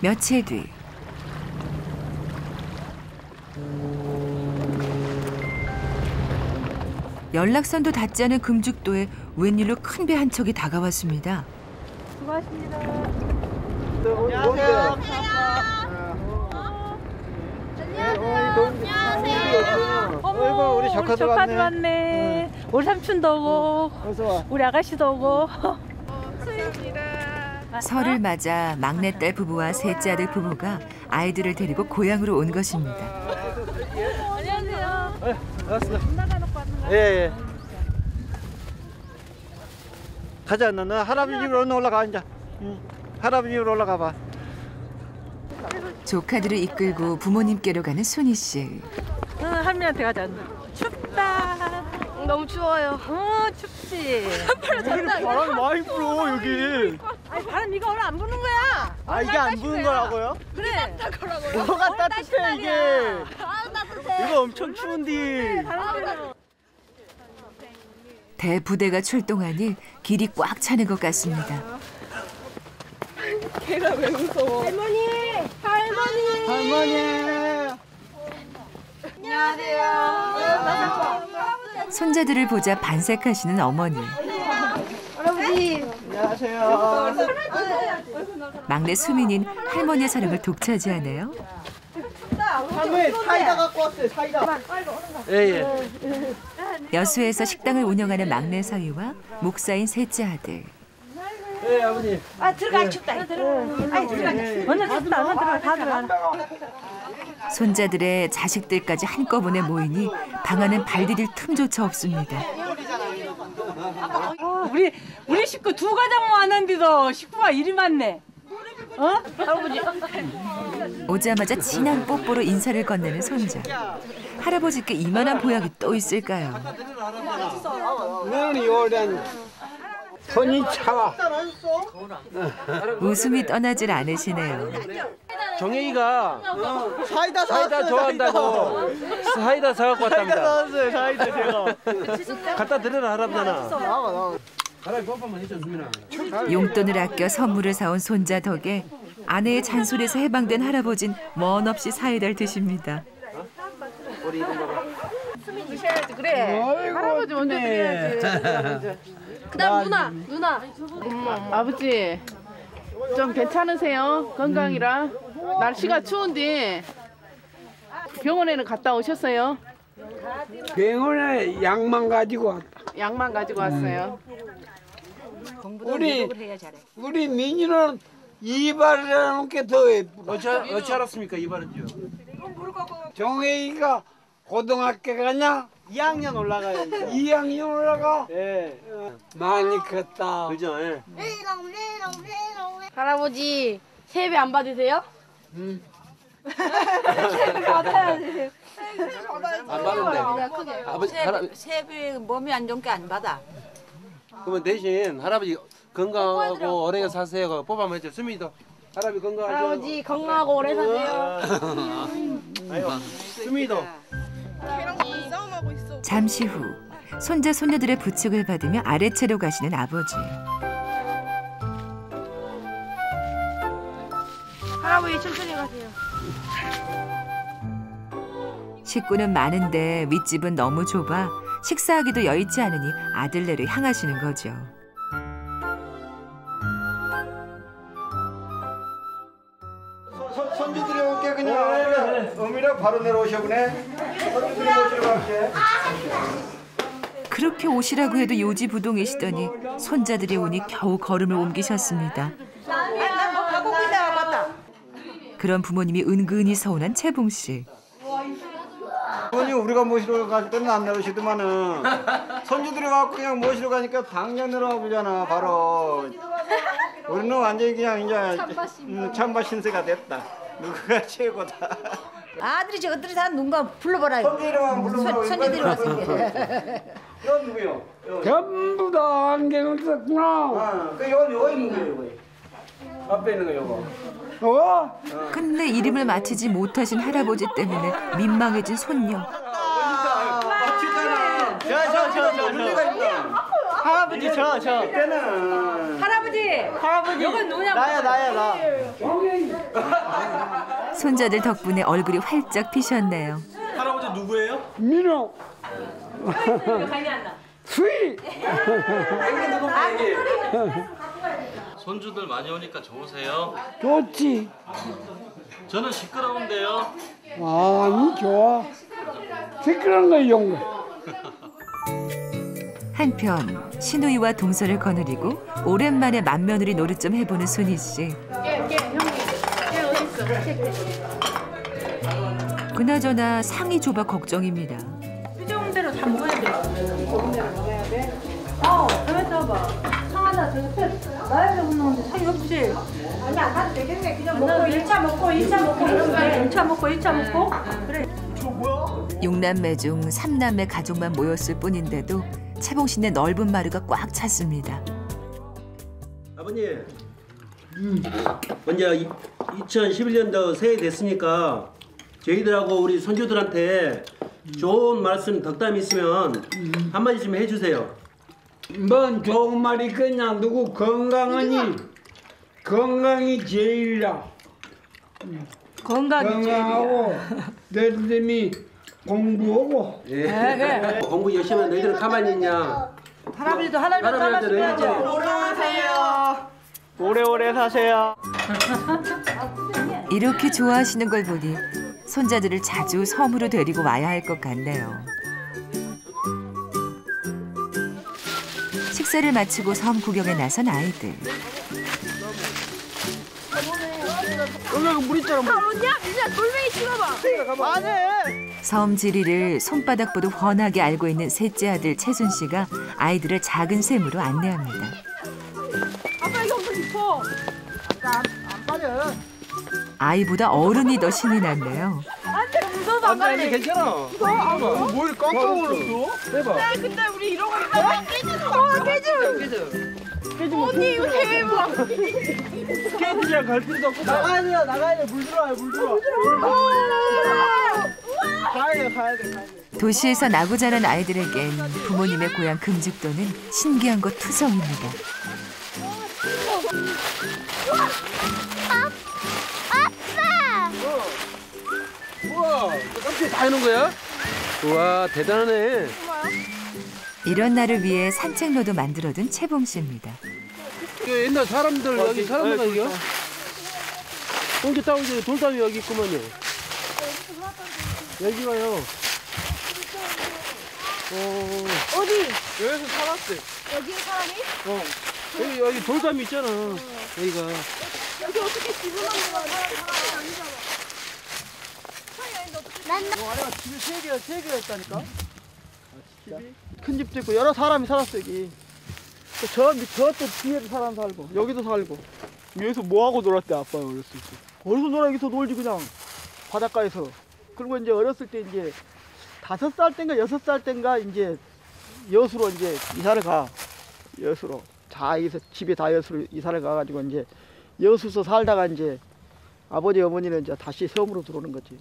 며칠 뒤 연락선도 닿지 않은 금죽도에 웬일로 큰 배 한 척이 다가왔습니다.
수고하십니다.
안녕하세요. 어이구 우리 조카도
조카도
왔네.
왔네. 우리 삼촌도 오고,
어서 와.
우리 아가씨도 오고.
설을 맞아 막내딸 부부와 셋째 아들 부부가 아이들을 데리고 고향으로 온 것입니다.
안녕하세요. 왔는 거야?
예, 예. 가자, 너, 너 할아버지 집으로 올라가, 이제. 응. 할아버지 집으로 올라가 봐.
조카들을 이끌고 부모님께로 가는 순희 씨.
응, 할머니한테 가자. 춥다. 너무 추워요. 어, 춥지.
바람이 많이 불어, 여기.
아니, 바람 이거 오늘 안 부는 거야.
아, 이게 안 부는 거라고요?
그래.
뭐가 따뜻해, 이게. 이거 엄청 추운데.
대부대가 출동하니 길이 꽉 차는 것 같습니다.
걔가 왜 무서워? 할머니! 할머니!
할머니.
손자들을 보자 반색하시는 어머니.
안녕하세요.
막내 수민인 할머니의 사랑을 독차지하네요.
할머니, 사이다 갖고 왔어요, 사이다. 예, 예.
여수에서 식당을 운영하는 막내 서희와 목사인 셋째 아들.
예, 아버님.
아 들어가 춥다. 아이 들어가.
언니 다 들어, 다 들어, 다 들어.
손자들의 자식들까지 한꺼번에 모이니 방 안은 발디딜 틈조차 없습니다.
어, 우리 우리 식구 두 가정 왔는데도 식구가 이리 많네. 어? 할아버지.
오자마자 진한 뽀뽀로 인사를 건네는 손자. 할아버지께 이만한 보약이 또 있을까요?
손이 차와.
웃음이 떠나질 않으시네요.
정혜이가
사이다
사이다 좋아한다고 사이다 사갖고 왔답니다.
사왔어요, 사이다 제가.
갖다 드려라 할아버지나.
용돈을 아껴 선물을 사온 손자 덕에 아내의 잔소리에서 해방된 할아버진 원 없이 사이다를 드십니다.
그래. 할아버지 먼저 드려야지.
그다음 누나 누나
아버지 좀 괜찮으세요? 건강이라 날씨가 추운데 병원에는 갔다 오셨어요?
병원에 약만 가지고 왔다.
약만 가지고 왔어요.
우리 우리 민이는 이발이라는 게 더 예쁘다.
어찌 어찌 알았습니까 이발은요?
정혜이가 고등학교 가냐?
2학년 올라가요, 이제.
2학년 올라가?
예.
많이 컸다.
그죠? 예.
할아버지 세배 안 받으세요?
받아야지.
안 받는데. 아버지 할아
세배 몸이 안 좋은 게 안 받아.
그러면 대신 할아버지 건강하고 오래 사세요. 뽑아면 해줘. 수민이도 할아버지 건강하죠.
할아버지 건강하고 오래 사세요.
수민이도.
잠시 후 손자 손녀들의 부축을 받으며 아래채로 가시는 아버지.
할아버지 천천히 가세요.
식구는 많은데 윗집은 너무 좁아 식사하기도 여의치 않으니 아들네로 향하시는 거죠.
손, 손주들이 올게 그냥 어미랑 바로 내려오셔보네 손주들이 모시러 갈게
그렇게 오시라고 해도 요지부동이시더니 손자들이 오니 겨우 걸음을 옮기셨습니다.
기다 왔다.
그런 부모님이 은근히 서운한 채봉 씨.
어머니 우리가 모시러 갈 때는 안 내려오시더만은. 손주들이 와갖고 그냥 모시러 가니까 당장 내려와 보잖아 바로. 우리는 완전히 그냥 이제 음, 찬바 신세가 됐다. 누구가 최고다.
아들이 저것들이 다 누군가 불러보라요.
손주들만 불러보라고
손- 손주들이 왔으니까.
이건 누구요?
전부 다 안경을 썼구나.
아, 그 요, 요 있는 거예요 요거. 앞에 있는 거 요거
어?
끝내 이름을 맞히지 못하신 할아버지 때문에 민망해진 손녀.
저저저저
할아버지 저 저.
할아버지.
할아버지.
이건 누구냐?
나야 나야 나.
손자들 덕분에 얼굴이 활짝 피셨네요.
할아버지 누구예요?
민호. 수희.
손주들 많이 오니까 좋으세요?
좋지.
저는 시끄러운데요.
아니 좋아. 시끄러운 거 이용.
한편 시누이와 동서를 거느리고 오랜만에 맏며느리 노릇 좀 해보는 순희 씨.
있어? 깨 깨.
그나저나 상이 좁아 걱정입니다.
수정 대로 다 먹어야 돼. 먹어야 돼. 어, 가만 있어봐. 상 하나 저기 나야 되고 나오는데 상이 없지.
아니 안 가도 되겠네. 그냥
먹고 1차 먹고 2차 먹고 이러면 돼. 1차 먹고 1차 먹고. 그래.
육남매 중 삼남매 가족만 모였을 뿐인데도 채봉 씨네 넓은 마루가 꽉 찼습니다.
아버님, 먼저 2011년도 새해 됐으니까 저희들하고 우리 손주들한테 좋은 말씀 덕담 있으면 한마디 좀 해주세요.
뭔 좋은 말이 그냥 누구 건강하니 건강이 제일이라.
건강이
건강하고 너희들이 공부하고
예. 공부 열심히 하면 너희들은 가만히 있냐?
할아버지도 하나님
할아버지한테 해야지.
오래오래 오래오래 사세요.
이렇게 좋아하시는 걸 보니 손자들을 자주 섬으로 데리고 와야 할 것 같네요. 식사를 마치고 섬 구경에 나선 아이들.
여기 물 있잖아. 물.
언니야 민수야 돌멩이 찍어봐.
안 해.
섬 지리를 손바닥보다 훤하게 알고 있는 셋째 아들 채순 씨가 아이들을 작은 샘으로 안내합니다.
아빠 이거 엄청 깊어.
안 빠져.
아이보다 어른이 더 신이 났네요.
안돼.
괜찮아.
이거
안뭘
무서워.
뭘 깜짝 놀랐어? 해봐.
네, 근데 우리 이러고 있다가 깨지는 거 깨져.
깨져.
언니 이거 대박.
스케이트장 갈 필요도 없고 나가야 돼요 나가야 돼 물 들어와요 물 들어와. 가야 돼 가야 돼 가야 돼.
도시에서 나고 자란 아이들에겐 부모님의 고향 금죽도는 신기한 것 투성입니다.
깜짝이 다 해놓은 거야? 우와, 대단하네.
이런 날을 위해 산책로도 만들어둔 채봉 씨입니다.
이거 옛날 사람들 여기 사람들
네,
여기요? 공기 따고 이제 돌담이 여기 있구만요. 여기 와요. 어,
어디?
여기서 살았대.
여기에 사람이?
어, 여기 여기 돌담이 있잖아. 여기가.
여기 어떻게 집을 만들어? 사람이 아니잖아.
어, 아래가 집이 세 개가 세 개가 있다니까. 큰 집도 있고 여러 사람이 살았어 여기. 저 밑- 저쪽 뒤에도 사람 살고 여기도 살고 여기서 뭐 하고 놀았대 아빠 어렸을 때. 어디서 놀아 여기서 놀지 그냥 바닷가에서. 그리고 이제 어렸을 때 이제 다섯 살 땐가 여섯 살 땐가 이제 여수로 이제 이사를 가 여수로 다 여기서 집에 다 여수로 이사를 가가지고 이제 여수서 살다가 이제 아버지 어머니는 이제 다시 섬으로 들어오는 거지.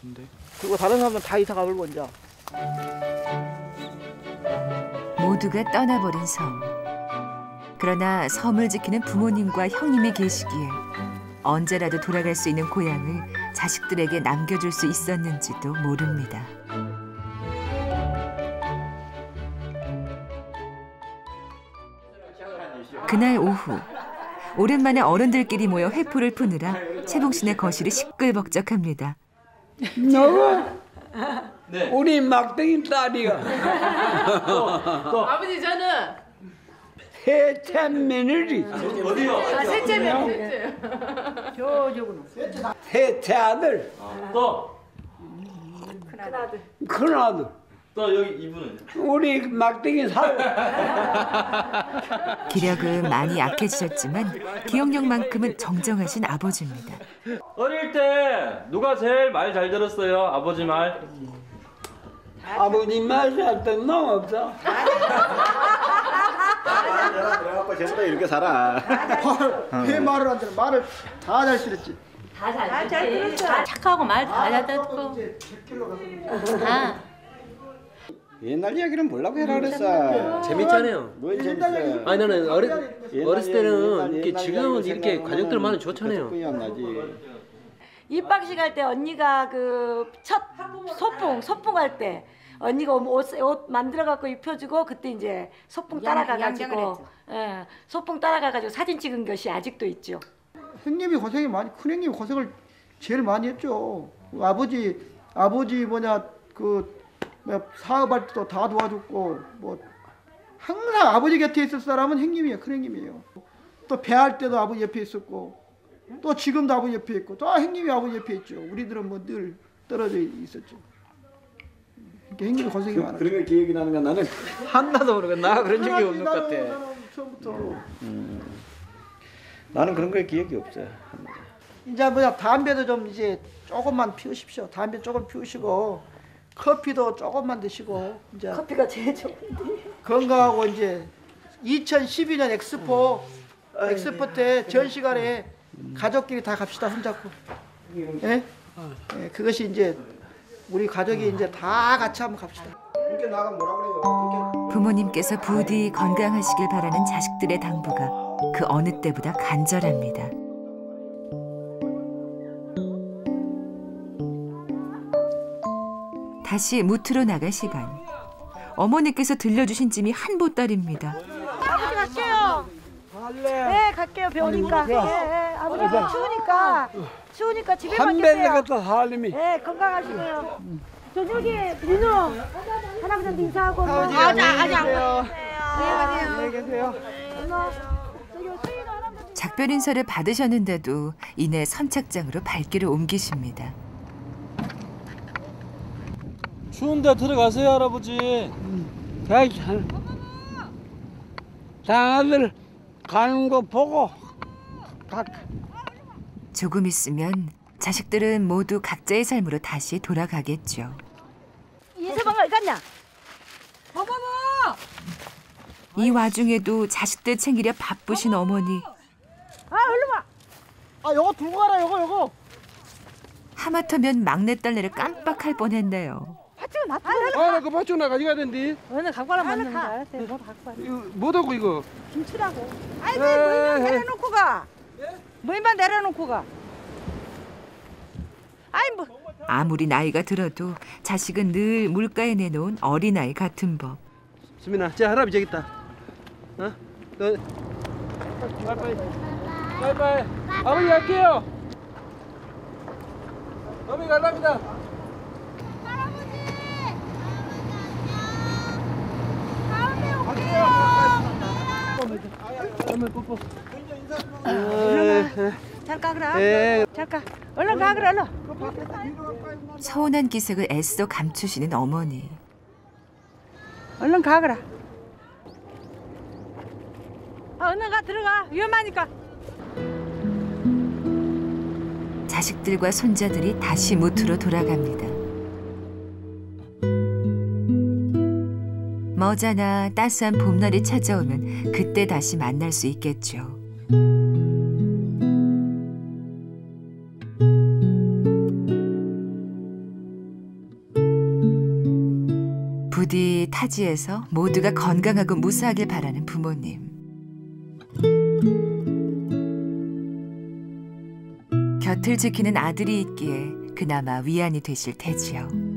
아 근데 그리고 다른 사람은 다 이사 가고 이제
모두가 떠나버린 섬. 그러나 섬을 지키는 부모님과 형님이 계시기에 언제라도 돌아갈 수 있는 고향을 자식들에게 남겨줄 수 있었는지도 모릅니다. 그날 오후 오랜만에 어른들끼리 모여 회포를 푸느라 채봉 씨네 거실이 시끌벅적합니다.
너가
네.
우리 막둥이 딸이야.
아버지 저는
셋째 며느리.
어디요?
아 셋째 며느리.
저쪽으로. 셋째 아들.
또.
큰아들.
큰아들.
또 여기 이분은.
우리 막둥이 살.
기력은 많이 약해지셨지만 기억력만큼은 정정하신 아버지입니다.
어릴 때 누가 제일 말 잘 들었어요? 아버지 말?
아버지 말잘땐 너 없어.
그래갖고 쟤보다 이렇게 살아.
왜 말을 안 들어? 말을 다잘 들었지.
다잘 들었어. 착하고 말 다 잘 듣고. 아.
옛날 이야기는 뭐라고 해라 그랬어.
재밌잖아요.
뭘 재밌어?
아니 나는 어리, 어렸을
옛날
때는 이렇게 지금은 이렇게 가족들 많으면 좋잖아요.
입학식 할 때 언니가 그 첫 소풍 소풍 할때 언니가 옷, 옷 만들어 갖고 입혀주고 그때 이제 소풍
양-
따라가 가지고 예, 소풍 따라가 가지고 사진 찍은 것이 아직도 있죠.
형님이 고생이 많이 큰 형님이 고생을 제일 많이 했죠. 아버지 아버지 뭐냐 그 사업할 때도 다 도와줬고 뭐 항상 아버지 곁에 있을 사람은 형님이에요. 큰 형님이에요. 또 배할 때도 아버지 옆에 있었고 또 지금도 아버지 옆에 있고 또 형님이 아버지 옆에 있죠. 우리들은 뭐 늘 떨어져 있었죠. 그러니까 형님이 고생이
그,
많아요.
그런 걸 기억이 나는가 나는 하나도 모르고 나 그런 적이 없는 것 같아.
처음부터
음. 나는 그런 걸 기억이 없어.
이제 뭐야 담배도 좀 이제 조금만 피우십시오. 담배 조금 피우시고 커피도 조금만 드시고 이제
커피가 제일 좋은데
건강하고 이제 2012년 엑스포 엑스포 때 전시관에 가족끼리 다 갑시다 손잡고 예? 예, 그것이 이제 우리 가족이 이제 다 같이 한번 갑시다.
이렇게 나가 뭐라 그래요?
부모님께서 부디 건강하시길 바라는 자식들의 당부가 그 어느 때보다 간절합니다. 다시 무트로 나갈 시간. 어머니께서 들려주신 찜이 한 보따리입니다.
아버지 갈게요. 네 갈게요 배우니까. 예, 예. 아버지
자.
추우니까 추우니까 집에만
한
계세요.
배를 갖다 살림이.
네 건강하시고요. 저녁에 민우 할아버지한테 인사하고. 뭐.
아버지, 안녕히
아자.
계세요.
네
안녕히 계세요.
작별 인사를 받으셨는데도 이내 선착장으로 발길을 옮기십니다.
추운데 들어가세요 할아버지.
괜찮아. 장아들 가는 거 보고 가.
조금 있으면 자식들은 모두 각자의 삶으로 다시 돌아가겠죠.
어디 갔냐? 어머머.
이 와중에도 자식들 챙기려 바쁘신 어머니.
아 얼른 와. 아 요거 들고 가라 요거 요거.
하마터면 막내딸내를 깜빡할 뻔했네요.
팥죽 나.
아, 나그 팥죽 나 가져가야 된디.
오늘 갖고 가라 맞는 줄 알았어요. 뭐 갖고 가.
이거 뭐다고 이거?
김치라고.
아이고. 뭐만 내려놓고 가. 뭐만 내려놓고 가. 아이 뭐.
아무리 나이가 들어도 자식은 늘 물가에 내놓은 어린아이 같은 법.
수민아, 제 할아버지 저기 있다. 어? 너... 빠이빠이. 빠이빠이. 아버지 갈게요. 어머니 갈랍니다.
잘 가그라.
예.
잘 가. 얼른 가그라 얼른.
서운한 기색을 애써 감추시는 어머니.
얼른 가그라. 아, 얼른 가 들어가 위험하니까.
자식들과 손자들이 다시 무트로 돌아갑니다. 머지않아 따스한 봄날이 찾아오면 그때 다시 만날 수 있겠죠. 부디 타지에서 모두가 건강하고 무사하길 바라는 부모님. 곁을 지키는 아들이 있기에 그나마 위안이 되실 테지요.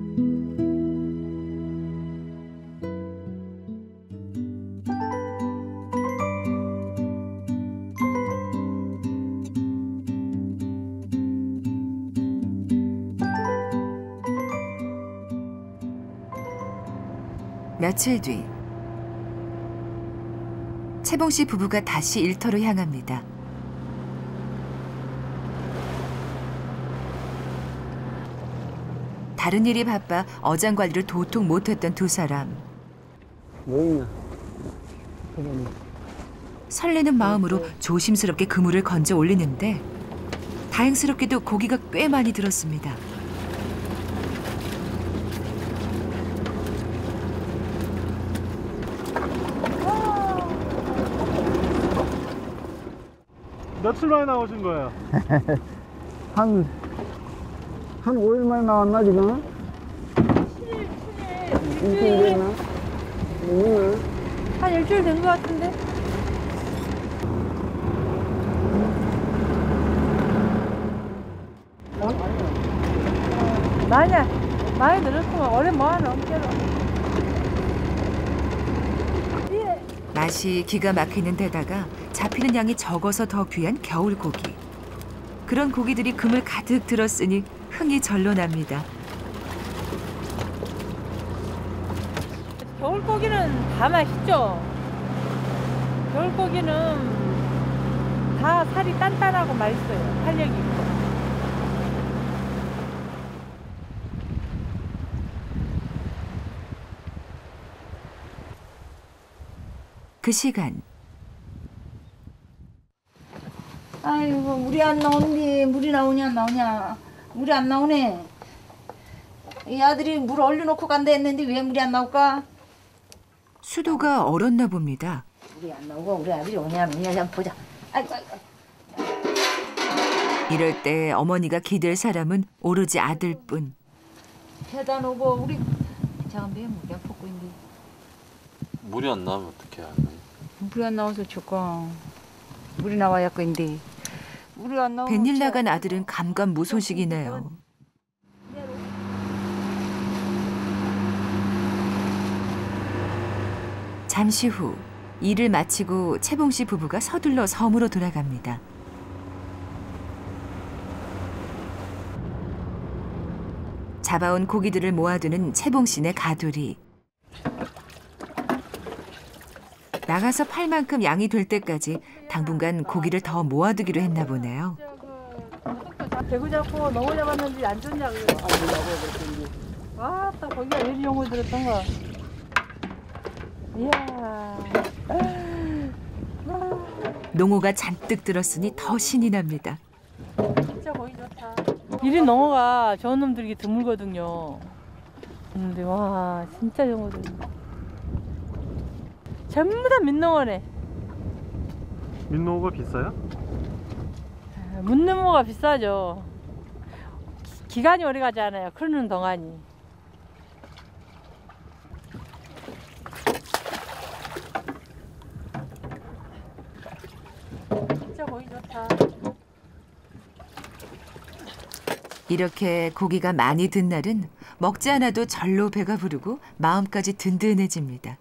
며칠 뒤 채봉 씨 부부가 다시 일터로 향합니다. 다른 일이 바빠 어장 관리를 도통 못했던 두 사람.
뭐.
설레는 마음으로 조심스럽게 그물을 건져 올리는데 다행스럽게도 고기가 꽤 많이 들었습니다.
며칠 만에 나오신 거예요?
한, 한 5일 만에 나왔나, 지금? 7일, 일주일 됐나? 됐나?
한 일주일 된 것 같은데? 많이, 많이 늘었구만. 올해 뭐 하나 없잖아.
맛이 기가 막히는 데다가 잡히는 양이 적어서 더 귀한 겨울 고기. 그런 고기들이 금을 가득 들었으니 흥이 절로 납니다.
겨울 고기는 다 맛있죠. 겨울 고기는 다 살이 단단하고 맛있어요. 활력이
그 시간.
아이고 물이 안 나오는데 물이 나오냐 안 나오냐. 물이 안 나오네. 이 아들이 물 얼려놓고 간다 했는데 왜 물이 안 나올까?
수도가 얼었나 봅니다.
물이 안 나오고 우리 아들이 오냐 안 오냐 한번 보자. 아이고 아이고.
이럴 때 어머니가 기댈 사람은 오로지 아들뿐.
해다 놓고 우리 잠깐 매 물이 벗고 있는데
물이 안 나오면 어떻게 해요?
물이 안 나와서 죽어 물이 나와야 건데 물이 안 나오면
뱃일 나간 아들은 감감 무소식이네요. 잠시 후 일을 마치고 채봉 씨 부부가 서둘러 섬으로 돌아갑니다. 잡아온 고기들을 모아두는 채봉 씨네 가돌이. 나가서 팔 만큼 양이 될 때까지 당분간 고기를 더 모아두기로 했나 보네요.
대구 잡고 너무 잡았는지 안 좋냐고. 와, 또 거기가 왜 용어 들었던 거. 이야.
농어가 잔뜩 들었으니 더 신이 납니다.
진짜 거기 좋다. 이리 농어가 좋은 놈들이 드물거든요. 근데 와, 진짜 용어들. 전부 다 민농어네.
민노가 비싸요?
문능어가 비싸죠. 기- 기간이 오래 가지 않아요. 크는 동안이. 진짜 거기 좋다.
이렇게 고기가 많이 든 날은 먹지 않아도 절로 배가 부르고 마음까지 든든해집니다.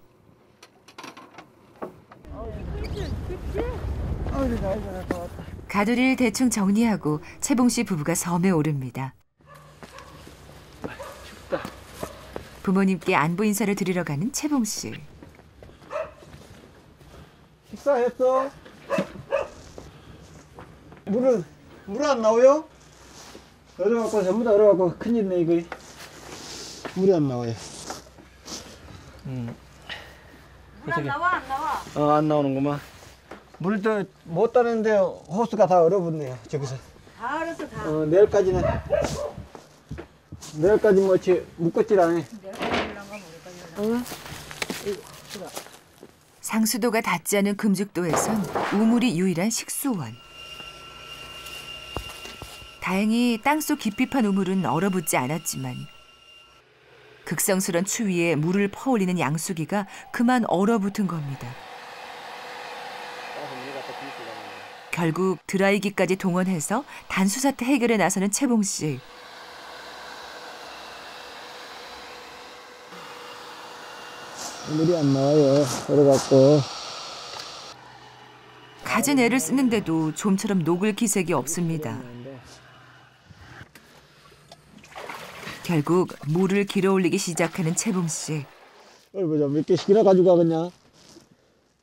가두리를 대충 정리하고 채봉 씨 부부가 섬에 오릅니다. 부모님께 안부 인사를 드리러 가는 채봉 씨.
식사했어? 물은 물 안 나오요? 얼어갖고 전부 다 얼어갖고 큰일이네 이거 물이 안 나와요 음.
물안 나와 안 나와
어, 안 나오는구만 물도 못 따는데 호수가 다 얼어붙네요 저기서
다 알았어 다
어, 내일까지는 내일까지 뭐지 묶었질 않아
상수도가 닿지 않은 금죽도에선 우물이 유일한 식수원. 다행히 땅속 깊이 판 우물은 얼어붙지 않았지만 극성스런 추위에 물을 퍼올리는 양수기가 그만 얼어붙은 겁니다. 결국 드라이기까지 동원해서 단수 사태 해결에 나서는 채봉 씨.
물이 안 나와요. 그래갖고
가진 애를 쓰는데도 좀처럼 녹을 기색이 없습니다. 결국 물을 길어 올리기 시작하는 채봉 씨.
어이 보자 몇 개씩이나 가지고 가겠냐?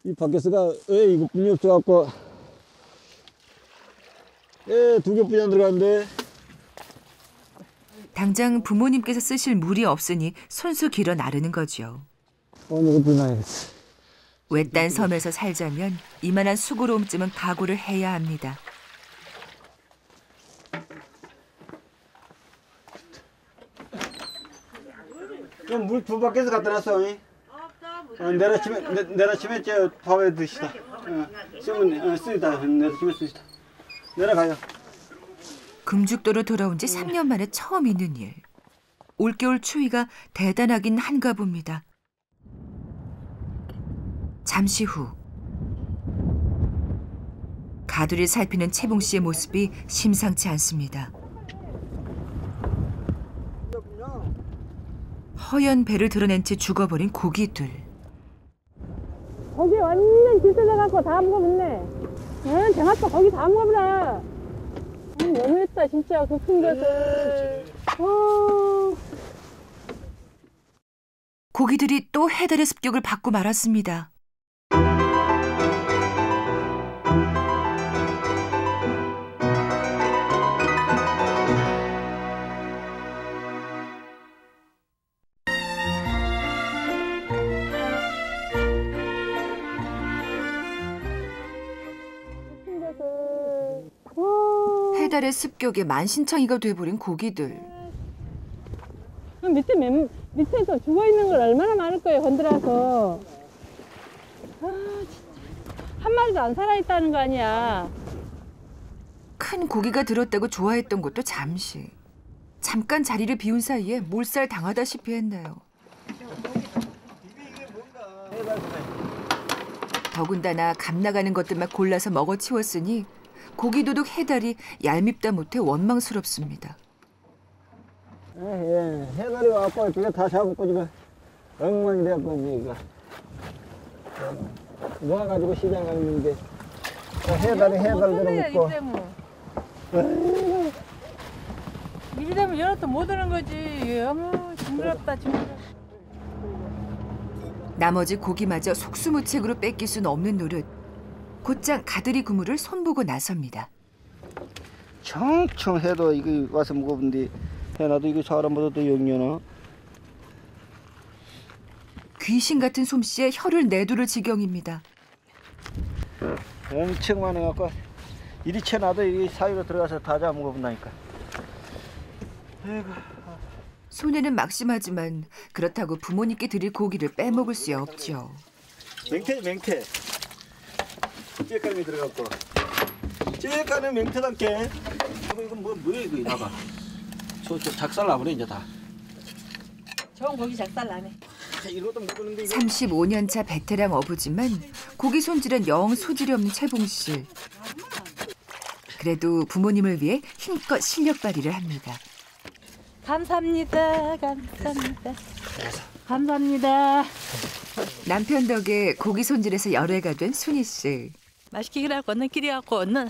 이 밖에서가 에 이거 분이 없어갖고 에두 개뿐이 안 들어가는데
당장 부모님께서 쓰실 물이 없으니 손수 길어 나르는.
오늘 이거 분나야겠어.
외딴 섬에서 살자면 이만한 수고로움쯤은 각오를 해야 합니다.
물두 바퀴에서 갖다 놨어. 이. 어, 내일 아침에 내, 내일 아침에 저 밥에 드시다. 어, 쓰면 어, 쓰이다. 내일 아침에 쓰시다. 내려가요.
금죽도로 돌아온 지 3년 만에 처음 있는 일. 올겨울 추위가 대단하긴 한가 봅니다. 잠시 후 가두리 살피는 채봉 씨의 모습이 심상치 않습니다. 허연 배를 드러낸 채 죽어버린 고기들.
거기 완전 질서져갖고 다 먹어봤네. 응, 대가또 거기 다 먹어보라. 응, 너무했다, 진짜, 그 큰 것을. 어,
고기들이 또 해달의 습격을 받고 말았습니다. 달의 습격에 만신창이가 돼버린 고기들.
그 밑에 맨, 밑에서 죽어 있는 걸 얼마나 많을 거예요, 건드려서. 아, 진짜. 한 마리도 안 살아 있다는 거 아니야.
큰 고기가 들었다고 좋아했던 것도 잠시. 잠깐 자리를 비운 사이에 몰살 당하다시피 했나요. 더군다나 감 나가는 것들만 골라서 먹어치웠으니 고기도둑 해달이 얄밉다 못해 원망스럽습니다.
예, 해달이 와갖고 그게 다 잡았고 지금 엉망이 돼갖고 이제 이거 모아가지고 시장 게 해달이 해달대로 먹고
일이 되면 연어도 못 오는 거지. 어머, 징그럽다, 징그럽다.
나머지 고기마저 속수무책으로 뺏길 수는 없는 노릇. 곧장 가드리 그물을 손보고 나섭니다.
청청 해도 이거 와서 먹어본데 해놔도 이거 사람보다 더 영리하나?
귀신 같은 솜씨에 혀를 내두를 지경입니다.
엄청 많아갖고 이리 채놔도 이 사이로 들어가서 다 잡아먹어본다니까.
손해는 막심하지만 그렇다고 부모님께 드릴 고기를 빼먹을 수 없죠.
맹태 맹태. 찌까미 들어갔고. 찌까는 맹태답게. 이거 이거 뭐 뭐야 이거 나가. 저, 저 작살 나버려 이제 다.
좋은 고기 작살 나네.
이것도 먹었는데
35년 차 베테랑 어부지만 고기 손질은 영 소질이 없는 채봉 씨. 그래도 부모님을 위해 힘껏 실력 발휘를 합니다.
감사합니다, 감사합니다. 감사합니다.
남편 덕에 고기 손질에서 열애가 된 순희 씨.
맛있게 그래갖고 얼른 끼려갖고 얼른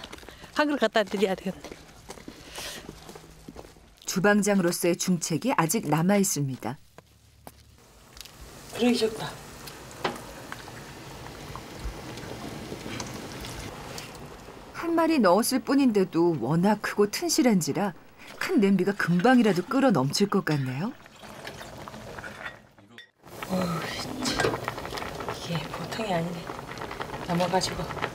한 그릇 갖다 드려야 되겠네.
주방장으로서의 중책이 아직 남아 있습니다.
그러기 좋다.
한 마리 넣었을 뿐인데도 워낙 크고 튼실한지라 큰 냄비가 금방이라도 끓어 넘칠 것 같네요.
어, 진짜. 이게 보통이 아니네. 넘어가지고.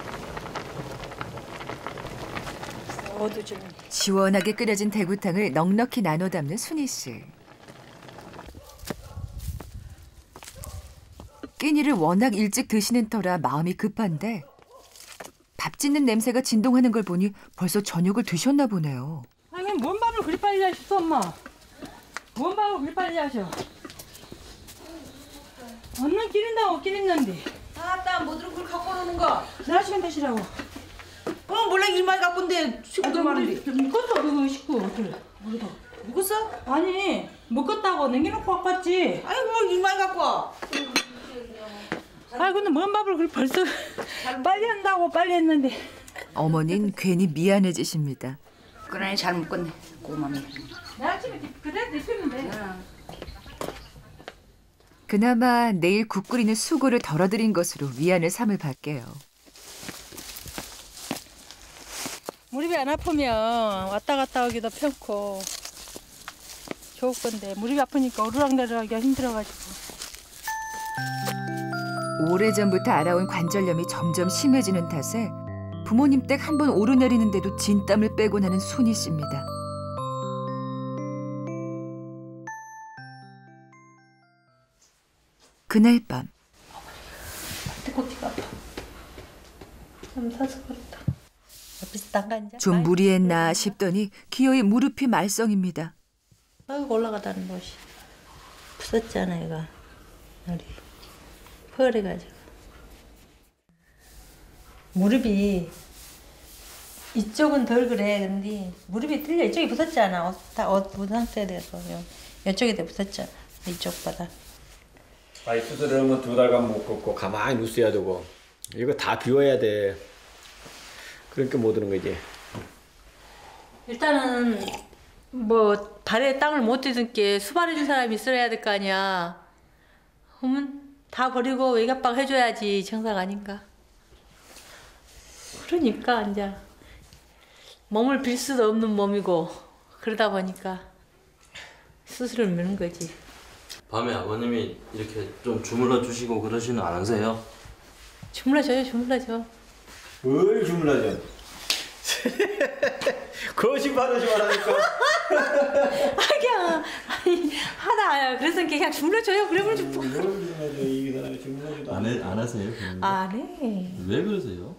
어두 좀.
시원하게 끓여진 대구탕을 넉넉히 나눠 담는 순희 씨. 끼니를 워낙 일찍 드시는 터라 마음이 급한데 밥 짓는 냄새가 진동하는 걸 보니 벌써 저녁을 드셨나 보네요.
아니, 뭔 밥을 그리 빨리 하셨어, 엄마? 뭔 밥을 그리 빨리 하셔? 얼른 기린다고 기린는데.
아따 뭐들은 걸 갖고 오는 거.
나 시간 되시라고.
어뭐 몰라 일말 갖고인데 식구도 많은데.
묶었어 그거 식구. 그래.
묶었어?
아니 묶었다고 남겨놓고 왔겠지.
아니 뭐 일말 갖고 와.
아 근데 뭔 밥을 그걸 벌써 빨리 한다고 빨리 했는데.
어머닌 괜히 미안해지십니다.
그러니 잘 묶었네. 고마워.
내 아침에 그래 드시면 돼.
그나마 내일 국 끓이는 수고를 덜어드린 것으로 위안을 삼을 밖에요.
무릎이 안 아프면 왔다 갔다 하기도 편고 좋을 건데 무릎이 아프니까 오르락내리락하기가 힘들어가지고
오래전부터 알아온 관절염이 점점 심해지는 탓에 부모님 댁 한 번 오르내리는데도 진땀을 빼고 나는 순희 씨입니다. 그날 밤
꼬치가 아파. 좀 사서 그렇다.
좀 무리했나 싶더니 기어이 무릎이 말썽입니다.
아이고 올라가다는 것이 부었잖아 얘가 우리 펄해가지고. 무릎이 이쪽은 덜 그래. 근데 무릎이 틀려. 이쪽이 부었잖아. 옷다옷 상태에 대해서. 이쪽에 대 부었잖아. 이쪽보다.
아이 수술하면 두 달간 못 걷고 가만히 누워야 되고. 이거 다 비워야 돼. 그러니까 못 오는 거지.
일단은 뭐 발에 땅을 못 디딘 게 수발해준 사람이 있어야 될 거 아니야. 그러면 다 버리고 외갑방 해줘야지 정상 아닌가. 그러니까 이제 몸을 빌 수도 없는 몸이고 그러다 보니까 수술을 미는 거지.
밤에 아버님이 이렇게 좀 주물러 주시고 그러지는 않으세요?
주물러 줘요 주물러 줘.
뭘 주문하죠? 거짓말하지 말라니까.
그냥 아니 하다 그래서 그냥 주물러줘요 그래
좀이 사람이 주문하지도
안, 해, 안 하세요? 그런 거?
안 해.
왜 그러세요?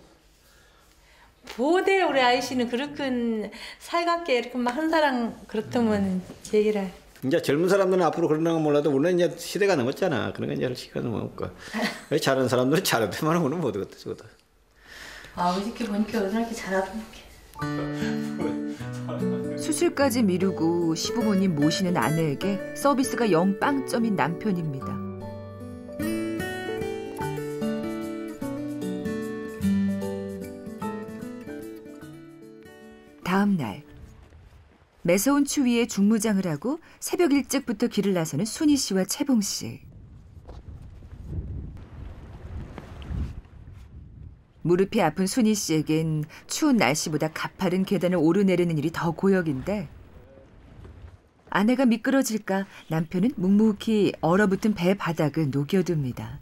보대 우리 아이씨는 그렇게 살갑게 이렇게 막 한 사람 그렇다면 얘기를
이제 젊은 사람들은 앞으로 그러는 건 몰라도 우리는 이제 시대가 넘었잖아. 그런 건 이제 시간은 넘었고. 잘하는 사람들은 잘하더만 우리는 못 하겠다 저거다.
아 이렇게 보니까 이렇게 잘하던
수술까지 미루고 시부모님 모시는 아내에게 서비스가 영 빵점인 남편입니다. 다음 날 매서운 추위에 중무장을 하고 새벽 일찍부터 길을 나서는 순희 씨와 채봉 씨. 무릎이 아픈 순희 씨에겐 추운 날씨보다 가파른 계단을 오르내리는 일이 더 고역인데 아내가 미끄러질까 남편은 묵묵히 얼어붙은 배 바닥을 녹여둡니다.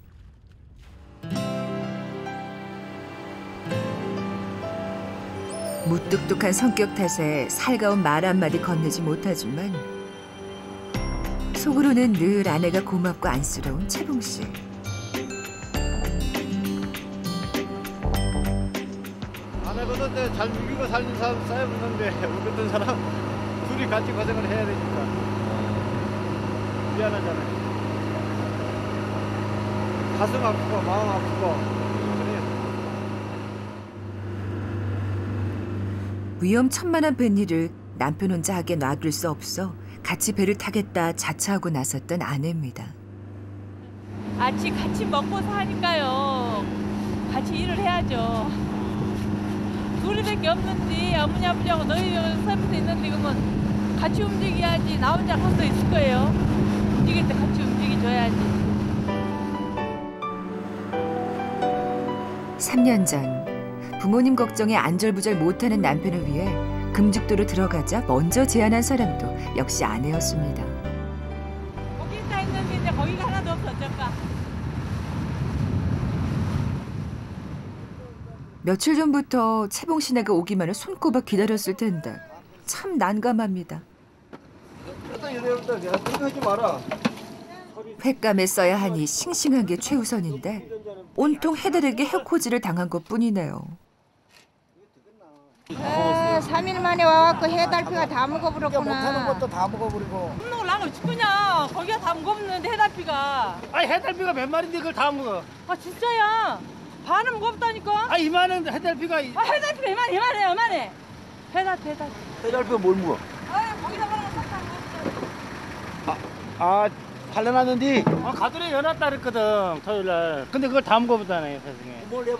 무뚝뚝한 성격 탓에 살가운 말 한마디 건네지 못하지만 속으로는 늘 아내가 고맙고 안쓰러운 채봉 씨.
이제 잘 죽이고 살는 사람 쌓여붙는데 우리 같은 사람 둘이 같이 고생을 해야 되니까 미안하잖아요. 가슴 아프고 마음 아프고
위험천만한 뱃일을 남편 혼자 하게 놔둘 수 없어 같이 배를 타겠다 자처하고 나섰던 아내입니다.
같이 같이 먹고 사니까요. 같이 일을 해야죠. 둘이밖에 없는데 어머니 아버지하고 너희 서비스 있는데 그러면 같이 움직여야지 나 혼자 할수 있을 거예요. 움직일 때 같이 움직여줘야지.
3년 전 부모님 걱정에 안절부절 못하는 남편을 위해 금죽도로 들어가자 먼저 제안한 사람도 역시 아내였습니다. 며칠 전부터 채봉 씨네가 오기만을 손꼽아 기다렸을 텐데 참 난감합니다. 횟감에 써야 하니 싱싱한 게 최우선인데 온통 해달에게 해코지를 당한 것뿐이네요.
에, 3일 만에 와갖고 해달피가 다 먹어버렸구나.
못하는 것도 다 먹어버리고.
놈을 나는 죽으냐. 거기가 다 무겁는데 해달피가.
아니 해달비가 몇 마리인데 그걸 다 먹어.
아 진짜야. 반은 무겁다니까.
아 이만한 해달피가
아 해달피가 이만해 이만해 이만해. 해달피 해달피.
해달피가 뭘 무거?
아 거기다 그러면
싹아 발라놨는데 아, 가두리 연놨다 그랬거든 토요일 날 근데 그걸 다 먹어보다네 세상에 뭘 해보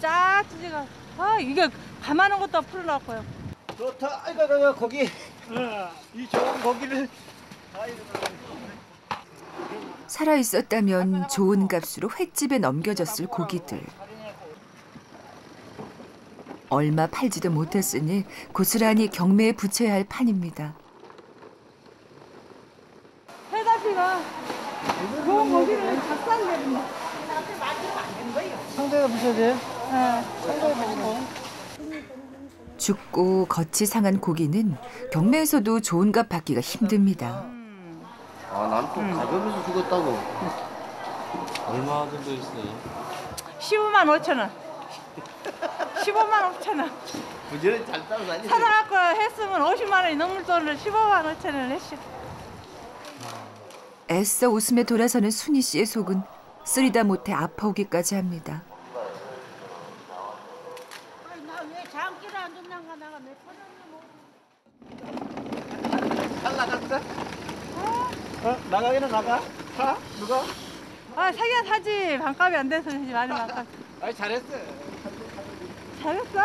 짜 찌지가. 아 이게 가만한 것도 풀어놨고요.
좋다 아이고 아이고 고기 이 좋은 고기를
살아 있었다면 좋은 값으로 횟집에 넘겨졌을 고기들. 얼마 팔지도 못했으니 고스란히 경매에 붙여야 할 판입니다.
해달피가 좋은 고기를 값싸게 내린다.
상대가 부셔야 돼요?
네.
상대가
죽고 겉이 상한 고기는 경매에서도 좋은 값 받기가 힘듭니다.
아, 난 또 가격에서 죽었다고.
얼마 정도 있어요?
15만 5천 원. 15만 5천 원.
부지런히 잘 따라다니네.
사다갖고 했으면 50만 원이 넘을 돈을 15만 5천 원 했어.
애써 웃음에 돌아서는 순희 씨의 속은 쓰리다 못해 아파오기까지 합니다.
나왜 장기를 안 줬나가 나가 몇
잘 나갔어? 어? 나가기는 나가? 사? 누가?
아 사기야 사지. 반값이 안 돼서 사지 많이 반값.
아이 잘했어
잘했어?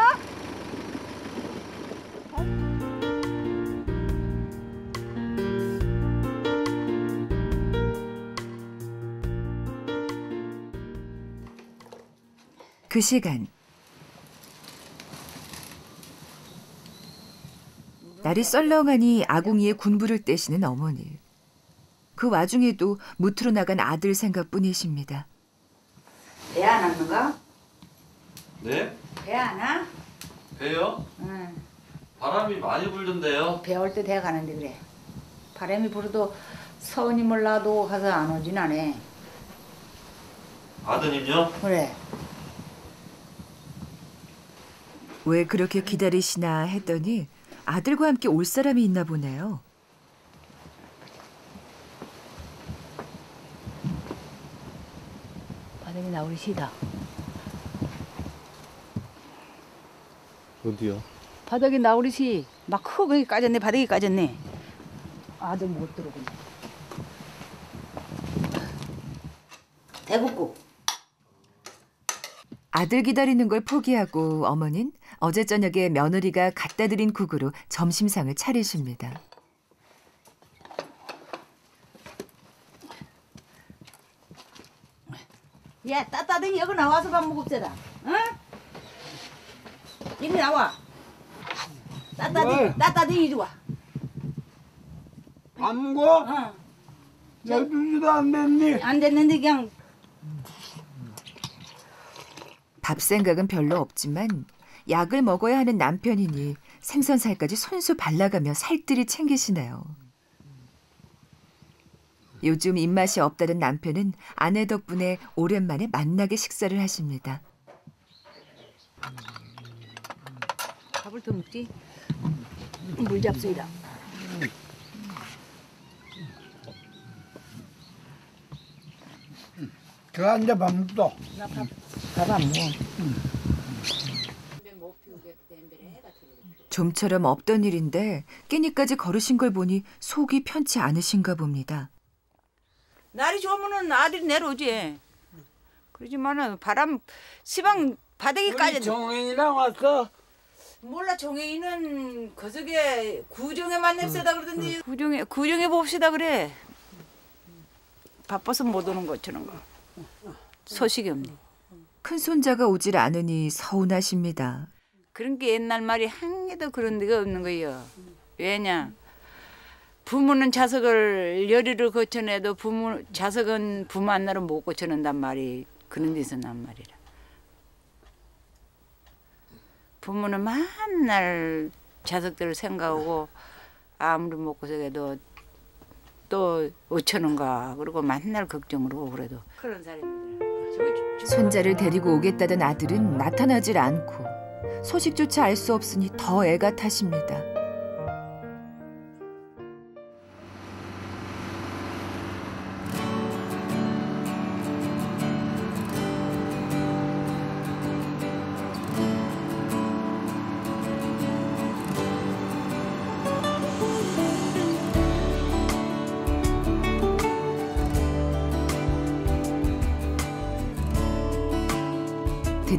그 시간 날이 썰렁하니 아궁이에 군부를 떼시는 어머니. 그 와중에도 무트로 나간 아들 생각뿐이십니다.
배 안 왔는가?
네?
배 안 와?
배요?
응.
바람이 많이 불던데요.
배 올 때 돼 가는데 그래. 바람이 불어도 서운이 몰라도 가서 안 오진 않아.
아드님요?
그래.
왜 그렇게 기다리시나 했더니 아들과 함께 올 사람이 있나 보네요.
바람이 나오리 시다.
어디요?
바닥에 나오리 시. 막 흙이 까졌네. 바닥이 까졌네. 아들 못 들어오네. 대국국.
아들 기다리는 걸 포기하고 어머닌 어제 저녁에 며느리가 갖다 드린 국으로 점심상을 차리십니다.
야, 따따둥이 여기 나와서 밥 먹읍시다. 응? 이리 나와. 따따둥이,
왜?
따따둥이 이리 와.
안 먹어?
어.
열두시도 안 됐니?
안 됐는데 그냥
밥 생각은 별로 없지만 약을 먹어야 하는 남편이니 생선살까지 손수 발라가며 살뜰히 챙기시네요. 요즘 입맛이 없다는 남편은 아내 덕분에 오랜만에 만나게 식사를 하십니다.
밥을 더 먹지. 물 잡수이다.
저 앉아 밥 먹어.
밥안 먹어.
좀처럼 없던 일인데 끼니까지 걸으신 걸 보니 속이 편치 않으신가 봅니다.
날이 좋으면은 아들이 내려오지. 그러지만은 바람 시방 바닥이 까지.
정행이랑 왔어.
몰라 정혜인은 거석에 구정에만 냅시다 그러던데 구정에 구정에 봅시다 그래. 바빠서 못 오는 것처럼 소식이 없네.
큰 손자가 오질 않으니 서운하십니다.
그런 게 옛날 말이 한 개도 그런 데가 없는 거예요. 왜냐? 부모는 자석을 열의를 거쳐내도 부모 자석은 부모 하나로 못 고쳐낸단 말이 그런 데서 난 말이라. 부모는 맨날 자석들을 생각하고 아무리 못 고쳐도 또 어쩌는가 그러고 맨날 하고 그래도 그런 사람입니다.
손자를 데리고 오겠다던 아들은 나타나질 않고 소식조차 알 수 없으니 더 애가 타십니다.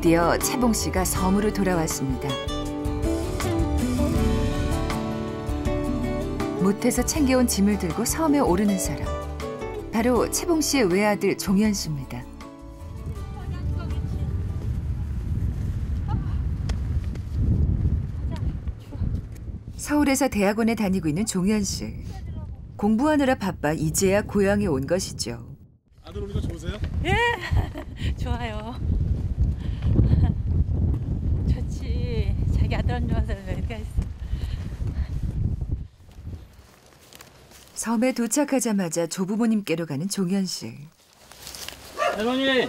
드디어 채봉 씨가 섬으로 돌아왔습니다. 못해서 챙겨온 짐을 들고 섬에 오르는 사람. 바로 채봉 씨의 외아들 종현 씨입니다. 서울에서 대학원에 다니고 있는 종현 씨. 공부하느라 바빠 이제야 고향에 온 것이죠.
아들 오니까 좋으세요?
예, 좋아요. 좋지. 자기 아들 안 좋아서 어디가 있어.
섬에 도착하자마자 조부모님께로 가는 종현 씨.
할머니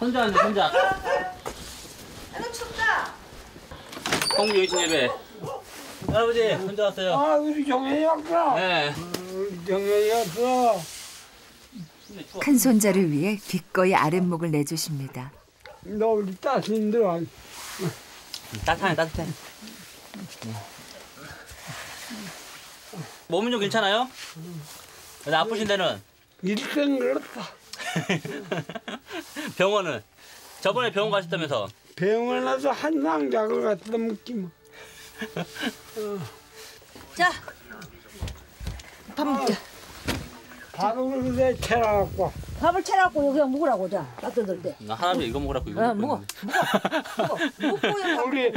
혼자 왔네 혼자
아이고 춥다.
홍명신 예배 할아버지 혼자 왔어요
아 우리 정현이 왔구나.
네
우리 정현이 왔어.
큰 손자를 위해 기꺼이 아랫목을 내주십니다.
너 우리 따신들 왔.
따뜻하네 따뜻해 몸은 좀 괜찮아요? 아프신 데는?
일생 그렇다.
병원은? 저번에 병원 가셨다면서
병원 가서 한상작을 갖다 먹지 뭐.
자, 밥 먹자.
밥을 그래 채라갖고.
밥을 채라고 여기 먹으라고 자 따뜻할 때.
나 할아버지 이거 먹으라고 이거
어,
먹고
먹어.
있는데.
우리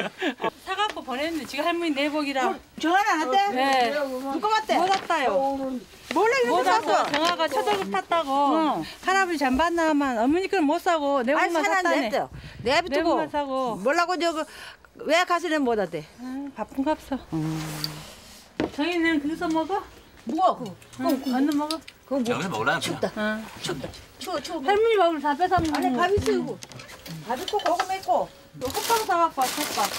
사갖고 보냈는데 지금 할머니 내복이라.
전화 안 왔대?
네.
누가 왔대?
못 왔다요.
몰래
왔어.
샀어.
정아가 초등급 탔다고. 할아버지 잠반 나만 어머니 거는 못 사고 내복만
사는
샀다네.
내비두고.
내복만 사고.
뭐라고 저거 왜 가시는 못 왔대?
아, 바쁜갑서. 정이는 거기서 먹어?
먹어 그거.
응, 얼른 먹어.
그거 뭐
먹으라
춥다.
응.
춥다. 추워 추워.
할머니 밥을 다 뺏어 먹는
안에 밥 있어 이거. 밥 있고 고구마 있고.
또 헛밥 사갖고 왔 헛밥.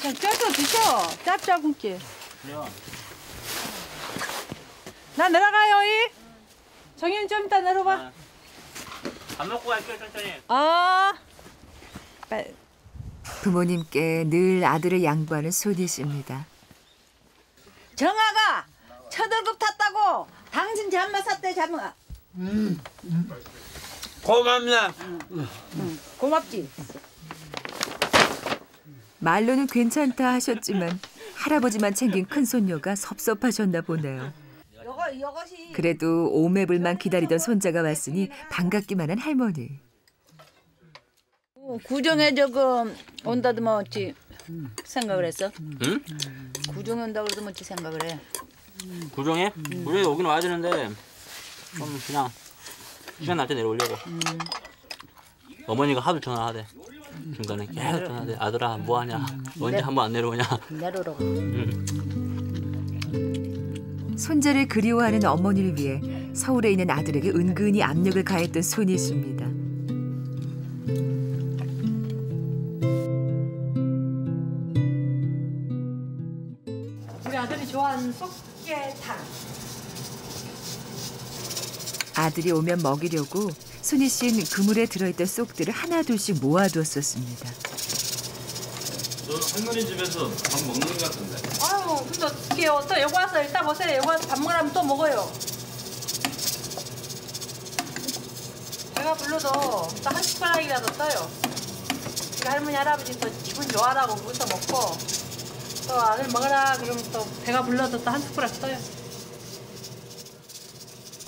그냥 쪄서 드셔. 짭짤군게. 나 내려가요, 이. 정현 좀 이따 내려봐.
밥 먹고 갈게요 천천히
아. 빨리.
부모님께 늘 아들을 양보하는 손희 씨입니다.
정아가 처들급 탔다고 당신 잠만 샀대 잠아.
고맙나.
고맙지.
말로는 괜찮다 하셨지만 할아버지만 챙긴 큰 손녀가 섭섭하셨나 보네요. 그래도 오매불만 기다리던 손자가 왔으니 반갑기만 한 할머니.
구정에 저거 온다도 뭐지 생각을 했어?
응?
구정에 온다 그래도 뭐지 생각을 해.
구정에? 우리 오긴 와야 되는데 좀 그냥 시간 날 때 내려오려고 어머니가 하도 전화하대 중간에 계속 전화하대 아들아 뭐하냐 언제
네.
한번 안 내려오냐
내려오라고.
응.
손자를 그리워하는 어머니를 위해 서울에 있는 아들에게 은근히 압력을 가했던 손희 씨입니다.
우리 아들이 좋아하는 쏙 개탕.
아들이 오면 먹이려고 손희 씨는 그물에 들어있던 쏙들을 하나둘씩 모아두었었습니다.
너 할머니 집에서 밥 먹는 것 같은데.
아유, 근데 어떻게 또 여기 와서 이따 보세요. 여기 와서 밥 먹으라면 또 먹어요. 배가 불러도 또한 숟가락이라도 떠요. 할머니 할아버지 또 기분 좋아라고 거기서 먹고 또 아들 먹어라 그러면 또 배가 불러도 또 한 숟가락 떠요.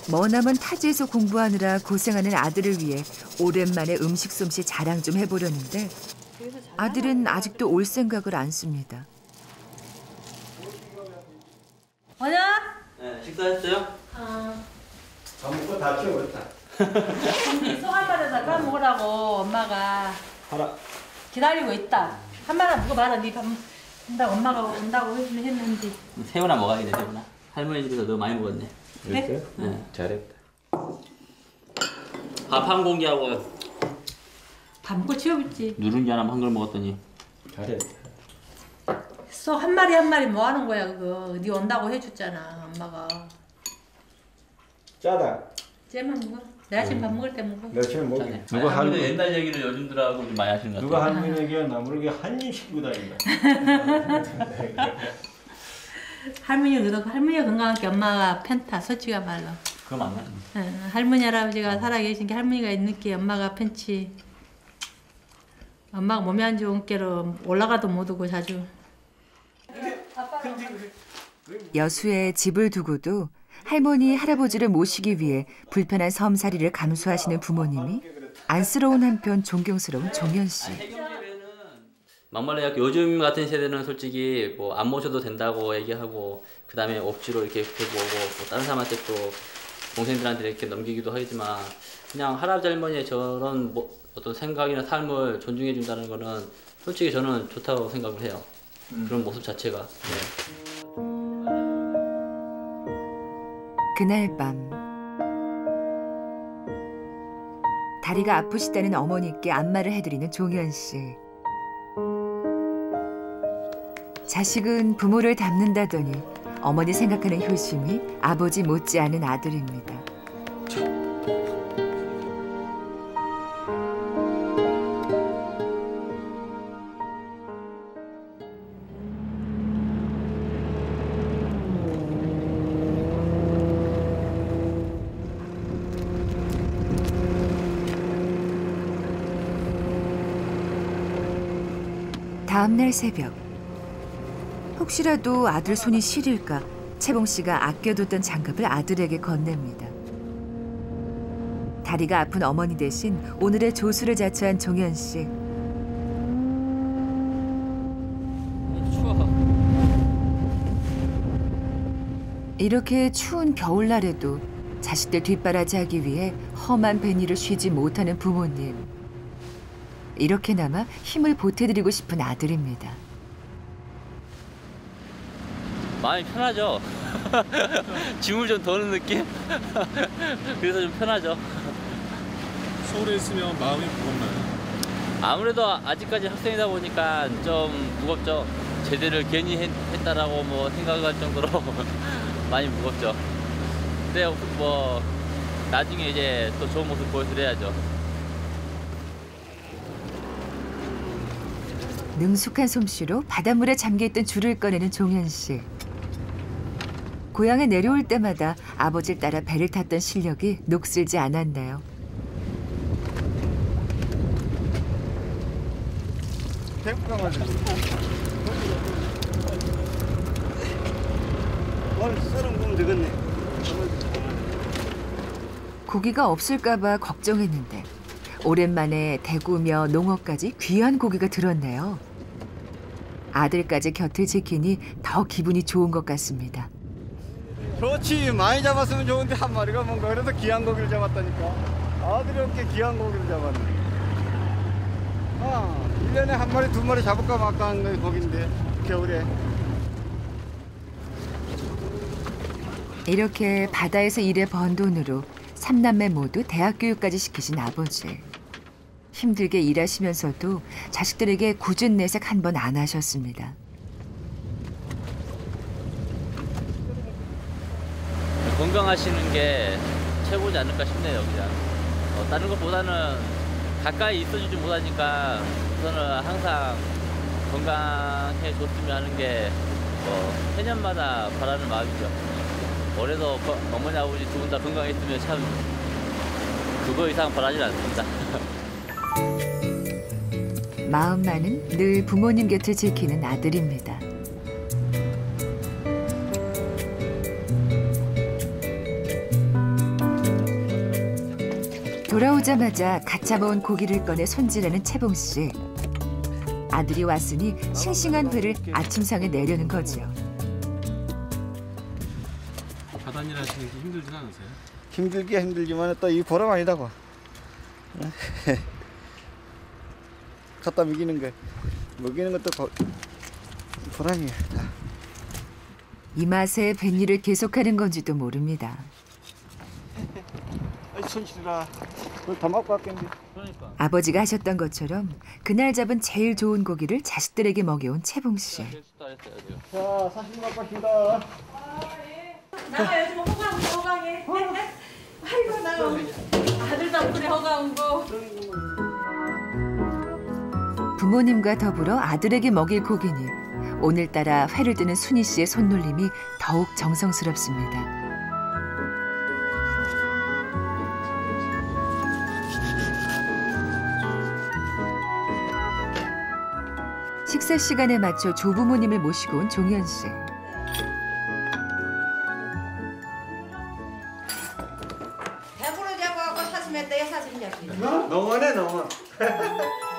머나먼 타지에서 공부하느라 고생하는 아들을 위해 오랜만에 음식 솜씨 자랑 좀 해보려는데 아들은 아직도 올 생각을 안 씁니다.
뭐냐?
네, 식사했어요?
어.
밥 먹고 다 치워버렸다.
쏙한 마리에다 까 먹으라고 엄마가
하라.
기다리고 있다. 한 마리 먹어봐라. 네밥 먹는다고 엄마가 온다고 해주면 했는데.
새우나 먹어야겠네 새우나 할머니 집에서 너무 많이 먹었네
네?
네.
잘했다.
밥 한 공기하고
밥 먹고 치워붙지.
누룽지 하나 한걸 먹었더니
잘했다.
쏙한 마리 한 마리 뭐 하는 거야 그거. 네 온다고 해줬잖아 엄마가.
짜다.
쟤만 먹어. 내가 지금 밥 먹을 때 먹어.
너 지금 뭐
아니,
누가
할머니
할머니
옛날 얘기를 요즘들하고 좀 많이 하시는 것
누가
같아요
할머니에게 나무르게 한입 씹고 다닌다.
할머니 그러고 할머니가 건강하게 엄마가 편타 솔직히 말로.
그거 맞네.
예, 할머니 할아버지가 살아계신 게 할머니가 있는 게 엄마가 편치. 엄마가 몸이 안 좋은 게로 올라가도 못 오고 자주.
여수에 집을 두고도 할머니, 할아버지를 모시기 위해 불편한 섬살이를 감수하시는 부모님이 안쓰러운 한편 존경스러운 종현 씨.
막말로 약 요즘 같은 세대는 솔직히 뭐 안 모셔도 된다고 얘기하고 그 다음에 억지로 이렇게 오고 뭐 다른 사람한테 또 동생들한테 이렇게 넘기기도 하지만 그냥 할아버지 할머니의 저런 뭐 어떤 생각이나 삶을 존중해 준다는 거는 솔직히 저는 좋다고 생각을 해요. 그런 모습 자체가. 네.
그날 밤 다리가 아프시다는 어머니께 안마를 해드리는 종현 씨. 자식은 부모를 닮는다더니 어머니 생각하는 효심이 아버지 못지않은 아들입니다. 새벽 혹시라도 아들 손이 시릴까 채봉 씨가 아껴뒀던 장갑을 아들에게 건넵니다. 다리가 아픈 어머니 대신 오늘의 조수를 자처한 종현 씨. 이렇게 추운 겨울날에도 자식들 뒷바라지하기 위해 험한 뱃일을 쉬지 못하는 부모님. 이렇게나마 힘을 보태드리고 싶은 아들입니다.
마음이 편하죠. 짐을 좀 더는 느낌? 그래서 좀 편하죠.
서울에 있으면 마음이 무겁나요?
아무래도 아직까지 학생이다 보니까 좀 무겁죠. 제대를 괜히 했, 했다라고 뭐 생각할 정도로 많이 무겁죠. 근데 뭐 나중에 이제 또 좋은 모습 보여드려야죠.
능숙한 솜씨로 바닷물에 잠겨있던 줄을 꺼내는 종현 씨. 고향에 내려올 때마다 아버지를 따라 배를 탔던 실력이 녹슬지 않았나요? 고기가 없을까봐 걱정했는데 오랜만에 대구며 농어까지 귀한 고기가 들었네요. 아들까지 곁을 지키니 더 기분이 좋은 것 같습니다.
좋지 많이 잡았으면 좋은데 한 마리가 뭔가 그래서 귀한 고기를 잡았다니까 아들이 이렇게 귀한 고기를 잡았네 아 1년에 한 마리 두 마리 잡을까 말까 하는 고기인데 겨울에
이렇게 바다에서 일해 번 돈으로 삼남매 모두 대학 교육까지 시키신 아버지. 힘들게 일하시면서도 자식들에게 굳은 내색 한 번 안 하셨습니다.
건강하시는 게 최고지 않을까 싶네요, 그냥. 어, 다른 것보다는 가까이 있어주지 못하니까 저는 항상 건강해 줬으면 하는 게 뭐, 해년마다 바라는 마음이죠. 올해도 거- 어머니, 아버지 두 분 다 건강했으면 참 그거 이상 바라질 않습니다.
마음만은 늘 부모님 곁을 지키는 아들입니다. 돌아오자마자 갓 잡아온 고기를 꺼내 손질하는 채봉 씨. 아들이 왔으니 싱싱한 회를 아침상에 내려는 거지요.
바닷일 하시는 게 힘들진 않으세요?
힘들게 힘들지만 또 이 보람 아니다고 갖다 먹이는 거 먹이는 것도 고- 보람이야 다.
이 맛에 뱃일을 계속하는 건지도 모릅니다.
그걸 다 먹고 왔겠는데
아버지가 하셨던 것처럼 그날 잡은 제일 좋은 고기를 자식들에게 먹여온 채봉 씨.
자 사진 갖고 왔습니다
나 요즘 허가한 거 허가해. 아이고 나 아들 덕분에 허가한 거.
부모님과 더불어 아들에게 먹일 고기니 오늘따라 회를 드는 순희 씨의 손놀림이 더욱 정성스럽습니다. 식사 시간에 맞춰 조부모님을 모시고 온 종현 씨.
배부르자고 하고 사슴에 떼 사슴 잡기.
너무네 너무.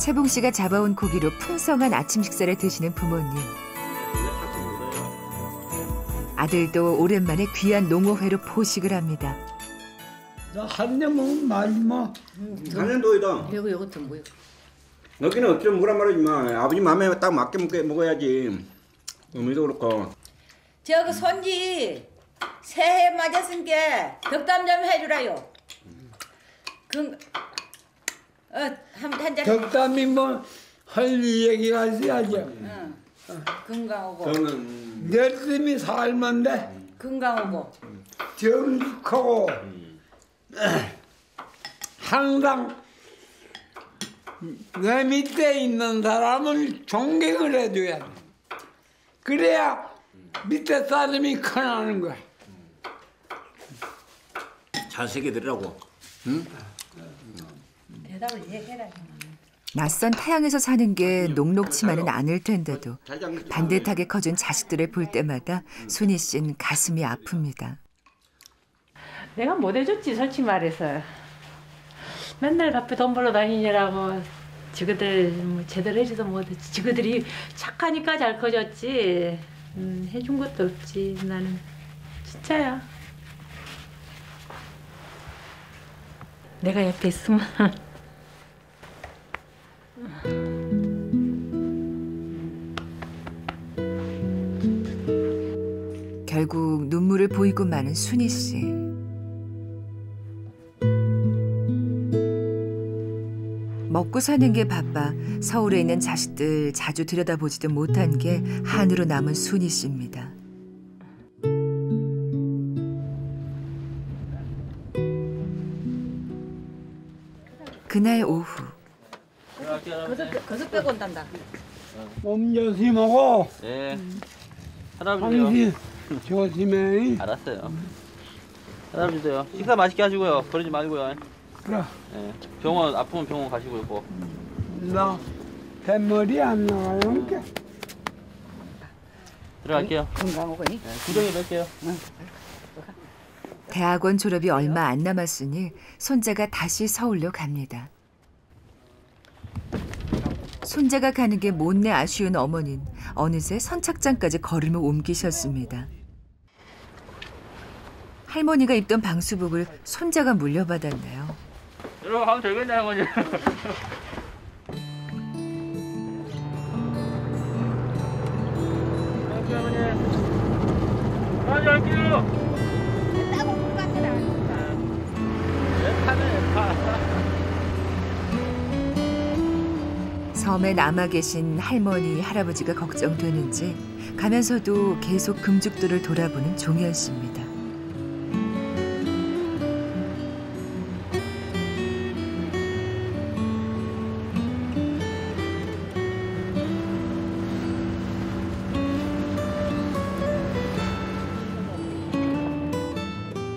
채봉 씨가 잡아온 고기로 풍성한 아침 식사를 드시는 부모님. 아들도 오랜만에 귀한 농어회로 포식을 합니다.
한입 먹으면 말마.
가는 도이다.
여기 이것도 뭐야?
여기는 어쩌면 뭐란 말이지 마. 아버지 마음에 딱 맞게 먹게 먹어야지. 어머니도 그렇고.
저그 손지 새해 맞았으니까 덕담 좀 해주라요. 그, 어 한 한 잔.
덕담이 뭐 할 얘기가 있어야지.
응. 건강하고.
저는 열심히 살면 돼.
건강하고.
정직하고 항상 내 밑에 있는 사람을 존경을 해줘야 돼. 그래야 밑에 사람이 커나는 거야.
잘 새겨 들으라고. 응?
대답을 얘기해라.
낯선 타양에서 사는 게 녹록치만은 않을 텐데도 반듯하게 커준 자식들을 볼 때마다 순희 씨는 가슴이 아픕니다.
내가 못 해줬지 솔직히 말해서. 맨날 바쁘 돈 벌러 다니느라고 지그들 뭐 제대로 해주도 못했지 지그들이 착하니까 잘 커졌지. 음, 해준 것도 없지. 나는 진짜야. 내가 옆에 있으면
결국 눈물을 보이고 마는 순희 씨. 먹고 사는 게 바빠 서울에 있는 자식들 자주 들여다보지도 못한 게 한으로 남은 순희 씨입니다. 그날 오후
거듭 거듭 빼고 온단다.
몸 조심하고
예. 할아버지요.
당신 조심해.
알았어요. 할아버지도요. 식사 맛있게 하시고요. 버리지 말고요.
그래.
예. 병원 아프면 병원 가시고요. 꼭.
나 대머리 안 나가요. 이렇게.
들어갈게요.
건강하고.
예. 구정에 뵐게요.
대학원 졸업이 얼마 안 남았으니 손자가 다시 서울로 갑니다. 손자가 가는 게 못내 아쉬운 어머니는 어느새 선착장까지 걸음을 옮기셨습니다. 할머니가 입던 방수복을 손자가 물려받았네요.
여러분 가면 되겠네 할머니. 할게요.
섬에 남아 계신 할머니, 할아버지가 걱정되는지 가면서도 계속 금죽도를 돌아보는 종현 씨입니다.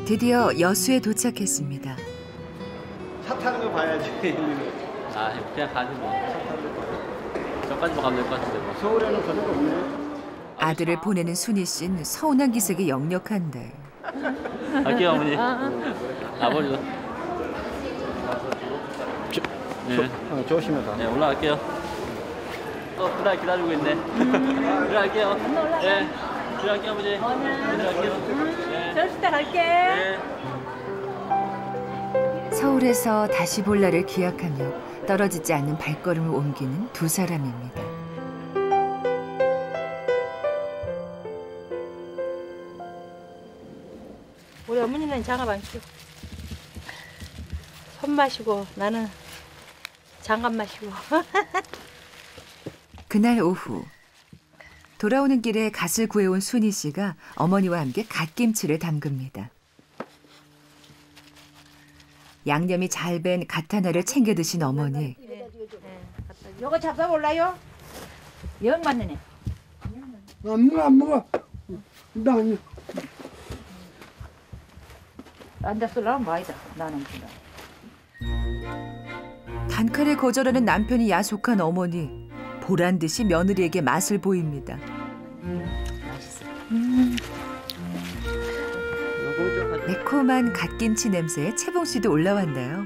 드디어 여수에 도착했습니다.
거 봐야지.
아 그냥 가지 뭐. 저까지만 가면 될 것 같은데 뭐.
서울에는 거 없네.
아들을 보내는 순희 씨는 서운한 기색이 역력한데
갈게요 어머니. 아버지도. 예.
어, 조심해서.
네 올라갈게요. 어 그날 기다리고 있네. 들어갈게요. 예. 들어갈게요 아버지. 들어갈게요. 예.
저럴 때 갈게
예.
서울에서 다시 볼 날을 기약하며 떨어지지 않는 발걸음을 옮기는 두 사람입니다.
우리 어머니는 장갑 안 끼고 손 마시고 나는 장갑 마시고
그날 오후 돌아오는 길에 갓을 구해온 순희 씨가 어머니와 함께 갓김치를 담급니다. 양념이 잘 밴 갓 하나를 챙겨 드신 어머니.
요거 잡숴 볼라요? 영 맞네.
안 먹어 안 먹어. 나 아니야.
앉아 쓰려면 뭐 아니다. 나는 그래.
단칼에 거절하는 남편이 야속한 어머니 보란 듯이 며느리에게 맛을 보입니다. 매콤한 갓김치 냄새에 채봉 씨도 올라왔나요?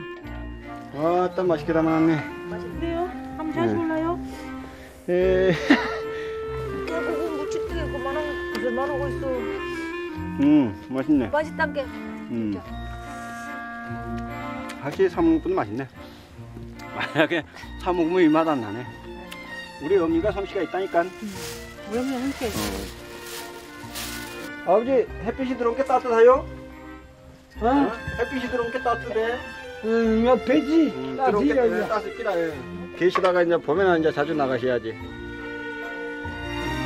아따 맛있게 담아놨네.
맛있대요? 한번 다시
네.
몰라요?
에,
깨고 무치게 그만한 그만 하고 있어.
음 맛있네.
맛있단 게.
음. 확실히 사 먹는 것도 맛있네. 만약에 사 먹으면 이 맛 안 나네. 우리 어머니가 솜씨가 있다니까.
우리 어머니 함께.
아버지 햇빛이 들어온 게 따뜻해요? 어? 햇빛이 들어온 게 따뜻해.
응, 옆에지.
음, 들어온 게
따뜻하게.
따뜻기라. 계시다가 이제 봄에는 이제 자주 나가셔야지.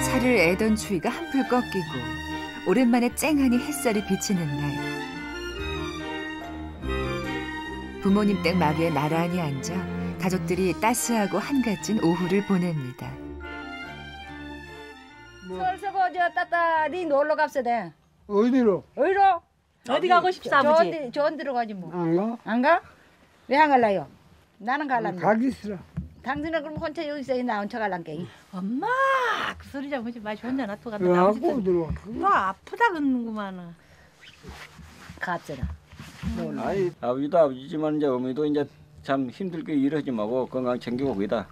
살을 애던 추위가 한풀 꺾이고 오랜만에 쨍하니 햇살이 비치는 날 부모님 댁 마루에 나란히 앉아 가족들이 따스하고 한가진 오후를 보냅니다.
설서고 저 따따리 놀러 갑시다.
어디로?
어디로?
어디 가고 싶어, 아버지?
저런 데로 가지 뭐.
안 가?
안 가? 왜 안 갈라요? 나는 갈란다.
가기 싫어.
당신은 그럼 혼자 여기 있어 나 혼자 갈란게.
엄마 그 소리 좀 하지 마. 혼자 놔둬 간다.
왜 하고
또-
들어와?
너 아프다 그러는구만.
갔잖아.
아이 아버지도 아버지지만 이제 어머니도 이제 참 힘들게 일하지 말고 건강 챙기고 그이다.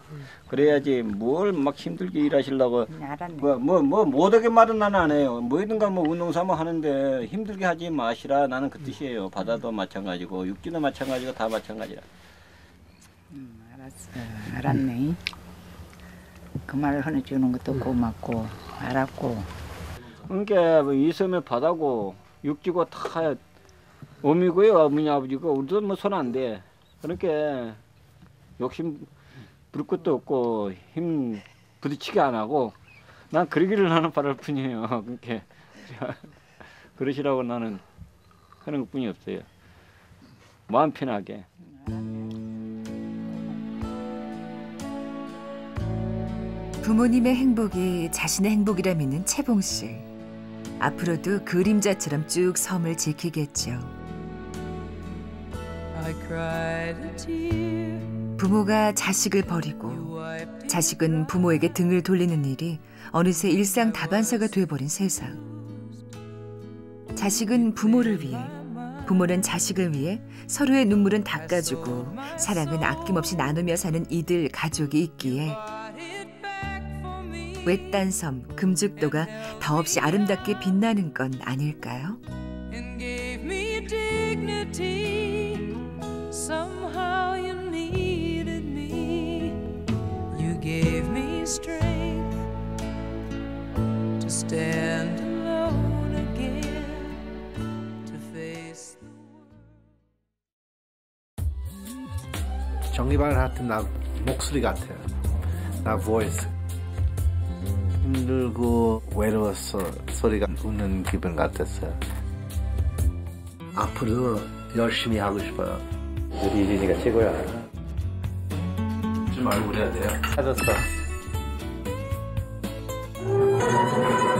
그래야지 뭘 막 힘들게 일하시려고. 뭐뭐 뭐 못하게 말은 나는 안 해요. 뭐든가 뭐 운동 삼아 하는데 힘들게 하지 마시라 나는 그 뜻이에요. 바다도 마찬가지고 육지도 마찬가지고 다 마찬가지라.
알았어. 알았네. 그 말을 해주는 것도 고맙고 알았고.
그러니까 뭐 이 섬에 바다고 육지고 다 어미고요 어머니 아버지고 우리도 뭐 손안 대. 그러니까 욕심 부릴 것도 없고 힘 부딪히게 안 하고 난 그러기를 나는 바랄 뿐이에요. 그러니까 그러시라고 나는 하는 것 뿐이 없어요. 마음 편하게.
부모님의 행복이 자신의 행복이라 믿는 채봉 씨. 앞으로도 그림자처럼 쭉 섬을 지키겠죠. 부모가 자식을 버리고 자식은 부모에게 등을 돌리는 일이 어느새 일상 다반사가 돼버린 세상. 자식은 부모를 위해, 부모는 자식을 위해 서로의 눈물은 닦아주고 사랑은 아낌없이 나누며 사는 이들 가족이 있기에 외딴 섬 금죽도가 더없이 아름답게 빛나는 건 아닐까요?
Strength to stand alone again, to face
정리발 같은 나 목소리 같아요. 나 voice. 힘들고 외로워서 소리가 우는 기분 같았어요. 앞으로 열심히 하고 싶어요. 우리 이준이가 최고야. 좀 알고 그래야 돼요. 찾았어. Música